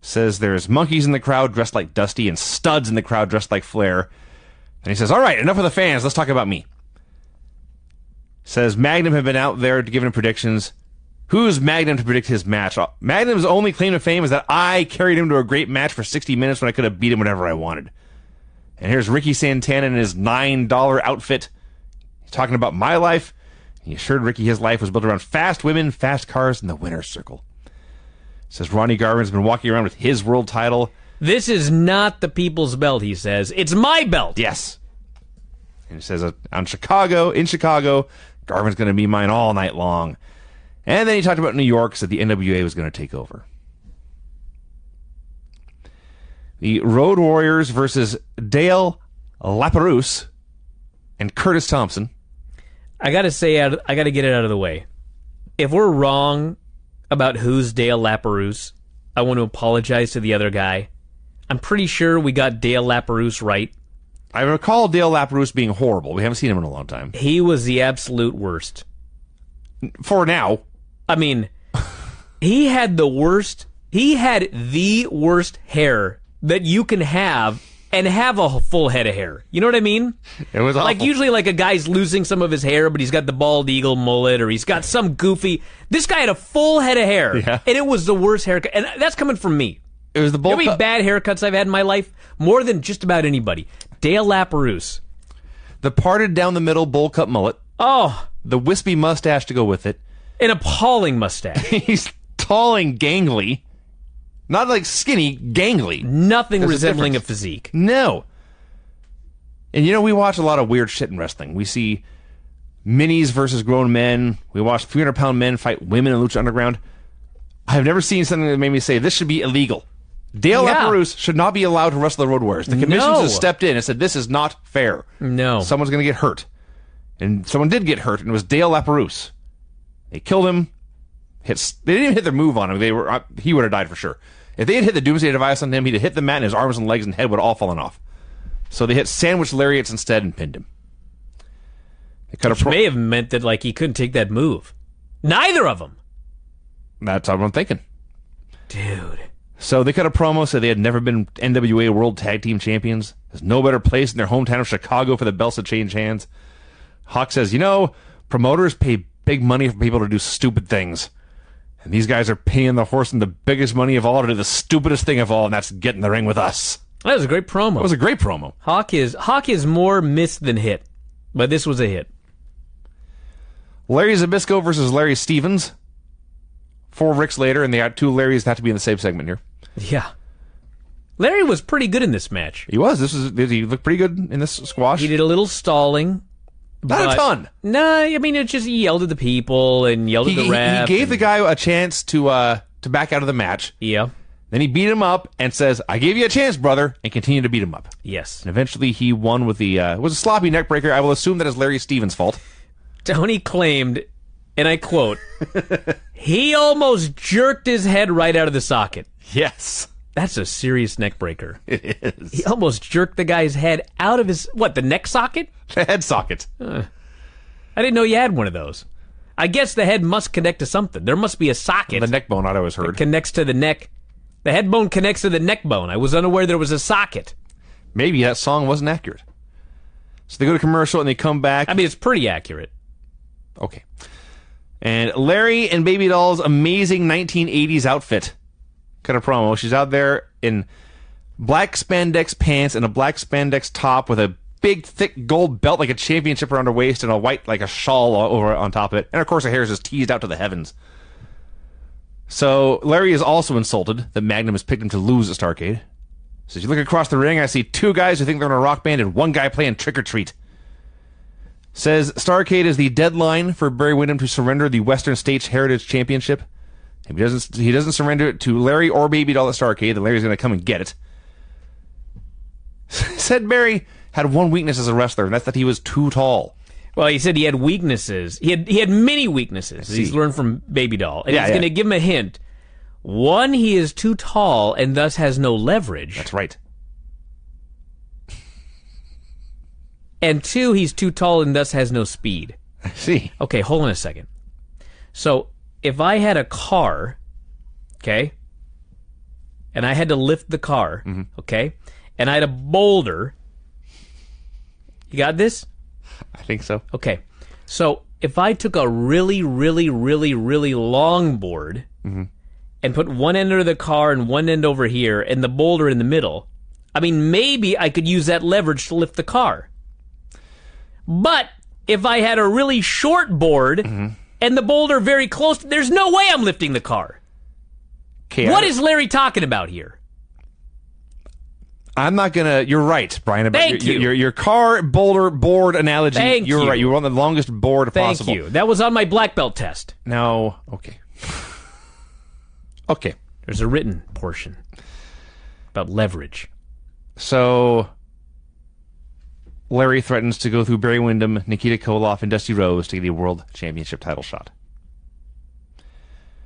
Says there's monkeys in the crowd dressed like Dusty and studs in the crowd dressed like Flair. And he says, All right, enough of the fans, let's talk about me. Says Magnum have been out there giving him predictions. Who's Magnum to predict his match? Uh, Magnum's only claim to fame is that I carried him to a great match for 60 minutes when I could have beat him whenever I wanted. And here's Ricky Santana in his $9 outfit. Talking about my life. He assured Ricky his life was built around fast women, fast cars, and the winner's circle. Says Ronnie Garvin's been walking around with his world title. This is not the people's belt, he says. It's my belt. Yes. And he says uh, on Chicago, in Chicago, Garvin's going to be mine all night long. And then he talked about New York, said the NWA was going to take over. The Road Warriors versus Dale Laperouse and Curtis Thompson. I gotta say, out I gotta get it out of the way. If we're wrong about who's Dale Laperouse, I want to apologize to the other guy. I'm pretty sure we got Dale Laperouse right. I recall Dale Laperouse being horrible. We haven't seen him in a long time. He was the absolute worst. For now, I mean, he had the worst. He had the worst hair that you can have and have a full head of hair. You know what I mean? it was awful. Like usually, like a guy's losing some of his hair, but he's got the bald eagle mullet, or he's got some goofy. This guy had a full head of hair, Yeah. and it was the worst haircut. And that's coming from me. it was the You know how many bad haircuts I've had in my life? More than just about anybody. Dale Laperouse. the parted down the middle bowl cut mullet, Oh, the wispy mustache to go with it. an appalling mustache. *laughs* He's tall and gangly. Not like skinny, gangly. Nothing There's a resembling a difference. physique. No. And you know, we watch a lot of weird shit in wrestling. We see minis versus grown men. We watch 300 pound men fight women in Lucha Underground. I have never seen something that made me say this should be illegal. Dale Yeah. Should not be allowed to wrestle the Road Warriors. The commissions No. have stepped in and said this is not fair. No. Someone's going to get hurt. And someone did get hurt, and it was Dale Laperouse. They killed him. Hit, they didn't even hit their move on him. They were uh, he would have died for sure. If they had hit the Doomsday Device on him, he'd have hit the mat, and his arms and legs and head would have all fallen off. So they hit sandwich lariats instead and pinned him. They cut a Which pro- may have meant that like he couldn't take that move. Neither of them. That's what I'm thinking. Dude. So they cut a promo, said they had never been NWA World Tag Team Champions. There's no better place in their hometown of Chicago for the belts to change hands. Hawk says, you know, promoters pay big money for people to do stupid things. And these guys are paying the horse and the biggest money of all to do the stupidest thing of all, and that's get in the ring with us. That was a great promo. That was a great promo. Hawk is Hawk is more missed than hit. But this was a hit. Larry Zbyszko versus Larry Stevens. Four Ricks later, and they got two Larrys that have to be in the same segment here. Yeah. Larry was pretty good in this match. He was. This is. He looked pretty good in this squash. He did a little stalling. Not but- a ton. Nah, I mean it just he yelled at the people and yelled He, at the he- ref. he gave the guy a chance to uh to back out of the match. Yeah. Then he beat him up and says, "I gave you a chance, brother," and continued to beat him up. Yes. And eventually, he won with the uh, it was a sloppy neck breaker. I will assume that is Larry Stevens' fault. Tony claimed, and I quote, *laughs* he almost jerked his head right out of the socket. Yes, That's a serious neck breaker. *laughs* it is He almost jerked the guy's head out of his what, the neck socket? *laughs* the head socket. I didn't know you had one of those. I guess the head must connect to something. There must be a socket The neck bone, I always heard. connects to the neck. The head bone connects to the neck bone. I was unaware there was a socket. Maybe that song wasn't accurate. So they go to commercial and they come back. I mean, it's pretty accurate. Okay. And Larry and Baby Doll's amazing 1980s outfit. Cut a promo. She's out there in black spandex pants and a black spandex top with a big, thick gold belt like a championship around her waist and a white, like a shawl over on top of it. And of course, her hair is just teased out to the heavens. So Larry is also insulted that Magnum has picked him to lose at Starcade. So Says, you look across the ring, I see two guys who think they're in a rock band and one guy playing trick or treat. Says Starcade is the deadline for Barry Windham to surrender the Western States Heritage Championship. If he doesn't, he doesn't surrender it to Larry or Baby Doll at Starcade, then Larry's going to come and get it. *laughs* Said Barry had one weakness as a wrestler, and that's that he was too tall. Well, he said he had weaknesses. He had he had many weaknesses. He's learned from Baby Doll, and Yeah, he's yeah. going to give him a hint. One, he is too tall and thus has no leverage. That's right. And two, he's too tall and thus has no speed. I *laughs* see. Okay, hold on a second. So, if I had a car, okay, and I had to lift the car, mm-hmm. okay, and I had a boulder, you got this? I think so. Okay. So if I took a really, really, really, really long board mm-hmm. and put one end of the car and one end over here and the boulder in the middle, I mean, maybe I could use that leverage to lift the car. But if I had a really short board mm-hmm. And the boulder very close, there's no way I'm lifting the car. Okay, What is Larry talking about here? I'm not gonna. You're right, Bryan. About Thank your, you. Your, your car boulder board analogy. Thank you're you. right. You were on the longest board Thank possible. you. That was on my black belt test. No. okay, *laughs* okay. There's a written portion about leverage. So Larry threatens to go through Barry Windham, Nikita Koloff, and Dusty Rhodes to get a world championship title shot.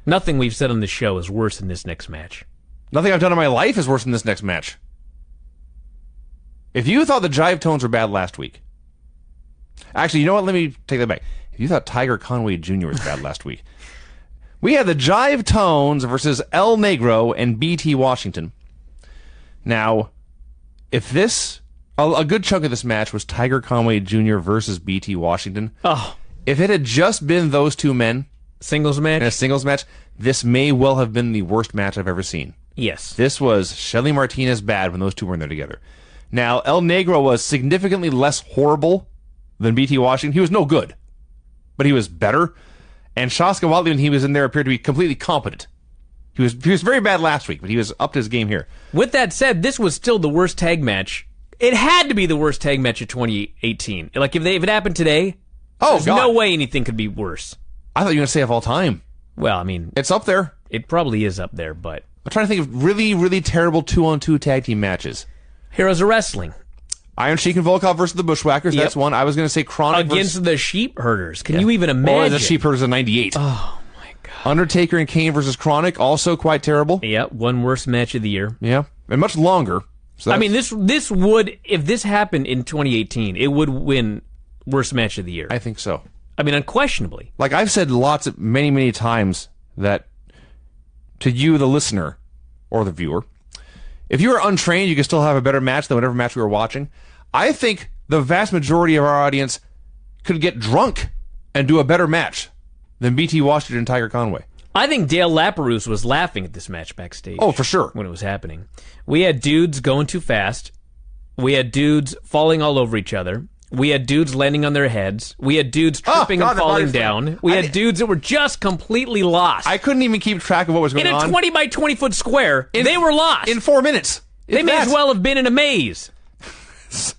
Nothing we've said on the show is worse than this next match. Nothing I've done in my life is worse than this next match. If you thought the jive tones were bad last week, actually, you know what? Let me take that back. If you thought Tiger Conway Jr. was bad last week, we had the jive tones versus El Negro and BT Washington. Now, if this, a, a good chunk of this match was Tiger Conway Jr. versus BT Washington, Oh, if it had just been those two men singles match? in a singles match, this may well have been the worst match I've ever seen. Yes. This was Shelly Martinez bad when those two were in there together. Now, El Negro was significantly less horrible than BT Washington. He was no good, but he was better. And Shaska Whatley, when he was in there, appeared to be completely competent. He was he was very bad last week, but he was up to his game here. With that said, this was still the worst tag match. It had to be the worst tag match of 2018. Like if they if it happened today, Oh, there's God. no way anything could be worse. I thought you were going to say of all time. Well, I mean, It's up there. it probably is up there, but I'm trying to think of really, really terrible two on two tag team matches. Heroes of Wrestling Iron Sheik and Volkoff versus the Bushwhackers. Yep. That's one. I was going to say Kronik against versus, the sheep herders. Can you even imagine? or the Sheep Herders of '98. Oh my god. Undertaker and Kane versus Kronik, also quite terrible. Yeah, one worst match of the year. Yeah, and much longer. So I mean, this this would if this happened in 2018, it would win worst match of the year. I think so. I mean, unquestionably. Like I've said lots of many, many times that to you, the listener or the viewer, if you are untrained, you can still have a better match than whatever match we were watching. I think the vast majority of our audience could get drunk and do a better match than BT Washington and Tiger Conway. I think Dale Laperouse was laughing at this match backstage. Oh, for sure. when it was happening. We had dudes going too fast. We had dudes falling all over each other. We had dudes landing on their heads. We had dudes Oh, tripping God, and falling down. We I had di- dudes that were just completely lost. I couldn't even keep track of what was going on. in a on 20 by 20 foot square, they were lost. in four minutes. they may as well have been in a maze. *laughs*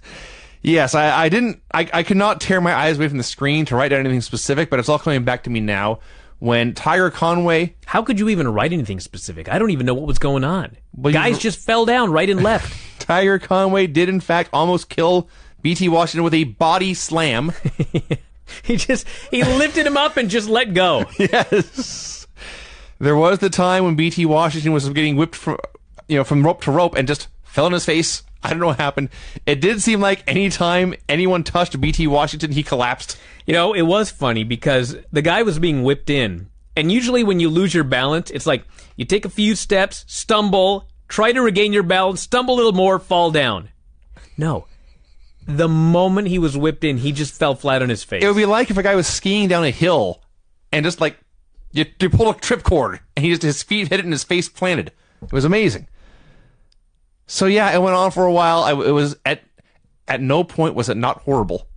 Yes, I, I didn't. I, I could not tear my eyes away from the screen to write down anything specific, but it's all coming back to me now. When Tiger Conway, How could you even write anything specific? I don't even know what was going on. Well, you- Guys just fell down right and left. *laughs* Tiger Conway did in fact almost kill BT Washington with a body slam. *laughs* he just he lifted him up and just let go. *laughs* yes, there was the time when BT Washington was getting whipped from, you know, from rope to rope and just fell on his face I don't know what happened. It did seem like anytime anyone touched BT Washington, he collapsed. You know, it was funny because the guy was being whipped in. And usually when you lose your balance, it's like you take a few steps, stumble, try to regain your balance, stumble a little more, fall down. No. The moment he was whipped in, he just fell flat on his face. It would be like if a guy was skiing down a hill and just like you, you pull a tripcord and he just his feet hit it and his face planted. It was amazing. So yeah, it went on for a while. I, it was at at no point was it not horrible.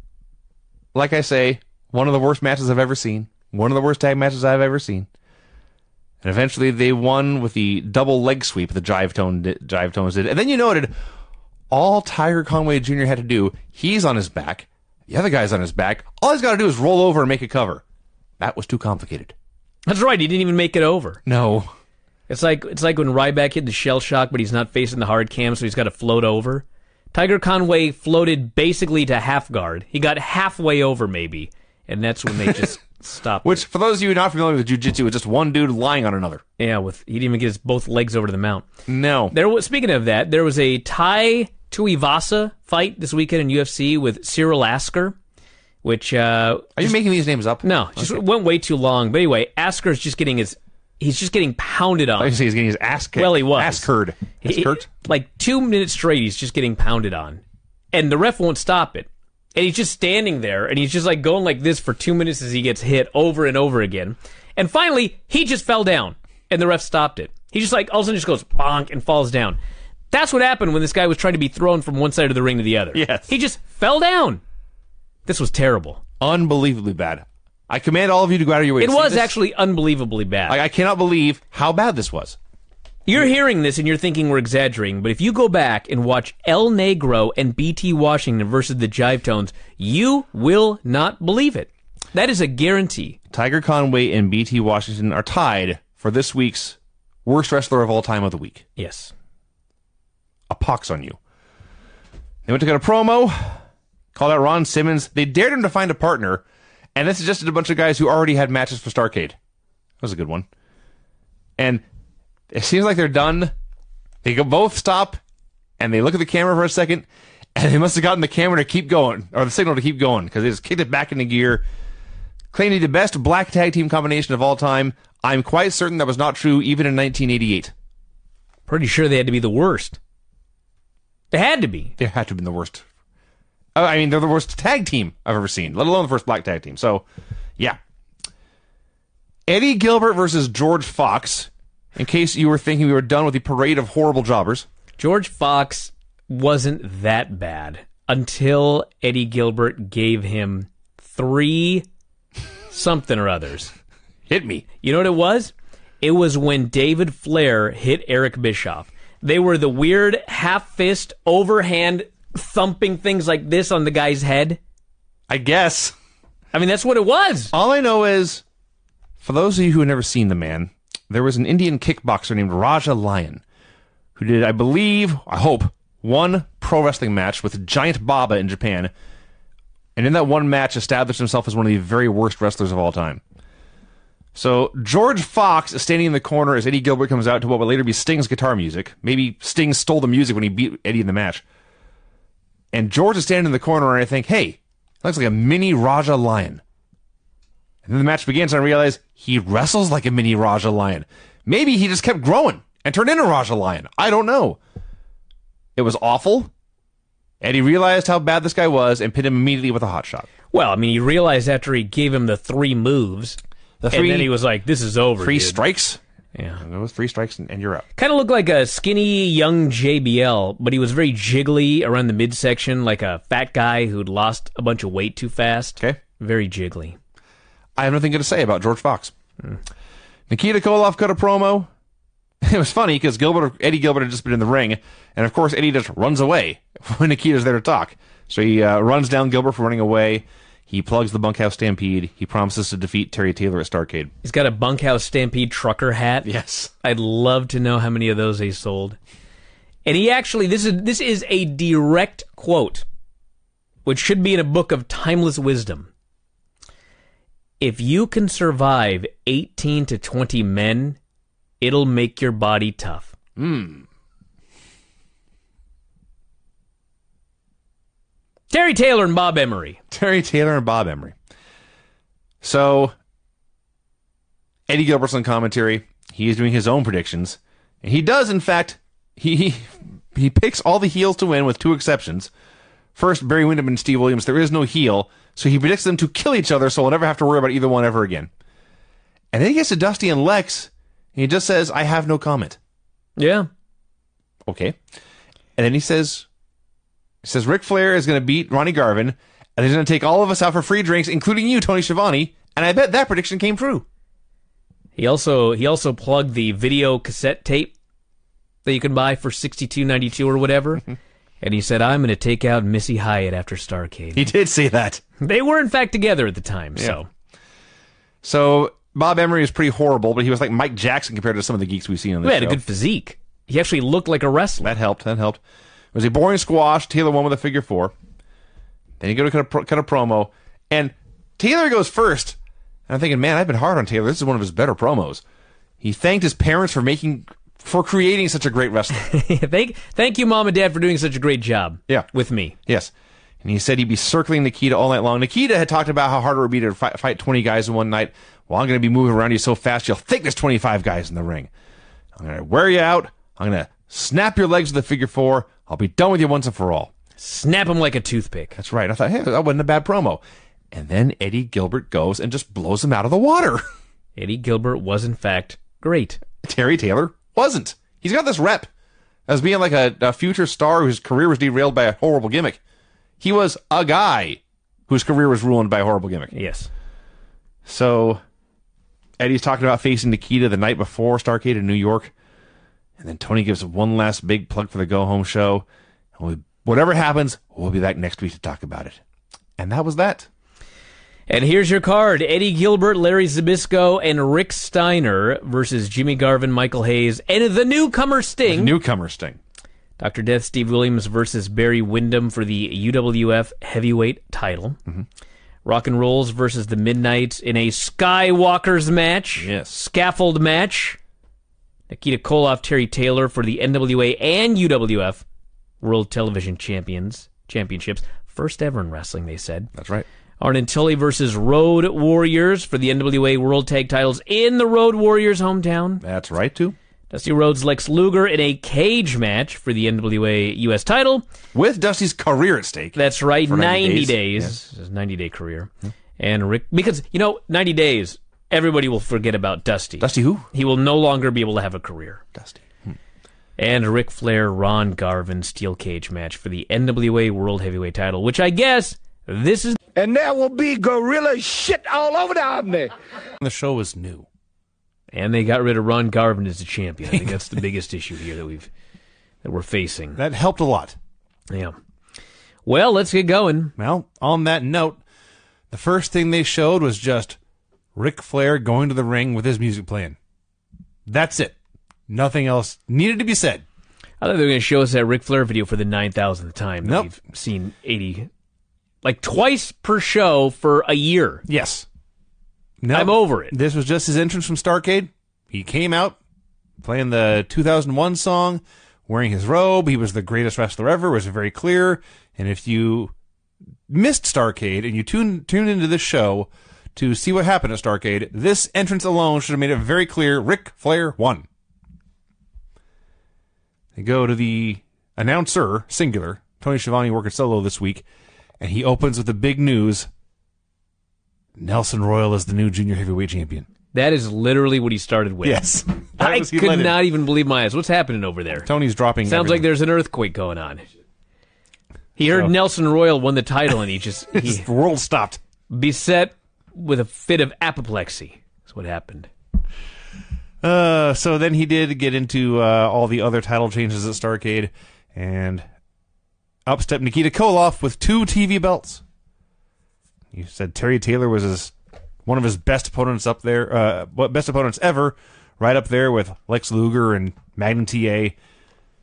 Like I say, one of the worst matches I've ever seen. One of the worst tag matches I've ever seen. And eventually they won with the double leg sweep the Jive Tone Jive Tones did. And then you noted all Tiger Conway Jr. had to do, he's on his back, the other guy's on his back. All he's got to do is roll over and make a cover. That was too complicated. That's right, he didn't even make it over. No. It's like it's like when Ryback hit the shell shock, but he's not facing the hard cam, so he's got to float over. Tiger Conway floated basically to half guard. He got halfway over, maybe, and that's when they *laughs* just stopped. Which, for those of you not familiar with jiu-jitsu, is just one dude lying on another. yeah, with he didn't even get his both legs over to the mount. No. There was speaking of that, there was a Tai Tuivasa fight this weekend in UFC with Cyril Asker, which uh, Are you making these names up? no, just went way too long. But anyway, Asker's just getting his he's just getting pounded on. I say he's getting his ass kicked. Well, he was. Ass curd. Ass He- curd? like two minutes straight, he's just getting pounded on, and the ref won't stop it. And he's just standing there, and he's just like going like this for two minutes as he gets hit over and over again. And finally, he just fell down, and the ref stopped it. He just like all of a sudden just goes bonk and falls down. That's what happened when this guy was trying to be thrown from one side of the ring to the other. Yes. he just fell down. This was terrible. Unbelievably bad. I command all of you to go out of your way. It to see was this. actually unbelievably bad. Like, I cannot believe how bad this was. You're hearing this and you're thinking we're exaggerating, but if you go back and watch El Negro and BT Washington versus the Jive Tones, you will not believe it. That is a guarantee. Tiger Conway and BT Washington are tied for this week's worst wrestler of all time of the week. Yes. a pox on you. They went to get a promo, called out Ron Simmons. They dared him to find a partner, and this is just a bunch of guys who already had matches for Starcade. That was a good one. And it seems like they're done. They go both stop, and they look at the camera for a second, and they must have gotten the camera to keep going, or the signal to keep going, because they just kicked it back into gear. Claiming the best black tag team combination of all time. I'm quite certain that was not true even in 1988. Pretty sure they had to be the worst. They had to be. they had to have been the worst. I mean, they're the worst tag team I've ever seen, let alone the first black tag team. So, yeah. Eddie Gilbert versus George Fox. In case you were thinking we were done with the parade of horrible jobbers. George Fox wasn't that bad until Eddie Gilbert gave him three something or others. Hit me. You know what it was? It was when David Flair hit Eric Bischoff. They were the weird half fist overhand thumping things like this on the guy's head. I guess. I mean, that's what it was. All I know is, for those of you who have never seen the man, there was an Indian kickboxer named Raja Lion who did, I believe, I hope, one pro wrestling match with Giant Baba in Japan. And in that one match, established himself as one of the very worst wrestlers of all time. So George Fox is standing in the corner as Eddie Gilbert comes out to what would later be Sting's guitar music. Maybe Sting stole the music when he beat Eddie in the match. And George is standing in the corner, and I think, hey, looks like a mini Raja Lion. And then the match begins, and I realize he wrestles like a mini Raja Lion. Maybe he just kept growing and turned into Raja Lion. I don't know. It was awful. Eddie realized how bad this guy was and pinned him immediately with a hot shot. Well, I mean, he realized after he gave him the three moves, The and three, then he was like, "This is over." three dude." strikes. Yeah. And it was three strikes, and, and you're up. Kind of looked like a skinny young JBL, but he was very jiggly around the midsection, like a fat guy who'd lost a bunch of weight too fast. Okay. Very jiggly. I have nothing good to say about George Fox. Nikita Koloff cut a promo. *laughs* It was funny because Gilbert, Eddie Gilbert had just been in the ring, and of course Eddie just runs away *laughs* when Nikita's there to talk. So he uh, runs down Gilbert for running away. He plugs the bunkhouse stampede. He promises to defeat Terry Taylor at Starcade. He's got a bunkhouse stampede trucker hat. Yes. I'd love to know how many of those they sold. And he actually this is this is a direct quote, which should be in a book of timeless wisdom. If you can survive 18 to 20 men, it'll make your body tough. Hmm. Terry Taylor and Bob Emery. Terry Taylor and Bob Emery. So Eddie Gilbert's on commentary. He is doing his own predictions. And he does, in fact, he he, he picks all the heels to win with two exceptions. First, Barry Windham and Steve Williams. There is no heel, so he predicts them to kill each other, so we'll never have to worry about either one ever again. And then he gets to Dusty and Lex, and he just says, I have no comment. Yeah. Okay. And then he says, he says Ric Flair is going to beat Ronnie Garvin, and he's going to take all of us out for free drinks, including you, Tony Schiavone. And I bet that prediction came true. He also he also plugged the video cassette tape that you can buy for sixty two ninety two or whatever. *laughs* and he said, I'm gonna take out Missy Hyatt after Starcade. He did say that. *laughs* they were in fact together at the time, so So Bob Emery is pretty horrible, but he was like Mike Jackson compared to some of the geeks we've seen on he this had a good physique. He actually looked like a wrestler. That helped. That helped. It was a boring squash. Taylor won with a figure four. Then you go to cut a, pro- cut a promo, and Taylor goes first. And I'm thinking, man, I've been hard on Taylor. This is one of his better promos. He thanked his parents for making, for creating such a great wrestler. *laughs* thank thank you, mom and dad, for doing such a great job. Yeah. With me. yes. And he said he'd be circling Nikita all night long. Nikita had talked about how hard it would be to fight, fight 20 guys in one night. Well, I'm going to be moving around you so fast you'll think there's 25 guys in the ring. I'm going to wear you out. I'm going to snap your legs with the figure four. I'll be done with you once and for all. Snap him like a toothpick. That's right. I thought, hey, that wasn't a bad promo. And then Eddie Gilbert goes and just blows him out of the water. *laughs* Eddie Gilbert was in fact great. Terry Taylor wasn't. He's got this rep as being like a, a future star whose career was derailed by a horrible gimmick. He was a guy whose career was ruined by a horrible gimmick. Yes. So Eddie's talking about facing Nikita the night before Starcade in New York. And then Tony gives one last big plug for the go home show. And we, whatever happens, we'll be back next week to talk about it. And that was that. And here's your card Eddie Gilbert, Larry Zbyszko, and Rick Steiner versus Jimmy Garvin, Michael Hayes, and the newcomer Sting. Newcomer Sting. Dr. Death Steve Williams versus Barry Windham for the UWF heavyweight title. Mm-hmm. Rock and Rolls versus the Midnight in a Skywalkers match. Yes. Scaffold match. Nikita Koloff, Terry Taylor for the NWA and UWF World Television Champions Championships. First ever in wrestling, they said. That's right. Arn Tully versus Road Warriors for the NWA World Tag Titles in the Road Warriors hometown. That's right, too. Dusty Rhodes Lex Luger in a cage match for the NWA US title. With Dusty's career at stake. That's right, 90, 90 days. days. His 90 day career. And Rick, because, you know, 90 days, everybody will forget about Dusty. Dusty who? He will no longer be able to have a career. Dusty. Hmm. And Ric Flair Ron Garvin steel cage match for the NWA World Heavyweight title, which I guess this is And there will be gorilla shit all over the Omni. The show was new. and they got rid of Ron Garvin as the champion. I think that's the biggest issue here that we've that we're facing. That helped a lot. Yeah. Well, let's get going. Well, on that note, the first thing they showed was just Ric Flair going to the ring with his music playing. That's it. Nothing else needed to be said. I thought they were going to show us that Ric Flair video for the 9,000th time. that Nope. We've seen 80, like twice per show for a year. Yes. No, I'm over it. This was just his entrance from Starcade. He came out playing the 2001 song, wearing his robe. He was the greatest wrestler ever. It was very clear. And if you missed Starcade and you tuned tuned into this show to see what happened at Starcade, this entrance alone should have made it very clear. Ric Flair won. They go to the announcer, singular, Tony Schiavone working solo this week, and he opens with the big news. Nelson Royal is the new junior heavyweight champion. That is literally what he started with. Yes. *laughs* I could not even believe my eyes. What's happening over there? Tony's dropping. Sounds like there's an earthquake going on. He heard So- Nelson Royal won the title and he just *laughs* he world stopped. beset with a fit of apoplexy. That's what happened. Uh, so then he did get into uh, all the other title changes at Starcade, and up stepped Nikita Koloff with two TV belts. You said Terry Taylor was his one of his best opponents up there, uh, best opponents ever, right up there with Lex Luger and Magnum TA.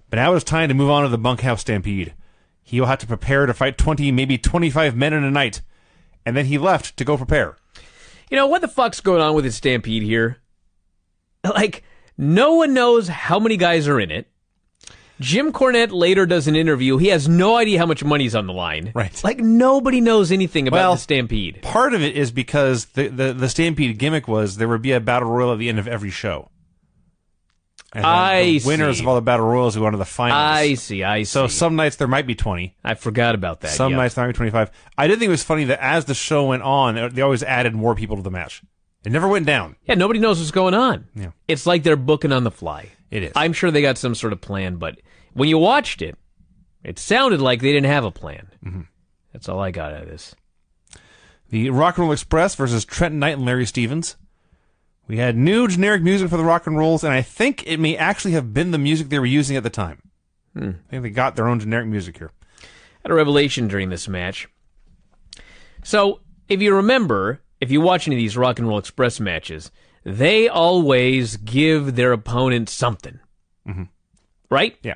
But now it's time to move on to the Bunkhouse Stampede. He will have to prepare to fight twenty, maybe twenty-five men in a night, and then he left to go prepare. You know what the fuck's going on with this stampede here? *laughs* Like no one knows how many guys are in it. Jim Cornette later does an interview. He has no idea how much money's on the line. Right. Like nobody knows anything about Well, the Stampede. Part of it is because the, the, the Stampede gimmick was there would be a battle royal at the end of every show. And I winners see. of all the battle royals who go on to the finals. I see. I see. So some nights there might be 20. I forgot about that. Some yeah. nights there might be 25. I did think it was funny that as the show went on, they always added more people to the match. It never went down. Yeah, nobody knows what's going on. Yeah. It's like they're booking on the fly. It is. I'm sure they got some sort of plan, but when you watched it, it sounded like they didn't have a plan. Mm-hmm. That's all I got out of this. The Rock and Roll Express versus Trent Knight and Larry Stevens. We had new generic music for the Rock and Rolls, and I think it may actually have been the music they were using at the time. Hmm. I think they got their own generic music here. had a revelation during this match. So, if you remember, if you watch any of these Rock and Roll Express matches, they always give their opponent something. Mm-hmm. Right? Yeah.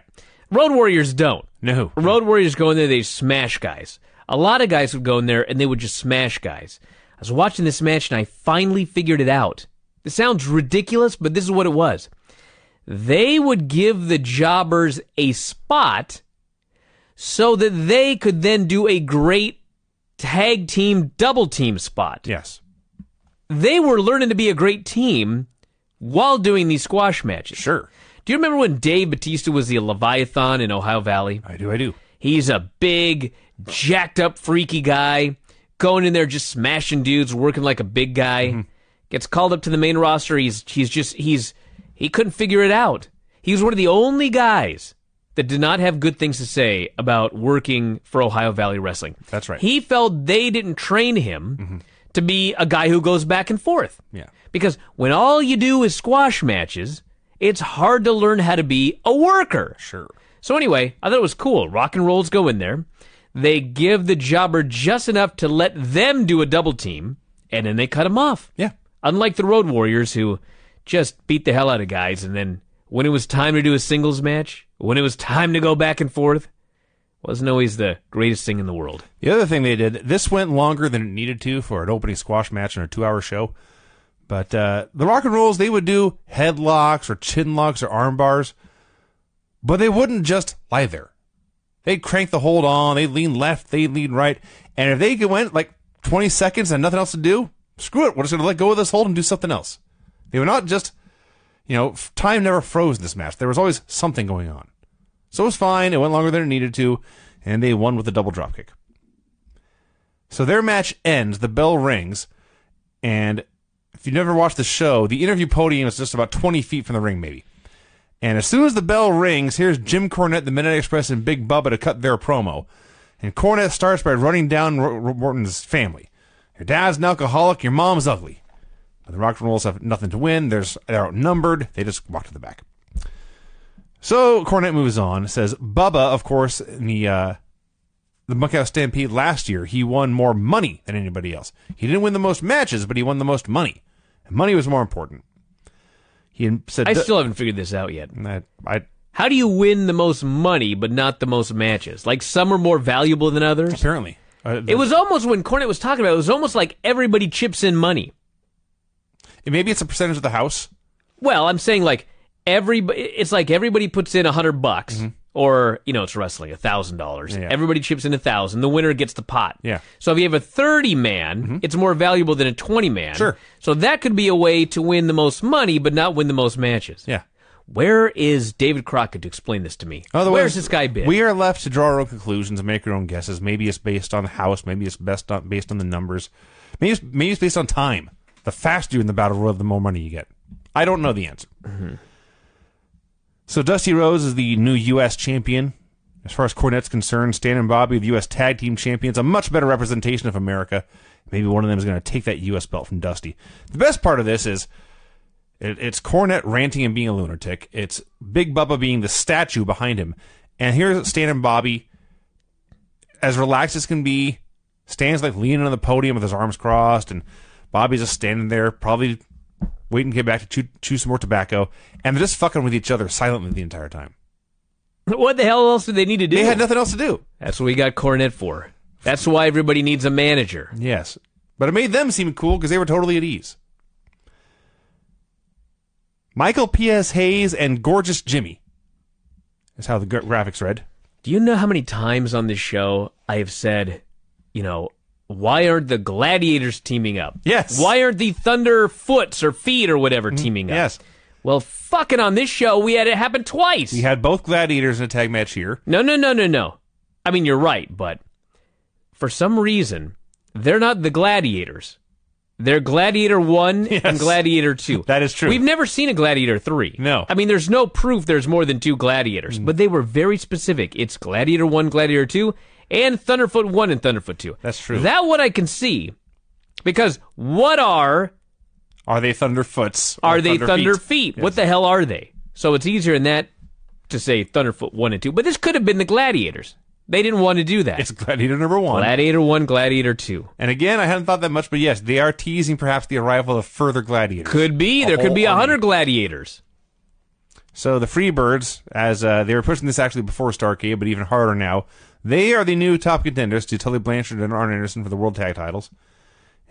Road Warriors don't. No. Road Warriors go in there, they smash guys. A lot of guys would go in there and they would just smash guys. I was watching this match and I finally figured it out. This sounds ridiculous, but this is what it was. They would give the jobbers a spot so that they could then do a great tag team double team spot. Yes. They were learning to be a great team while doing these squash matches. Sure. Do you remember when Dave Batista was the Leviathan in Ohio Valley? I do. I do. He's a big, jacked up, freaky guy, going in there just smashing dudes, working like a big guy. Mm-hmm. Gets called up to the main roster. He's he's just he's he couldn't figure it out. He was one of the only guys that did not have good things to say about working for Ohio Valley Wrestling. That's right. He felt they didn't train him mm-hmm. to be a guy who goes back and forth. Yeah. Because when all you do is squash matches, it's hard to learn how to be a worker. Sure. So anyway, I thought it was cool. Rock and rolls go in there. They give the jobber just enough to let them do a double team, and then they cut him off. Yeah. Unlike the Road Warriors, who just beat the hell out of guys, and then when it was time to do a singles match, when it was time to go back and forth, wasn't always the greatest thing in the world. The other thing they did, this went longer than it needed to for an opening squash match in a two hour show. But uh, the rock and rolls, they would do headlocks or chin locks or arm bars, but they wouldn't just lie there. They'd crank the hold on, they'd lean left, they'd lean right. And if they went like 20 seconds and nothing else to do, screw it, we're just going to let go of this hold and do something else. They were not just, you know, time never froze in this match. There was always something going on. So it was fine. It went longer than it needed to, and they won with a double dropkick. So their match ends, the bell rings, and if you never watched the show, the interview podium is just about 20 feet from the ring, maybe. And as soon as the bell rings, here's Jim Cornette, the Midnight Express, and Big Bubba to cut their promo. And Cornette starts by running down Morton's family. Your dad's an alcoholic, your mom's ugly. But the Rock and Rolls have nothing to win. There's, they're outnumbered. They just walk to the back. So Cornette moves on. Says Bubba, of course, in the uh, the Bunkhouse Stampede last year, he won more money than anybody else. He didn't win the most matches, but he won the most money. And money was more important. He said, I still haven't figured this out yet. I, I How do you win the most money but not the most matches? Like some are more valuable than others? apparently uh, It was almost when Cornette was talking about it, it was almost like everybody chips in money. maybe it's a percentage of the house. Well, I'm saying like everybody. It's like everybody puts in a hundred bucks, or you know, it's wrestling, a thousand dollars. Everybody chips in a thousand. The winner gets the pot. Yeah. So if you have a thirty man, it's more valuable than a twenty man. Sure. So that could be a way to win the most money, but not win the most matches. Yeah. Where is David Crockett to explain this to me? Otherwise, Where's this guy been? We are left to draw our own conclusions and make our own guesses. Maybe it's based on the house. Maybe it's best on, based on the numbers. Maybe it's, maybe it's based on time. The faster you're in the battle royal, the more money you get. I don't know the answer. So Dusty Rhodes is the new U.S. champion. As far as Cornette's concerned, Stan and Bobby, the U.S. tag team champions, a much better representation of America. Maybe one of them is going to take that U.S. belt from Dusty. The best part of this is it, it's Cornette ranting and being a lunatic. It's Big Bubba being the statue behind him. And here's Stan and Bobby, as relaxed as can be. Stan's like leaning on the podium with his arms crossed, and Bobby's just standing there, probably waiting to get back to chew, chew some more tobacco. And they're just fucking with each other silently the entire time. what the hell else do they need to do? They had nothing else to do. That's what we got Cornette for. That's why everybody needs a manager. Yes. But it made them seem cool because they were totally at ease. Michael P.S. Hayes and Gorgeous Jimmy. is how the gra- graphics read. Do you know how many times on this show I have said, you know, why aren't the gladiators teaming up? Yes. Why aren't the thunder foots or Feet or whatever mm, teaming up? Yes. Well, fucking on this show, we had it happen twice. We had both gladiators in a tag match here. No, no, no, no, no. I mean, you're right, but for some reason, they're not the gladiators. They're Gladiator 1 Yes. and Gladiator 2. *laughs* That is true. We've never seen a Gladiator 3. No. I mean, there's no proof there's more than two Gladiators, mm. but they were very specific. It's Gladiator 1, Gladiator 2, and Thunderfoot 1 and Thunderfoot 2. That's true. That one I can see. Because what are Are they Thunderfoots? are they Thunder Feet? Feet? What the hell are they? So it's easier in that to say Thunderfoot 1 and 2. But this could have been the Gladiators. They didn't want to do that. It's Gladiator number one. Gladiator 1, Gladiator 2. and again, I hadn't thought that much, but yes, they are teasing perhaps the arrival of further gladiators. Could be. There could be a hundred gladiators. So the Freebirds, as uh, they were pushing this actually before Starcade, but even harder now, they are the new top contenders to Tully Blanchard and Arn Anderson for the world tag titles.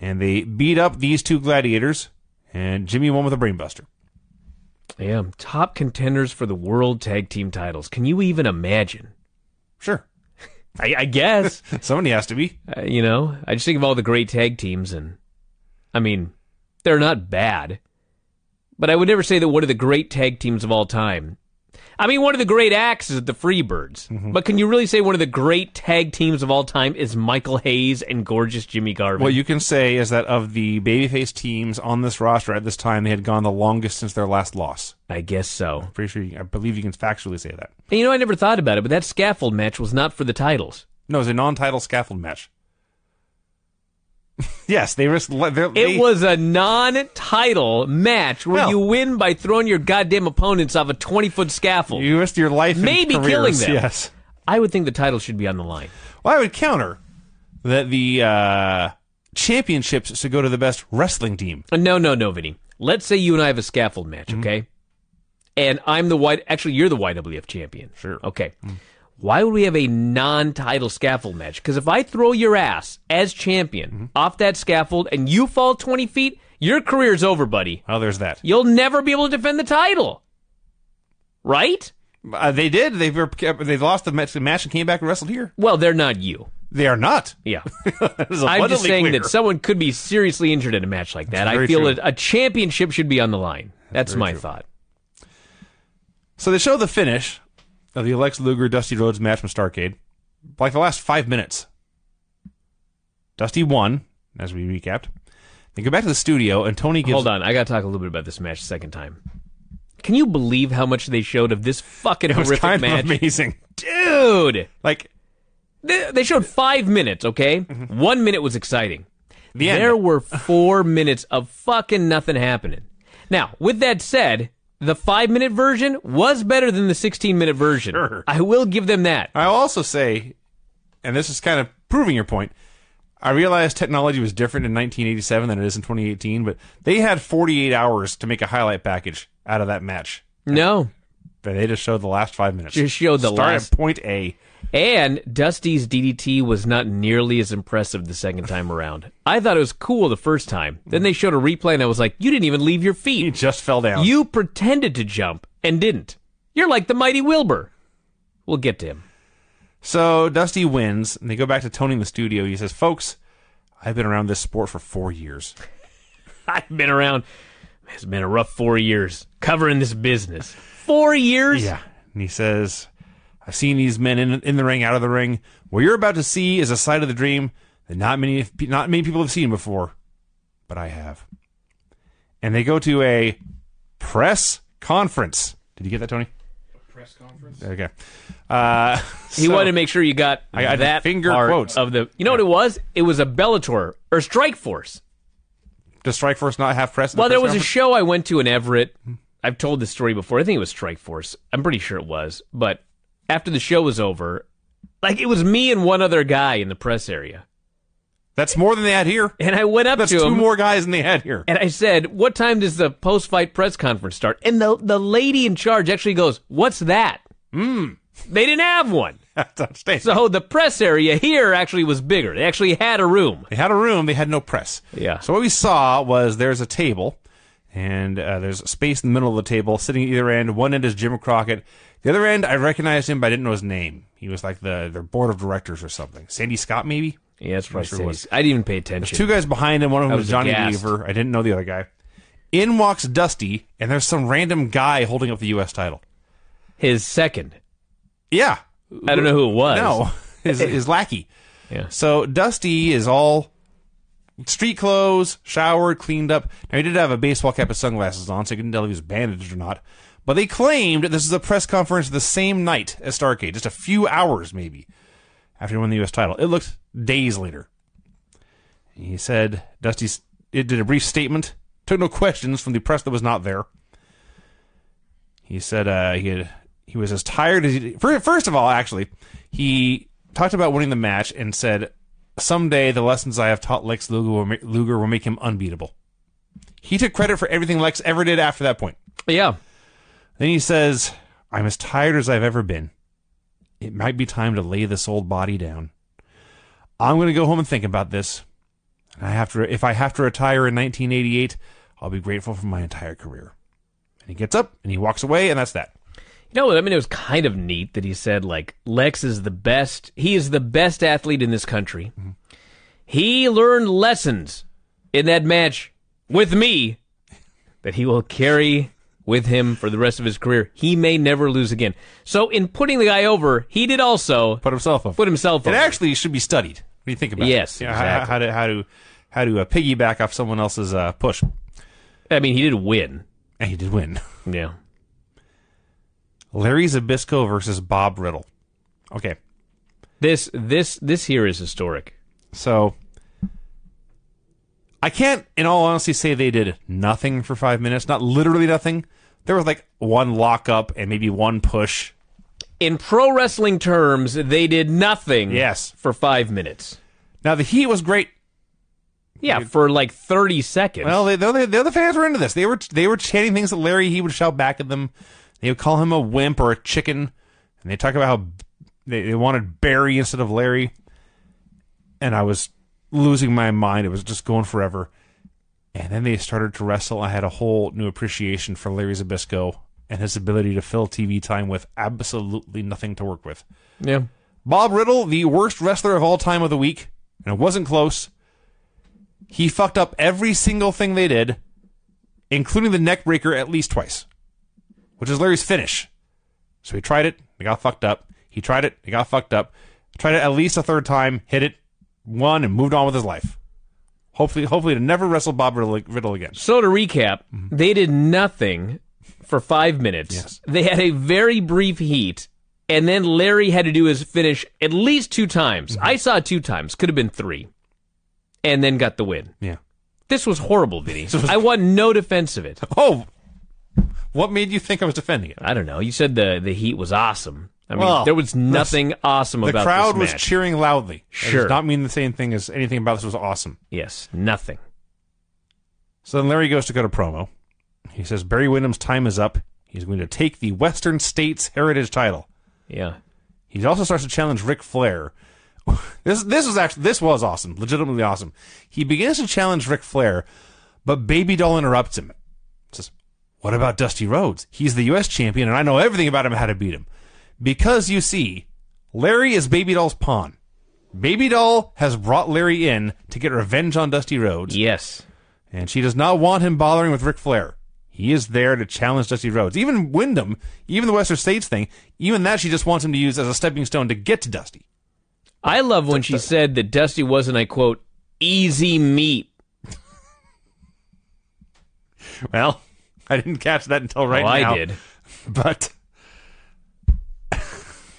And they beat up these two gladiators, and Jimmy won with a brainbuster. Yeah, top contenders for the world tag team titles. Can you even imagine? Sure. I, I guess. *laughs* Somebody has to be. uh, you know, I just think of all the great tag teams, and I mean, they're not bad. But I would never say that one of the great tag teams of all time. I mean, one of the great acts is the Freebirds. Mm-hmm. But can you really say one of the great tag teams of all time is Michael Hayes and gorgeous Jimmy Garvin? What you can say is that of the babyface teams on this roster at this time, they had gone the longest since their last loss. I guess so. Pretty sure, you, I believe you can factually say that. And you know, I never thought about it, but that scaffold match was not for the titles. No, it was a non-title scaffold match. *laughs* yes, they risked. they're- It They, was a non-title match where you win by throwing your goddamn opponents off a 20-foot scaffold. You risked your life, Maybe careers, killing them. Yes. I would think the title should be on the line. Well, I would counter that the uh, championships should go to the best wrestling team. Uh, No, no, no, Vinny. Let's say you and I have a scaffold match, Mm-hmm. okay? And I'm the white. Actually, you're the YWF champion. Sure. Okay. Why would we have a non-title scaffold match? Because if I throw your ass as champion Mm-hmm. off that scaffold and you fall 20 feet, your career's over, buddy. Oh, there's that. You'll never be able to defend the title. Right? Uh, they did. They've they lost the match, the match and came back and wrestled here. Well, they're not you. They are not. Yeah. *laughs* I'm just saying clear. that someone could be seriously injured in a match like that. I feel true. that a championship should be on the line. That's very my true. thought. So they show the finish of the Alex Luger Dusty Rhodes match from Starcade. Like the last five minutes. Dusty won, as we recapped. They go back to the studio, and Tony gives. Hold on, I got to talk a little bit about this match a second time. Can you believe how much they showed of this fucking It was horrific kind match, of amazing. dude? Like They, they showed five minutes. Okay, one minute was exciting. Mm-hmm. the end. There were four minutes of fucking nothing happening. Now, with that said, the five minute version was better than the 16 minute version. Sure. I will give them that. I'll also say, and this is kind of proving your point. I realized technology was different in 1987 than it is in 2018, but they had 48 hours to make a highlight package out of that match. No. But they just showed the last five minutes. Just showed the Start last- at point A. And Dusty's DDT was not nearly as impressive the second time around. I thought it was cool the first time. Then they showed a replay and I was like, you didn't even leave your feet. feet. just fell down. You pretended to jump and didn't. You're like the mighty Wilbur. We'll get to him. So Dusty wins, and they go back to Tony in the studio. He says, "Folks, I've been around this sport for four years. *laughs* I've been around. It's been a rough four years covering this business. Four years? Yeah. And he says, I've seen these men in, in the ring, out of the ring. What you're about to see is a side of the dream that not many, not many people have seen before, but I have. And they go to a press conference. Did you get that, Tony? A press conference. Okay. Uh, *laughs* He so- wanted to make sure you got *laughs* I got that finger part quotes. of the. You know what it was? It was a Bellator or Strike Force. Does Strikeforce not have press? at the Well, there press was a show I went to in Everett. I've told this story before. I think it was Strike Force. I'm pretty sure it was. But after the show was over, like it was me and one other guy in the press area. That's more than they had here. And I went up That's to two him more guys than they had here. and I said, "What time does the post-fight press conference start?" And the the lady in charge actually goes, "What's that?" Hmm. They didn't have one. *laughs* That's. So the press area here actually was bigger. They actually had a room. They had a room. They had no press. Yeah. So what we saw was there's a table, And uh, there's space in the middle of the table, sitting at either end. One end is Jim Crockett. The other end, I recognized him, but I didn't know his name. He was like the their board of directors or something. Sandy Scott, maybe. Yeah, that's right. sure was. I didn't even pay attention. Two guys behind him. One of them was, was Johnny aghast. I didn't know the other guy. In walks Dusty, and there's some random guy holding up the U.S. title. His second. Yeah, I don't know who it was. no, *laughs* his his lackey. Yeah. So Dusty is all street clothes, showered, cleaned up. Now he did have a baseball cap and sunglasses on, so you couldn't tell if he was bandaged or not. But they claimed this is a press conference the same night as Starcade, just a few hours maybe after he won the U.S. title. It looked days later. He said Dusty it did a brief statement, took no questions from the press that was not there. He said uh, he had he was as tired as he. fir- First of all, actually, he talked about winning the match and said, "Someday the lessons I have taught Lex Luger will, ma- Luger will make him unbeatable." He took credit for everything Lex ever did after that point. Yeah. Then he says, "I'm as tired as I've ever been. It might be time to lay this old body down. I'm going to go home and think about this. And I have to. If I have to retire in 1988, I'll be grateful for my entire career." And he gets up and he walks away, and that's that. You know, I mean, it was kind of neat that he said, like, Lex is the best. He is the best athlete in this country. He learned lessons in that match with me that he will carry with him for the rest of his career. He may never lose again. So, in putting the guy over, he did also Put himself up. put himself It actually should be studied. What do you think about Yes, it? How- exactly. how, to how to how to uh, piggyback off someone else's uh, push, I mean, he did win. and he did win. *laughs* Yeah. Larry Zbyszko versus Bob Riddle. Okay, This this this here is historic. so I can't, in all honesty, say they did nothing for five minutes. Not literally nothing. There was like one lockup and maybe one push. In pro wrestling terms, they did nothing Yes. for 5 minutes. Now the heat was great. Yeah, for like 30 seconds. Well, they, the other fans were into this. They were they were chanting things that Larry. He would shout back at them. They would call him a wimp or a chicken, and they talk about how they, they wanted Barry instead of Larry. And I was losing my mind. It was just going forever. And then they started to wrestle. I had a whole new appreciation for Larry Zbyszko and his ability to fill TV time with absolutely nothing to work with. yeah. Bob Riddle, the worst wrestler of all time of the week, and it wasn't close. He fucked up every single thing they did, including the neck breaker at least twice, which is Larry's finish. So he tried it, they got fucked up. He tried it, they got fucked up. Tried it at least a third time, hit it, won, and moved on with his life. Hopefully, hopefully to never wrestle Bob Riddle, Riddle again. So to recap, mm-hmm. they did nothing for 5 minutes. Yes. They had a very brief heat and then Larry had to do his finish at least 2 times. Mm-hmm. I saw it 2 times, could have been 3. And then got the win. Yeah. This was horrible, Vinny. *laughs* I want no defense of it. Oh, what made you think I was defending it? I don't know. You said the the heat was awesome. I mean, Well, there was nothing awesome about. The about crowd this was match. cheering loudly. That Sure. does not mean the same thing as anything about this was awesome. yes, nothing. So then Larry goes to go to promo. He says Barry Windham's time is up. He's going to take the Western States Heritage title. Yeah. He also starts to challenge Ric Flair. *laughs* This this was actually this was awesome, legitimately awesome. He begins to challenge Ric Flair, but Baby Doll interrupts him. "What about Dusty Rhodes? He's the U.S. champion, and I know everything about him, how to beat him." Because you see, Larry is Baby Doll's pawn. Baby Doll has brought Larry in to get revenge on Dusty Rhodes. Yes. And she does not want him bothering with Ric Flair. He is there to challenge Dusty Rhodes. Even Windham, even the Western States thing, even that she just wants him to use as a stepping stone to get to Dusty. I love when she said that Dusty wasn't, I quote, easy meat. *laughs* Well, I didn't catch that until right oh, now. I did. *laughs* But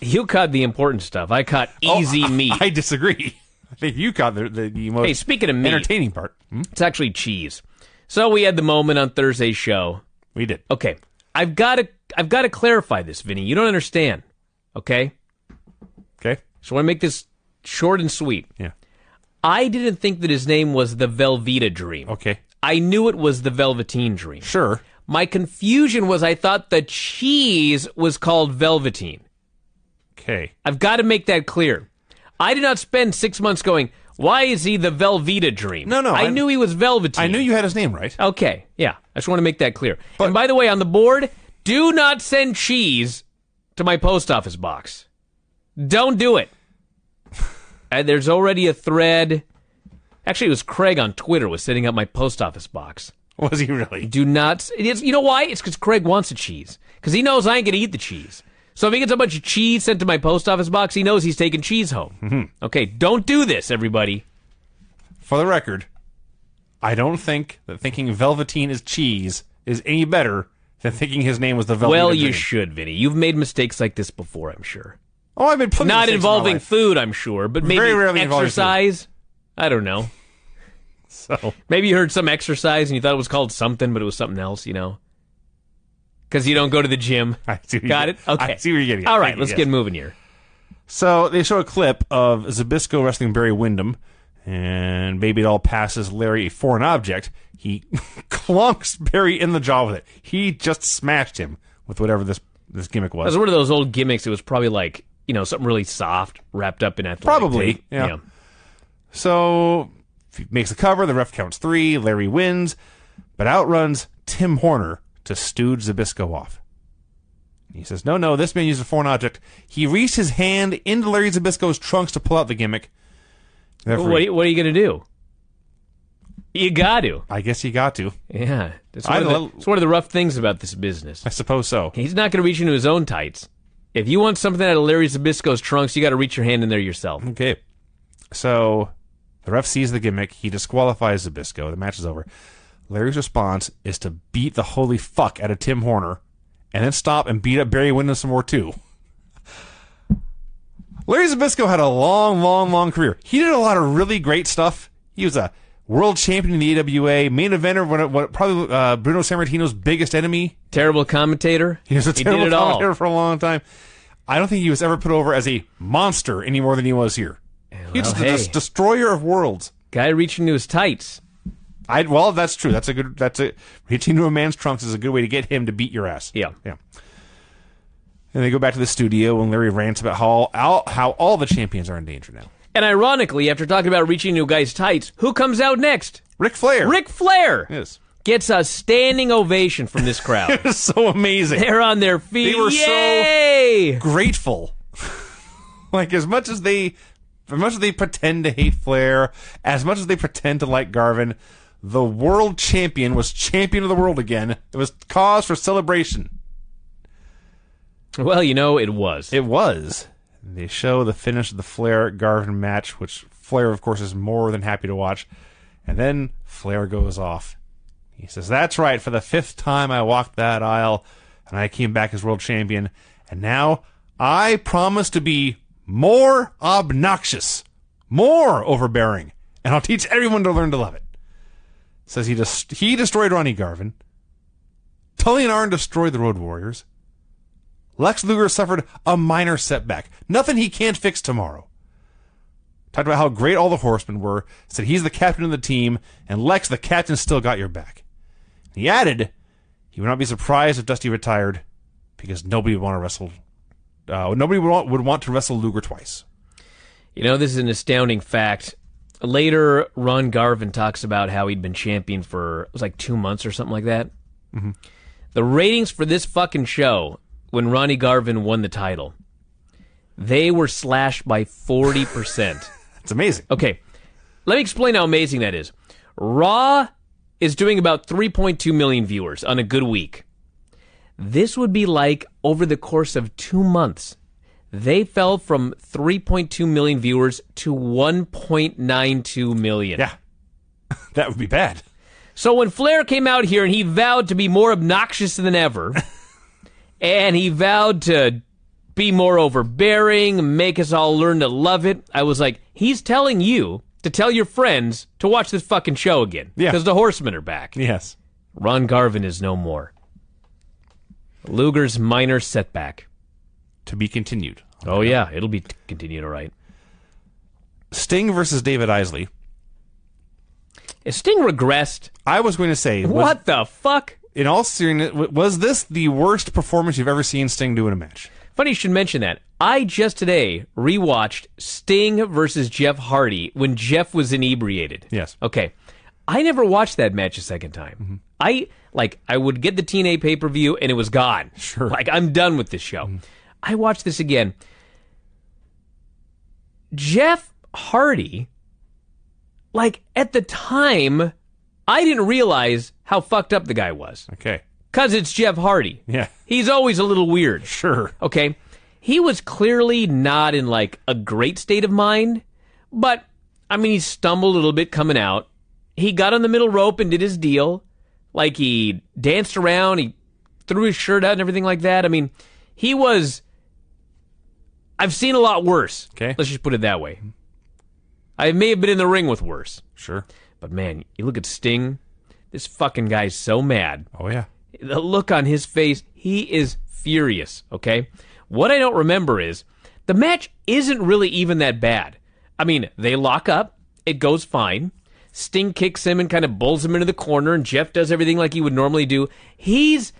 You caught the important stuff. I caught *laughs* easy meat. Oh, I disagree. I think you caught the, the, the most hey, speaking of meat, entertaining part. Hmm? it's actually cheese. So we had the moment on Thursday's show. We did. Okay, I've got to, I've got to clarify this, Vinny. You don't understand. Okay, Okay. so I want to make this short and sweet. Yeah. I didn't think that his name was the Velveeta Dream. Okay. I knew it was the Velveteen Dream. Sure. My confusion was I thought the cheese was called Velveteen. Okay. I've got to make that clear. I did not spend six months going, Why is he the Velveeta Dream? No, no, I, I- knew he was Velveteen. I knew you had his name right. Okay, yeah. I just want to make that clear. and by the way, on the board, do not send cheese to my post office box. Don't do it. and *laughs* uh, there's already a thread. Actually, it was Craig on Twitter was setting up my post office box. *laughs* Was he really? Do not. It is, you know why? It's because Craig wants a cheese. Because he knows I ain't going to eat the cheese. So if he gets a bunch of cheese sent to my post office box, he knows he's taking cheese home. Mm-hmm. Okay, don't do this, everybody. For the record, I don't think that thinking Velveteen is cheese is any better than thinking his name was the Velveteen. well, you Dream. should, Vinny. You've made mistakes like this before, I'm sure. Oh, I've been plenty Not in involving life. food, I'm sure, but maybe Very rarely exercise. I don't know. So *laughs* Maybe you heard some exercise and you thought it was called something, but it was something else. You know, because you don't go to the gym. *laughs* I see Got it. Okay. I see where you're getting. at. All right, let's yes. get moving here. So they show a clip of Zbyszko wrestling Barry Windham, and Baby Doll passes Larry a foreign object. He *laughs* clunks Barry in the jaw with it. He just smashed him with whatever this this gimmick It was. was one of those old gimmicks. It was probably like you know something really soft wrapped up in athletic Probably, tape. yeah. So makes the cover. The ref counts three. Larry wins, but outruns Tim Horner to stooge Zbyszko off. He says, "No, no, this man used a foreign object. He reached his hand into Larry Zbyszko's trunks to pull out the gimmick." What, are you, what are you gonna do? You got to. I guess you got to. Yeah, that's I one, of the, it's one of the rough things about this business. I suppose so. He's not going to reach into his own tights. If you want something out of Larry Zbyszko's trunks, you got to reach your hand in there yourself. Okay. So the ref sees the gimmick. He disqualifies Zbyszko. The match is over. Larry's response is to beat the holy fuck out of Tim Horner and then stop and beat up Barry Windham some more too. Larry Zbyszko had a long, long, long career. He did a lot of really great stuff. He was a world champion in the AWA, main eventer, of- what probably uh, Bruno Sammartino's biggest enemy. Terrible commentator. He was a terrible it all. commentator for a long time. I don't think he was ever put over as a monster any more than he was here. He's well, a hey. des- destroyer of worlds. Guy reaching into his tights. I well, that's true. That's a good. That's a reaching into a man's trunks is a good way to get him to beat your ass. Yeah. yeah. And they go back to the studio, and Larry rants about how all, how all the champions are in danger now. And ironically, after talking about reaching into a guy's tights, who comes out next? Ric Flair. Ric Flair Yes. gets a standing ovation from this crowd. *laughs* It's so amazing. They're on their feet. They were so- Grateful. *laughs* like as much as they, much as they pretend to hate Flair, as much as they pretend to like Garvin, the world champion was champion of the world again. It was cause for celebration. Well, you know, it was. It was. They show the finish of the Flair Garvin match, which Flair, of course, is more than happy to watch. And then Flair goes off. He says, That's right. For the fifth time, I walked that aisle and I came back as world champion. And now I promise to be more obnoxious, more overbearing, and I'll teach everyone to learn to love it. Says he, des- he destroyed Ronnie Garvin. Tully and Arn destroyed the Road Warriors. Lex Luger suffered a minor setback. Nothing he can't fix tomorrow. Talked about how great all the horsemen were, said he's the captain of the team, and Lex, the captain, still got your back. He added he would not be surprised if Dusty retired because nobody would want to wrestle. Uh, nobody would want, would want to wrestle Luger twice. You know, this is an astounding fact. Later, Ron Garvin talks about how he'd been champion for it was like two months or something like that. The ratings for this fucking show when Ronnie Garvin won the title, they were slashed by forty percent. *laughs* It's amazing. Okay, let me explain how amazing that is. Raw is doing about 3.2 million viewers on a good week. This would be like over the course of two months. They fell from 3.2 million viewers to 1.92 million. Yeah, *laughs* that would be bad. So when Flair came out here and he vowed to be more obnoxious than ever, *laughs* and he vowed to be more overbearing, make us all learn to love it, I was like, he's telling you to tell your friends to watch this fucking show again. Yeah. Because the horsemen are back. Yes. Ron Garvin is no more. Luger's minor setback. To be continued. Oh, yeah, it'll be continued, all right. Sting versus David Isley. Is Sting regressed? I was going to say, was- what the fuck? in all seriousness, was this the worst performance you've ever seen Sting do in a match? Funny you should mention that. I just today rewatched Sting versus Jeff Hardy when Jeff was inebriated. Yes. Okay. I never watched that match a second time. Mm-hmm. I like I would get the TNA pay per view and it was gone. Sure. Like I'm done with this show. Mm. I watched this again. Jeff Hardy, like at the time, I didn't realize how fucked up the guy was. Okay. Cause it's Jeff Hardy. Yeah. He's always a little weird. Sure. Okay. He was clearly not in like a great state of mind, but I mean, he stumbled a little bit coming out. He got on the middle rope and did his deal. Like he danced around, he threw his shirt out and everything like that. I mean, he was. I've seen a lot worse. Okay. Let's just put it that way. I may have been in the ring with worse. Sure. But man, you look at Sting, this fucking guy's so mad Oh yeah. the look on his face, he is furious, okay? What I don't remember is the match isn't really even that bad. I mean, they lock up, it goes fine. Sting kicks him and kind of bulls him into the corner, and Jeff does everything like he would normally do. He's.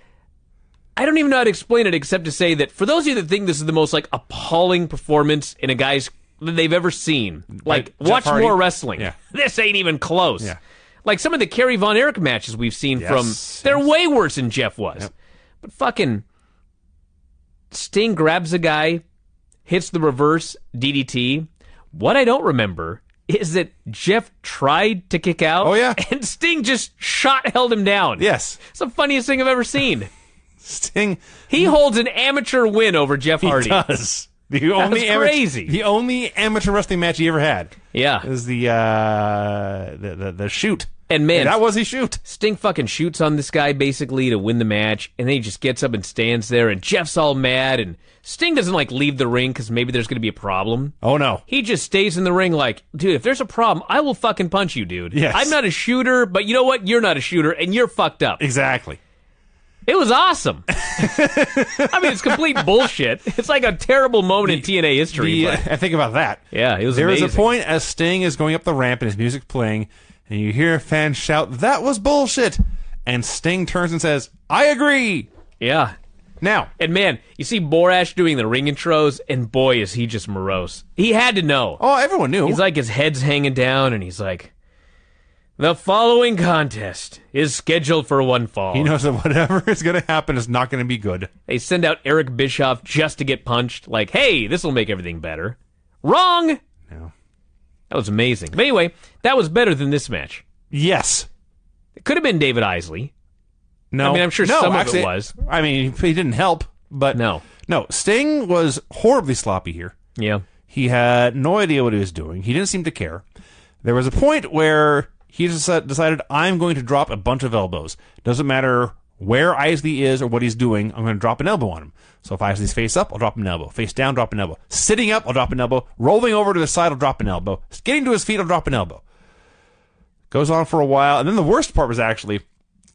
I don't even know how to explain it except to say that for those of you that think this is the most like appalling performance in a guy's that they've ever seen, like watch more wrestling. Yeah. *laughs* This ain't even close. Yeah. Like some of the Kerry Von Erich matches we've seen Yes, from, they're yes. way worse than Jeff was. But fucking Sting grabs a guy, hits the reverse DDT. What I don't remember is that Jeff tried to kick out. Oh, yeah. and Sting just shot held him down. Yes. it's the funniest thing I've ever seen. *laughs* Sting He holds an amateur win over Jeff Hardy. he does. The only amateur, crazy. The only amateur wrestling match he ever had Yeah, is the uh the the, the shoot. And man, that was he shoot. Sting fucking shoots on this guy basically to win the match, and then he just gets up and stands there, and Jeff's all mad, and Sting doesn't like leave the ring because maybe there's going to be a problem. Oh no. He just stays in the ring like, dude, if there's a problem, I will fucking punch you, dude. Yes. I'm not a shooter, but you know what? You're not a shooter, and you're fucked up. Exactly. It was awesome. *laughs* I mean, it's complete bullshit. It's like a terrible moment in TNA history. The, I think about that. yeah, it was There is amazing. a point as Sting is going up the ramp and his music playing, and you hear fans shout, "That was bullshit!" And Sting turns and says, "I agree." Yeah. Now, And man, you see Borash doing the ring intros, and boy, is he just morose. He had to know. oh, everyone knew. He's like his head's hanging down, and he's like, "The following contest is scheduled for one fall." he knows that whatever *laughs* is going to happen is not going to be good. they send out Eric Bischoff just to get punched. Like, hey, this will make everything better. Wrong. That was amazing. But anyway, that was better than this match. Yes. It could have been David Isley. No. I mean, I'm sure no, some of it was. I mean, he didn't help, but No. no. Sting was horribly sloppy here. Yeah. He had no idea what he was doing. He didn't seem to care. There was a point where he just decided, I'm going to drop a bunch of elbows. Doesn't matter where Isley is or what he's doing, I'm going to drop an elbow on him. So if Isley's face up, I'll drop an elbow. Face down, drop an elbow. Sitting up, I'll drop an elbow. Rolling over to the side, I'll drop an elbow. Getting to his feet, I'll drop an elbow. Goes on for a while, and then the worst part was actually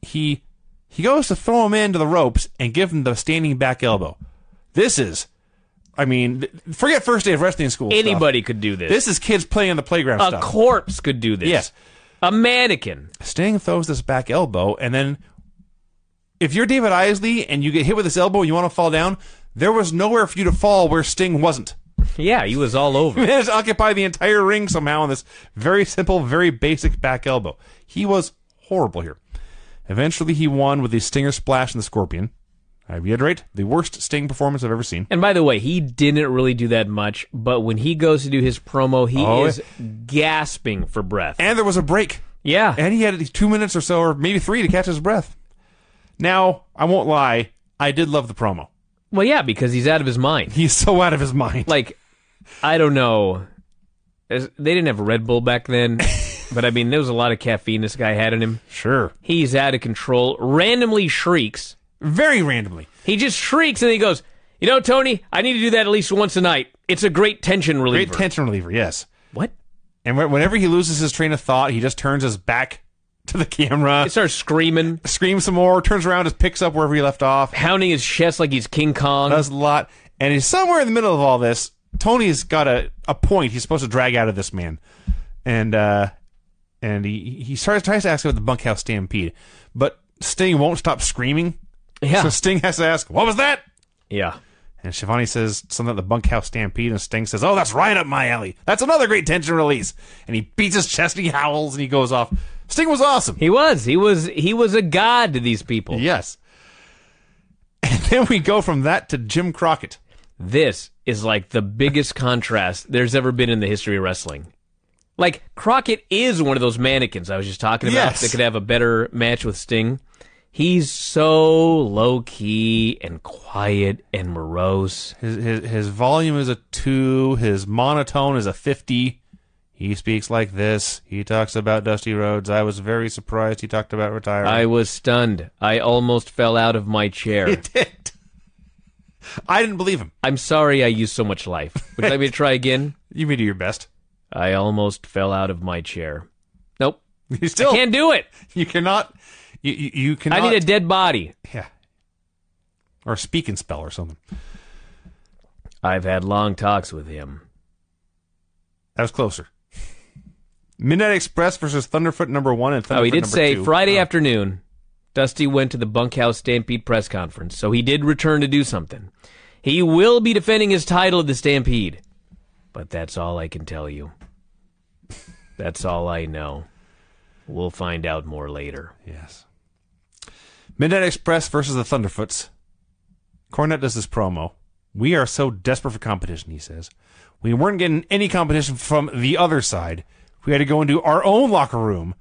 he he goes to throw him into the ropes and give him the standing back elbow. This is, I mean, forget first day of wrestling school. stuff. Anybody could do this. This is kids playing on the playground a stuff. corpse could do this. Yes. A mannequin. Sting throws this back elbow, and then if you're David Isley and you get hit with this elbow and you want to fall down, there was nowhere for you to fall where Sting wasn't. *laughs* Yeah, he was all over. He managed to occupy the entire ring somehow on this very simple, very basic back elbow. He was horrible here. Eventually, he won with the Stinger Splash and the Scorpion. I reiterate, the worst Sting performance I've ever seen. And by the way, he didn't really do that much, but when he goes to do his promo, he Oh, is gasping for breath. And there was a break. yeah. And he had two minutes or so, or maybe three, to catch his breath. Now, I won't lie, I did love the promo. well, yeah, because he's out of his mind. He's so out of his mind. Like, I don't know. There's- They didn't have Red Bull back then, *laughs* but I mean, there was a lot of caffeine this guy had in him. Sure. He's out of control. Randomly shrieks. Very randomly. He just shrieks and he goes, "You know, Tony, I need to do that at least once a night. It's a great tension reliever." Great tension reliever, yes. what? And wh- whenever he loses his train of thought, he just turns his back *laughs* to the camera, He starts screaming, screams some more, turns around, just picks up wherever he left off. pounding his chest like he's King Kong. Does a lot. And he's somewhere in the middle of all this. Tony's got a, a point he's supposed to drag out of this man. And uh and he he starts tries to ask about the bunkhouse stampede. But Sting won't stop screaming. yeah, So Sting has to ask, What was that? yeah. And Schiavone says something at the bunkhouse stampede, and Sting says, "Oh, that's right up my alley. That's another great tension release." And he beats his chest, and he howls, and he goes off. Sting was awesome. He was. He was. He was a god to these people. Yes. And then we go from that to Jim Crockett. This is like the biggest *laughs* contrast there's ever been in the history of wrestling. Like Crockett is one of those mannequins I was just talking about Yes. that could have a better match with Sting. He's so low key and quiet and morose. His, his his volume is a two. His monotone is a fifty. He speaks like this. He talks about Dusty Rhodes. I was very surprised he talked about retiring. I was stunned. I almost fell out of my chair. *laughs* It did. I didn't believe him. I'm sorry I used so much life. Would you like me to try again? *laughs* You may do your best. I almost fell out of my chair. Nope. *laughs* You still Can't do it. You cannot. You you, you I need a dead body. yeah. Or a speak and spell or something. I've had long talks with him. That was closer. Midnight Express versus Thunderfoot number one and Thunderfoot Oh, he did say two. Friday Oh. afternoon, Dusty went to the Bunkhouse Stampede press conference, so he did return to do something. He will be defending his title at the Stampede. But that's all I can tell you. That's all I know. We'll find out more later. Yes. Midnight Express versus the Thunderfoots. Cornette does this promo. We are so desperate for competition, he says. We weren't getting any competition from the other side. We had to go into our own locker room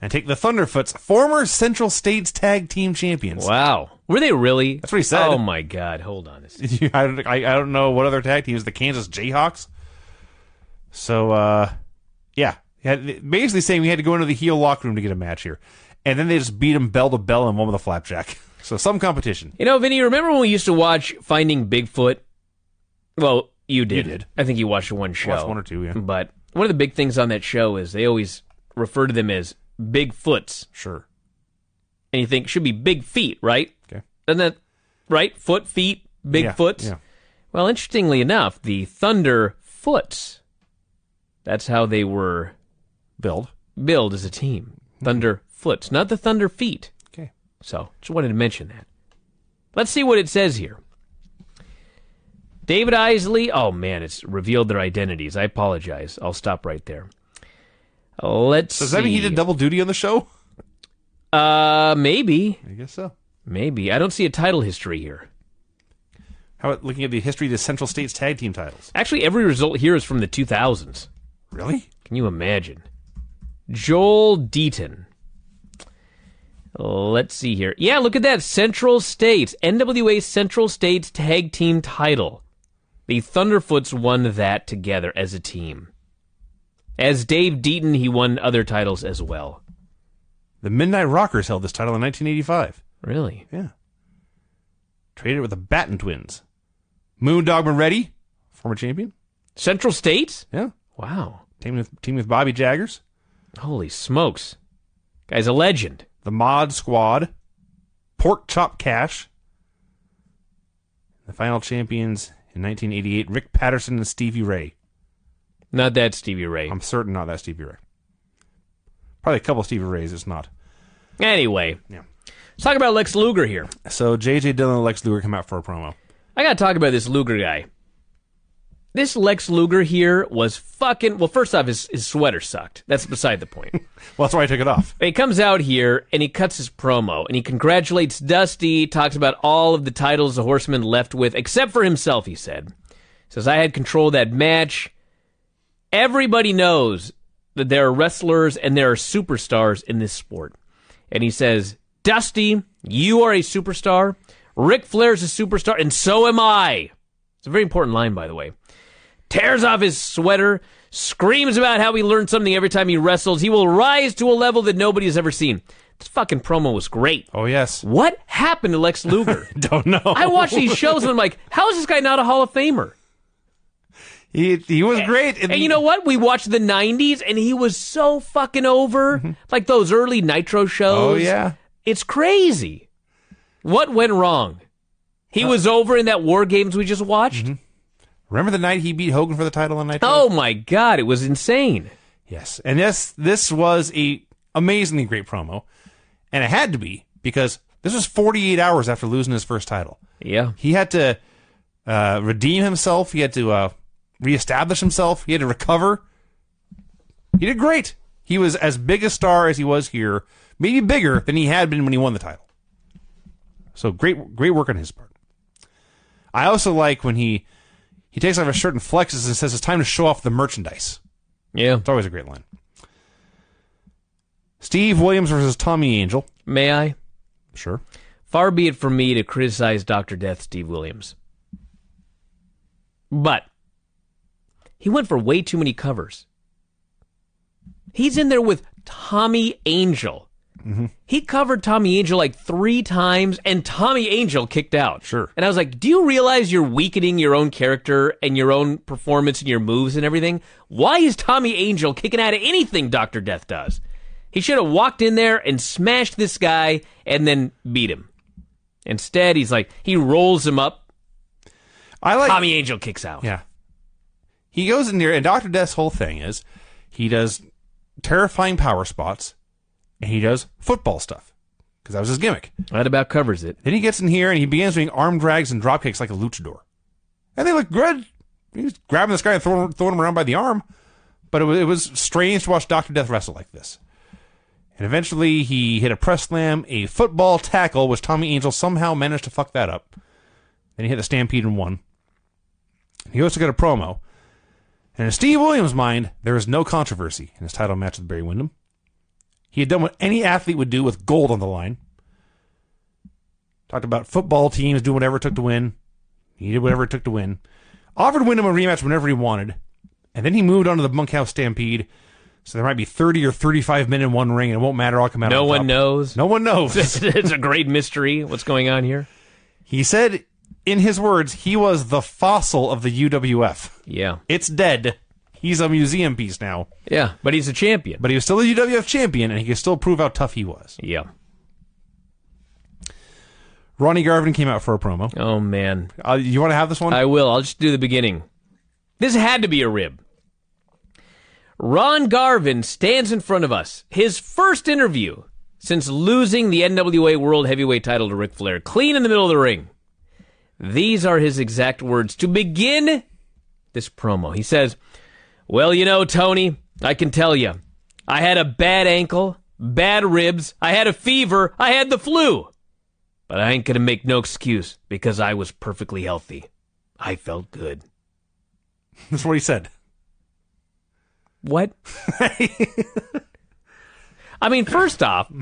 and take the Thunderfoots, former Central States Tag Team Champions. Wow. Were they really? That's what he said. Oh my god, hold on. *laughs* I, don't, I, I don't know what other tag teams. The Kansas Jayhawks. So, uh, yeah, basically saying we had to go into the heel locker room to get a match here, and then they just beat him bell to bell and won with a flapjack. *laughs* So some competition. You know, Vinny, remember when we used to watch Finding Bigfoot? Well, you did. You did. I think you watched one show. Watched one or two, yeah. But one of the big things on that show is they always refer to them as big foots. Sure. And you think should be big feet, right? Okay. Isn't that right? Foot, feet, big Yeah, foots? yeah. Well, interestingly enough, the Thunder Foots, that's how they were Build. billed as a team. Thunder Foots, not the Thunder Feet. Okay. So, just wanted to mention that. Let's see what it says here. David Isley. Oh man, it's revealed their identities. I apologize. I'll stop right there. Let's Does that mean he did double duty on the show? Uh, maybe, I guess so. maybe. I don't see a title history here. How about looking at the history of the Central States Tag Team titles? Actually, every result here is from the 2000s. Really? Can you imagine? Joel Deaton. Let's see here. Yeah, look at that. Central States. NWA Central States Tag Team title. The Thunderfoots won that together as a team. As Dave Deaton, he won other titles as well. The Midnight Rockers held this title in 1985. Really? Yeah. Traded with the Batten Twins. Moondog Moretti, former champion. Central States? Yeah. Wow. Team with team with Bobby Jaggers. Holy smokes. Guy's a legend. The Mod Squad. Pork Chop Cash. The final champions in 1988, Rick Patterson and Stevie Ray. Not that Stevie Ray. I'm certain not that Stevie Ray. Probably a couple Stevie Rays, it's not. Anyway, Yeah. let's talk about Lex Luger here. So JJ Dillon and Lex Luger come out for a promo. I gotta talk about this Luger guy. This Lex Luger here was fucking. Well, first off, his, his sweater sucked. That's beside the point. *laughs* Well, that's why I took it off. he comes out here and he cuts his promo and he congratulates Dusty, talks about all of the titles the Horseman left with, except for himself, he said. Says, I had control of that match. Everybody knows that there are wrestlers and there are superstars in this sport. And he says, Dusty, you are a superstar. Ric Flair's a superstar, and so am I. It's a very important line, by the way. Tears off his sweater, screams about how he learned something every time he wrestles. He will rise to a level that nobody has ever seen. This fucking promo was great. Oh yes. What happened to Lex Luger? *laughs* Don't know. I watch these shows and I'm like, how is this guy not a Hall of Famer? He he was great. in And you know what? We watched the 90s and he was so fucking over. Mm-hmm. Like those early Nitro shows. Oh yeah. It's crazy. What went wrong? He uh, was over in that War Games we just watched? Mm-hmm. Remember the night he beat Hogan for the title on Nitro? Oh my God, it was insane. Yes, and this this was a amazingly great promo, and it had to be because this was 48 hours after losing his first title. Yeah. He had to uh, redeem himself. He had to uh, reestablish himself. He had to recover. He did great. He was as big a star as he was here, maybe bigger than he had been when he won the title. So great, great work on his part. I also like when he he takes off his shirt and flexes and says it's time to show off the merchandise. Yeah. It's always a great line. Steve Williams versus Tommy Angel. May I? Sure. Far be it from me to criticize Dr. Death Steve Williams. But he went for way too many covers. He's in there with Tommy Angel. He covered Tommy Angel like three times, and Tommy Angel kicked out. Sure. And I was like, do you realize you're weakening your own character and your own performance and your moves and everything? Why is Tommy Angel kicking out of anything Dr. Death does? He should have walked in there and smashed this guy and then beat him. Instead, he's like, he rolls him up. I like Tommy Angel kicks out. Yeah. He goes in there, and Dr. Death's whole thing is he does terrifying power spots and he does football stuff because that was his gimmick. That about covers it. Then he gets in here and he begins doing arm drags and drop kicks like a luchador. And they look good. He's grabbing this guy and throwing, throwing him around by the arm. But it was, it was strange to watch Dr. Death wrestle like this. And eventually he hit a press slam, a football tackle, which Tommy Angel somehow managed to fuck that up. Then he hit the stampede and won. He also got a promo. And in Steve Williams' mind, there is no controversy in his title match with Barry Windham. He had done what any athlete would do with gold on the line. Talked about football teams doing whatever it took to win. He did whatever it took to win. Offered Windham a rematch whenever he wanted. And then he moved on to the bunkhouse stampede. So there might be 30 or 35 men in one ring, and it won't matter. I'll come out No on one knows. No one knows. *laughs* it's a great mystery. What's going on here? he said, in his words, he was the fossil of the UWF. Yeah. It's dead. He's a museum piece now. Yeah. But he's a champion. But he was still a UWF champion, and he could still prove how tough he was. yeah. Ronnie Garvin came out for a promo. Oh, man. Uh, you want to have this one? I will. I'll just do the beginning. This had to be a rib. Ron Garvin stands in front of us. His first interview since losing the NWA World Heavyweight title to Ric Flair, clean in the middle of the ring. These are his exact words to begin this promo. He says, Well, you know, Tony, I can tell you, I had a bad ankle, bad ribs, I had a fever, I had the flu. But I ain't gonna make no excuse because I was perfectly healthy. I felt good. *laughs* That's what he said. What? *laughs* I mean, first off,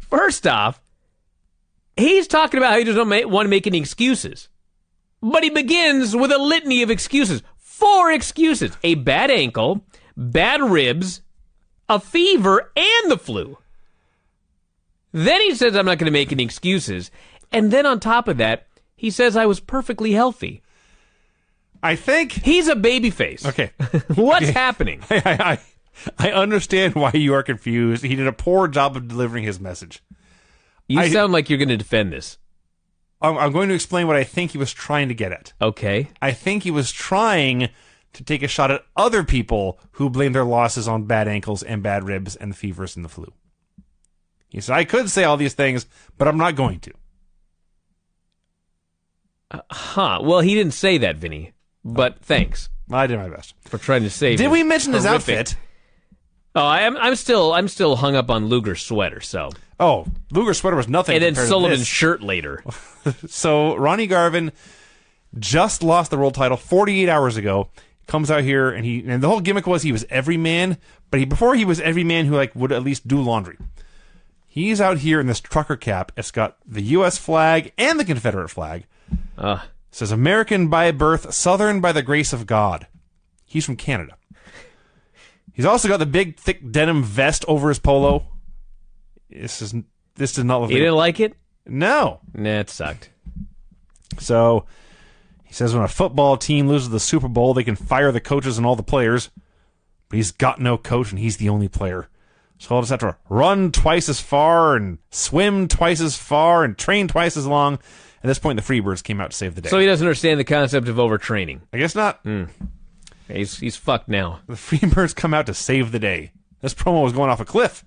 first off, he's talking about how he doesn't want to make any excuses. But he begins with a litany of excuses. Four excuses. A bad ankle, bad ribs, a fever, and the flu. Then he says, I'm not going to make any excuses. And then on top of that, he says I was perfectly healthy. I think. He's a babyface. Okay. *laughs* What's happening? *laughs* I, I, I understand why you are confused. He did a poor job of delivering his message. You I- sound like you're going to defend this. I'm, I'm going to explain what I think he was trying to get at. Okay. I think he was trying to take a shot at other people who blame their losses on bad ankles and bad ribs and the fevers and the flu. He said, I could say all these things, but I'm not going to. Uh, huh. Well, he didn't say that, Vinny. But thanks I did my best. for trying to save. Did we mention his horrific- outfit? Oh, I am. I'm still. I'm still hung up on Luger's sweater. So, Oh, Luger's sweater was nothing. and then Sullivan's shirt later. *laughs* So Ronnie Garvin just lost the world title 48 hours ago. Comes out here and he and the whole gimmick was he was every man, but he before he was every man who like would at least do laundry. He's out here in this trucker cap. It's got the U.S. flag and the Confederate flag. Uh, It says American by birth, Southern by the grace of God. He's from Canada. He's also got the big thick denim vest over his polo. This is this does not look you like didn't like it? no. Nah, it sucked. So he says when a football team loses the Super Bowl, they can fire the coaches and all the players, but he's got no coach and he's the only player. So he'll just have to run twice as far and swim twice as far and train twice as long. At this point, the Freebirds came out to save the day. So he doesn't understand the concept of overtraining. I guess not. Hmm. He's he's fucked now. The *laughs* Freebirds come out to save the day. This promo was going off a cliff.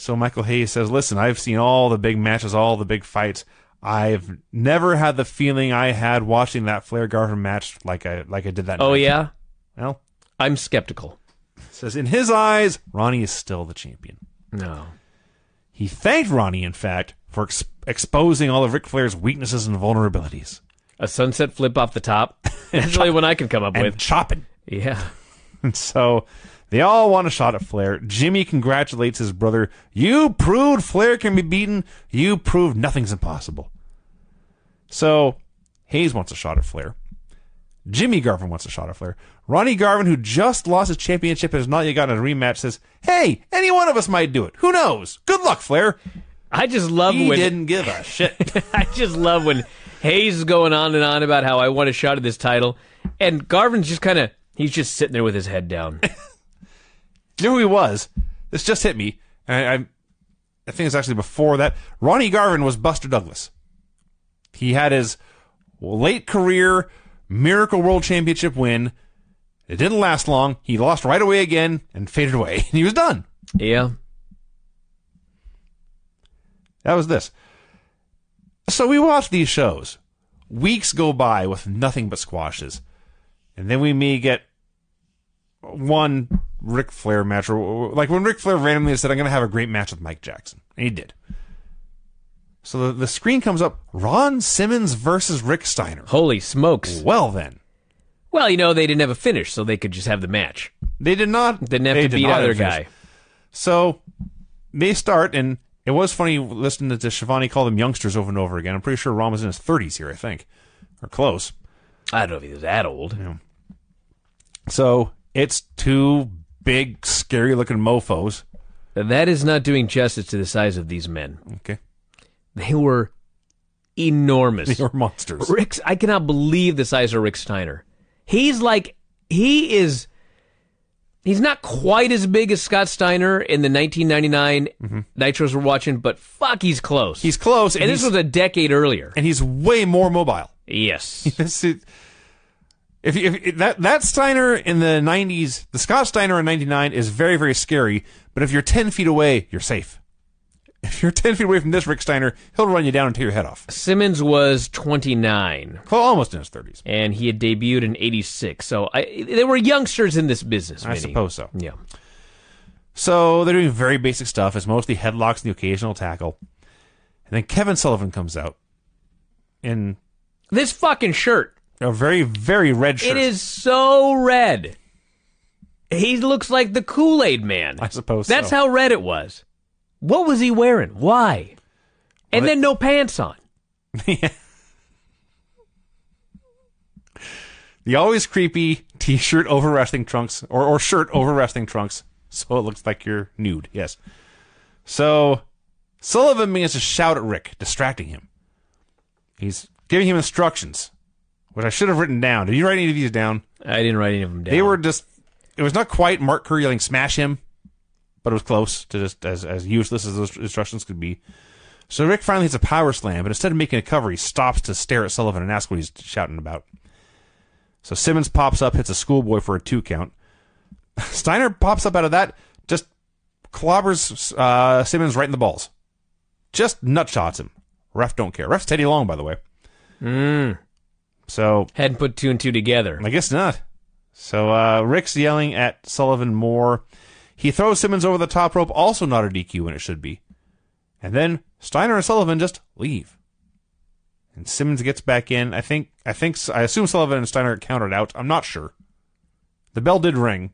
So Michael Hayes says, Listen, I've seen all the big matches, all the big fights. I've never had the feeling I had watching that Flair Garvin match like I like I did that. Oh night. yeah, Well, I'm skeptical. says in his eyes, Ronnie is still the champion. No. He thanked Ronnie, in fact, for ex- exposing all of Ric Flair's weaknesses and vulnerabilities A sunset flip off the top. *laughs* That's the only one I can come up and with. chopping. Yeah. *laughs* And so they all want a shot at Flair. Jimmy congratulates his brother. You proved Flair can be beaten. You proved nothing's impossible. So Hayes wants a shot at Flair. Jimmy Garvin wants a shot at Flair. Ronnie Garvin, who just lost his championship and has not yet gotten a rematch, says, Hey, any one of us might do it. Who knows? Good luck, Flair. I just love He when didn't give a shit. *laughs* I just love when Hayes is going on and on about how I want a shot at this title, and Garvin's just kind of he's just sitting there with his head down. *laughs* know who he was? This just hit me. And I, I, I think it's actually before that. Ronnie Garvin was Buster Douglas. He had his late career Miracle World Championship win. It didn't last long. He lost right away again and faded away. *laughs* And he was done. yeah. That was this. So we watch these shows. Weeks go by with nothing but squashes. And then we may get one Ric Flair match. Or, like when Ric Flair randomly said, I'm going to have a great match with Mike Jackson. And he did. So the, the screen comes up Ron Simmons versus Rick Steiner. Holy smokes! Well, then. Well, you know they didn't have a finish, so they could just have the match. They did not. Didn't have they to did beat either have a finish. guy. So they start, and it was funny listening to Schiavone call them youngsters over and over again. I'm pretty sure Ron was in his 30s here, I think, or close. I don't know if he was that old. So it's two big, scary looking mofos. That is not doing justice to the size of these men. Okay. They were enormous. *laughs* They were monsters. Rick, I cannot believe the size of Rick Steiner. He's like, he is, he's not quite as big as Scott Steiner in the 1999 Nitros we're watching, but fuck, he's close. Mm-hmm. He's close, and, and this was a decade earlier. and he's way more mobile. Yes. *laughs* This is- if, you- if that that Steiner in the 90s, the Scott Steiner in 99 is very, very scary, but if you're 10 feet away, you're safe. *laughs* If you're 10 feet away from this Rick Steiner, he'll run you down and tear your head off. Simmons was 29, Well, almost in his 30s. and he had debuted in 86. So I, there were youngsters in this business. I Vinny. suppose so. Yeah. So they're doing very basic stuff. It's mostly headlocks and the occasional tackle. And then Kevin Sullivan comes out in This fucking shirt. A very, very red shirt. It is so red. He looks like the Kool Aid Man. I suppose That's so. how red it was. What was he wearing? Why? And then no pants on. *laughs* The always creepy t-shirt over wrestling trunks or, or shirt over wrestling trunks. So it looks like you're nude. Yes. So Sullivan begins to shout at Rick, distracting him. He's giving him instructions, which I should have written down. Did you write any of these down? I didn't write any of them down. They were just. It was not quite Mark Kerr yelling "smash him," but it was close to just as as useless as those instructions could be. So Rick finally hits a power slam, but instead of making a cover, he stops to stare at Sullivan and ask what he's shouting about. So Simmons pops up, hits a schoolboy for a two count. *laughs* Steiner pops up out of that, just clobbers uh, Simmons right in the balls. Just nutshots him. Ref don't care. Ref's Teddy Long, by the way. Mm. So Hadn't put two and two together. I guess not. So uh, Rick's yelling at Sullivan more. He throws Simmons over the top rope, also not a DQ when it should be. And then Steiner and Sullivan just leave. And Simmons gets back in. I think I think I assume Sullivan and Steiner counted out. I'm not sure. The bell did ring,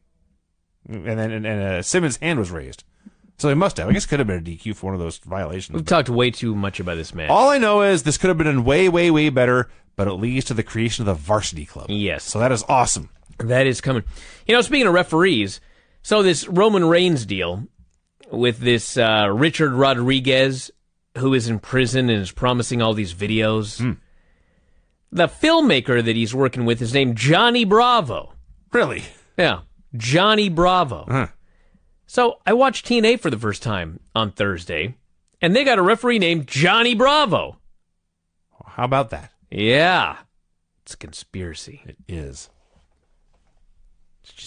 and then and, and uh, Simmons' hand was raised, so he must have. I guess it could have been a DQ for one of those violations. We've talked way too much about this match. All I know is this could have been way, way, way better, but it leads to the creation of the varsity club. Yes. So that is awesome. That is coming. You know, speaking of referees, so this Roman Reigns deal with this uh, Richard Rodriguez, who is in prison and is promising all these videos. Hmm. The filmmaker that he's working with is named Johnny Bravo. Really? Yeah, Johnny Bravo. Huh. So I watched TNA for the first time on Thursday, and they got a referee named Johnny Bravo. How about that? Yeah, it's a conspiracy. It is.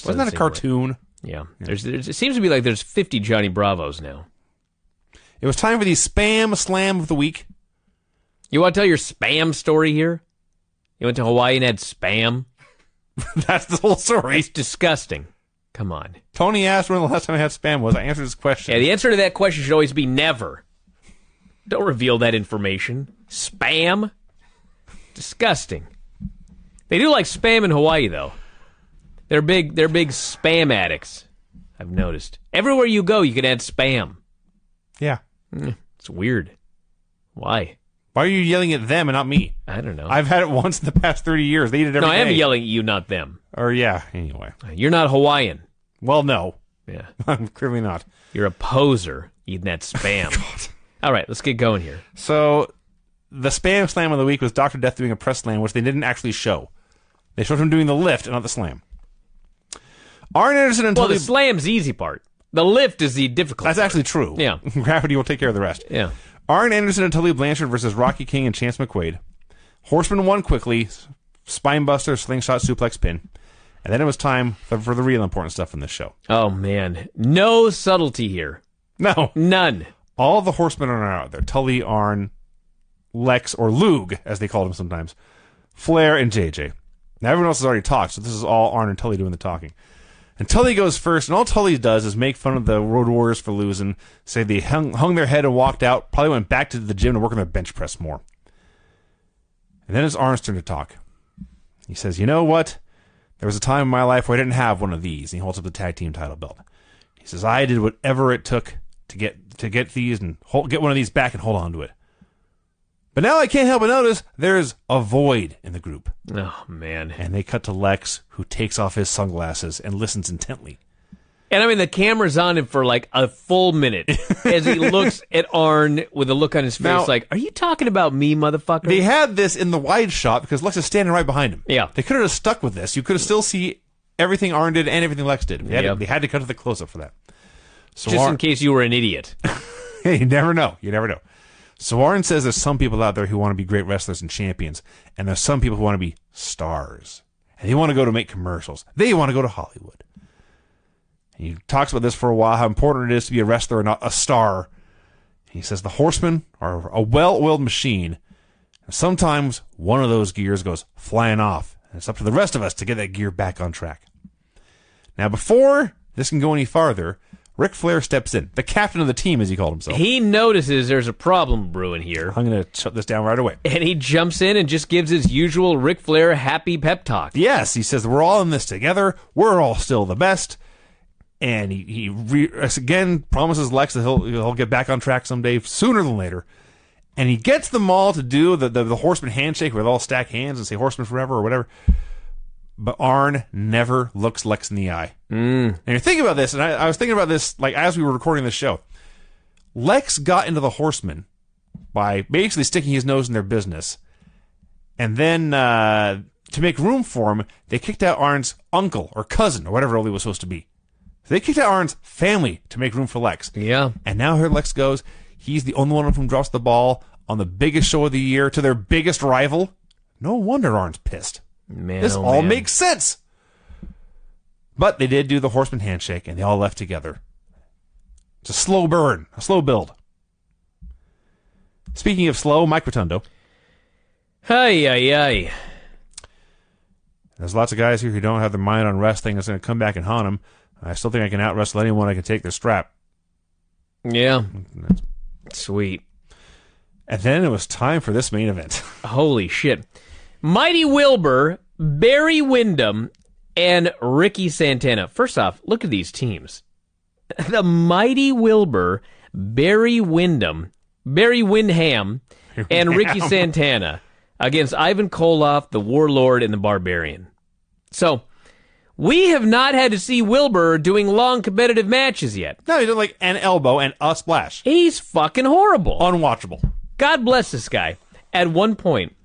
Wasn't that a cartoon? Yeah, There's, there's, it seems to be like there's 50 Johnny Bravos now. It was time for the spam slam of the week. You want to tell your spam story here? You went to Hawaii and had spam? *laughs* That's the whole story. It's disgusting. Come on. Tony asked when the last time I had spam was. I answered his question. Yeah, the answer to that question should always be never. Don't reveal that information. Spam? Disgusting. They do like spam in Hawaii though. They're big they're big spam addicts. I've noticed. Everywhere you go you can add spam. yeah. Hmm, it's weird. Why? Why are you yelling at them and not me? I don't know. I've had it once in the past 30 years. They eat it every no, I am day. yelling at you, not them. Or, yeah, anyway. You're not Hawaiian. Well, no. Yeah. *laughs* I'm clearly not. You're a poser eating that spam. *laughs* Oh, All right, let's get going here. So, the spam slam of the week was Dr. Death doing a press slam, which they didn't actually show. They showed him doing the lift and not the slam. Arn Anderson and Well, Tully. the slam's the easy part. The lift is the difficult. That's part. actually true. Yeah. *laughs* Gravity will take care of the rest. Yeah. Arn Anderson and Tully Blanchard versus Rocky King and Chance McQuaid. Horseman won quickly, spinebuster, slingshot, suplex, pin. And then it was time for, for the real important stuff in this show. Oh man, no subtlety here. No, None. all the horsemen are out there. Tully, Arn, Lex, or Lug, as they called him sometimes. Flair and JJ. Now everyone else has already talked, so this is all Arn and Tully doing the talking. And Tully goes first, and all Tully does is make fun of the Road Warriors for losing, say they hung, hung their head and walked out, probably went back to the gym to work on their bench press more. And then it's Arn's turn to talk. He says, You know what? There was a time in my life where I didn't have one of these. And he holds up the tag team title belt. He says, I did whatever it took to get to get these and hold, get one of these back and hold on to it. But now I can't help but notice there's a void in the group. Oh man. And they cut to Lex, who takes off his sunglasses and listens intently. And I mean, the camera's on him for like a full minute *laughs* as he looks at Arn with a look on his face, Now- like, "Are you talking about me, motherfucker?" They had this in the wide shot because Lex is standing right behind him. Yeah. They could have stuck with this. You could have still see everything Arn did and everything Lex did. They had, Yeah. to, they had to cut to the close up for that. So Just Arn, in case you were an idiot. hey, *laughs* you never know. You never know. So Arn says there's some people out there who want to be great wrestlers and champions, and there's some people who want to be stars. And they want to go to make commercials. They want to go to Hollywood. And he talks about this for a while, how important it is to be a wrestler and not a star. He says the horsemen are a well-oiled machine. And sometimes one of those gears goes flying off. And it's up to the rest of us to get that gear back on track. Now, before this can go any farther, Ric Flair steps in, the captain of the team, as he called himself. he notices there's a problem brewing here, I'm going to shut this down right away. and he jumps in and just gives his usual Ric Flair happy pep talk. Yes, he says we're all in this together. We're all still the best. And he, he re- again promises Lex that he'll he'll get back on track someday, sooner than later. And he gets them all to do the, the, the horseman handshake with all stack hands and say horseman forever or whatever. But Arn never looks Lex in the eye. Mm. And you're thinking about this, and I, I was thinking about this like as we were recording this show. Lex got into the horsemen by basically sticking his nose in their business. And then uh, to make room for him, they kicked out Arn's uncle or cousin or whatever he was supposed to be. So they kicked out Arn's family to make room for Lex. Yeah. And now here Lex goes. He's the only one of whom drops the ball on the biggest show of the year to their biggest rival. No wonder Arn's pissed. Man, This oh, all man. makes sense. But they did do the horseman handshake and they all left together. It's a slow burn, a slow build. Speaking of slow, Mike Rotundo. Hey, hey, hey. There's lots of guys here who don't have their mind on wrestling that's going to come back and haunt them. I still think I can out wrestle anyone. I can take their strap. Yeah. Sweet. And then it was time for this main event. *laughs* Holy shit. Mighty Wilbur, Barry Windham, and Ricky Santana. First off, look at these teams. *laughs* The Mighty Wilbur, Barry Windham, Barry Windham, *laughs* and Ricky Santana against Ivan Koloff, the Warlord, and the Barbarian. So, we have not had to see Wilbur doing long competitive matches yet. no, he did like an elbow and a splash. He's fucking horrible. Unwatchable. God bless this guy. At one point,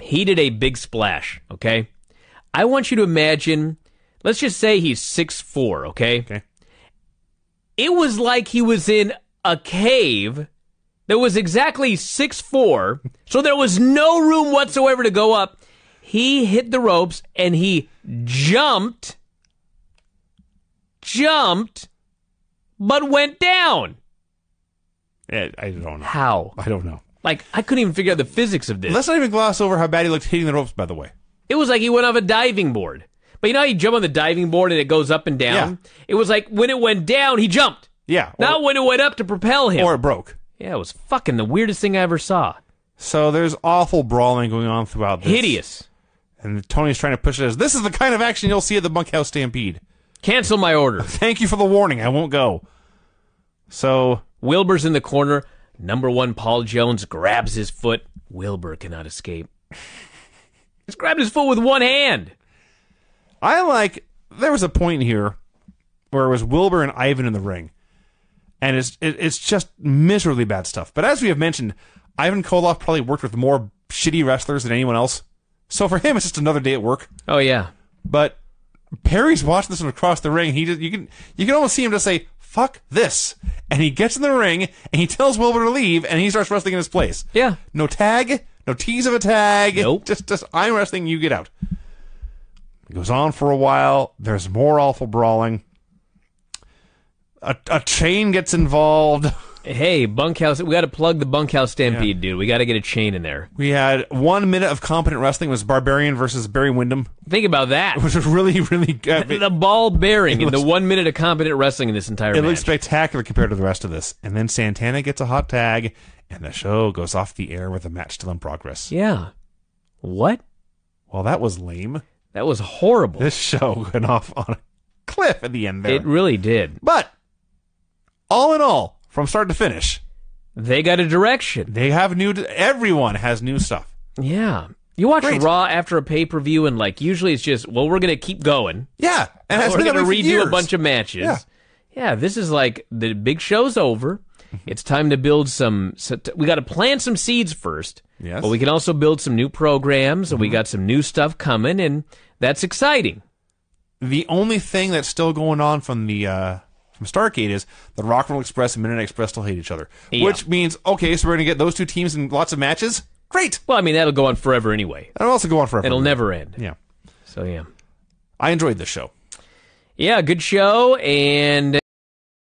he did a big splash, okay? I want you to imagine, let's just say he's six four, okay? Okay. It was like he was in a cave that was exactly six four, so there was no room whatsoever to go up. He hit the ropes and he jumped, jumped, but went down. Eh, I don't know. How? I don't know. Like I couldn't even figure out the physics of this. Let's not even gloss over how bad he looked hitting the ropes. By the way, It was like he went off a diving board. But you know how you jump on the diving board and it goes up and down? Yeah. It was like when it went down, he jumped. yeah, Not when it went up to propel him. or it broke. yeah, it was fucking the weirdest thing I ever saw. So there's awful brawling going on throughout this. Hideous. And Tony's trying to push it as this is the kind of action you'll see at the Bunkhouse Stampede. Cancel my order. *laughs* Thank you for the warning. I won't go. So Wilbur's in the corner. Number one, Paul Jones grabs his foot. Wilbur cannot escape. He's grabbed his foot with one hand. I like. There was a point here where it was Wilbur and Ivan in the ring, and it's it, it's just miserably bad stuff. But as we have mentioned, Ivan Koloff probably worked with more shitty wrestlers than anyone else. So for him, it's just another day at work. Oh yeah. But Barry's watching this one across the ring. He just you can you can almost see him just say "fuck this," and he gets in the ring and he tells Wilbur to leave, and he starts wrestling in his place. Yeah. No tag, no tease of a tag. Nope. Just just I'm wrestling. You get out. It goes on for a while. There's more awful brawling. A, a chain gets involved. *laughs* Hey, bunkhouse. We got to plug the bunkhouse stampede, dude. We got to get a chain in there. We had one minute of competent wrestling. It was Barbarian versus Barry Windham, Think about that. which was really really good. the ball bearing in the one minute of competent wrestling in this entire It match. looks spectacular compared to the rest of this. And then Santana gets a hot tag, and the show goes off the air with the match still in progress. yeah. What? Well, that was lame. That was horrible. This show went off on a cliff at the end there. It really did. but all in all, from start to finish, They got a direction. they have new. Everyone has new stuff. Yeah. You watch Great. Raw after a pay per view, and like usually it's just, well, we're gonna keep going. Yeah, and we're gonna redo years. a bunch of matches. Yeah. Yeah, this is like the big show's over. It's time to build some. So t- we got to plant some seeds first. Yes. Mm-hmm. But we can also build some new programs, and we got some new stuff coming, and that's exciting. The only thing that's still going on from the uh, from Starcade is the Rock and Roll Express and Midnight Express still hate each other, Yeah. which means okay, so we're gonna get those two teams in lots of matches. Great, Well, I mean that'll go on forever anyway. that'll also go on forever. It'll never end. Yeah, So yeah, I enjoyed this show. yeah, good show, and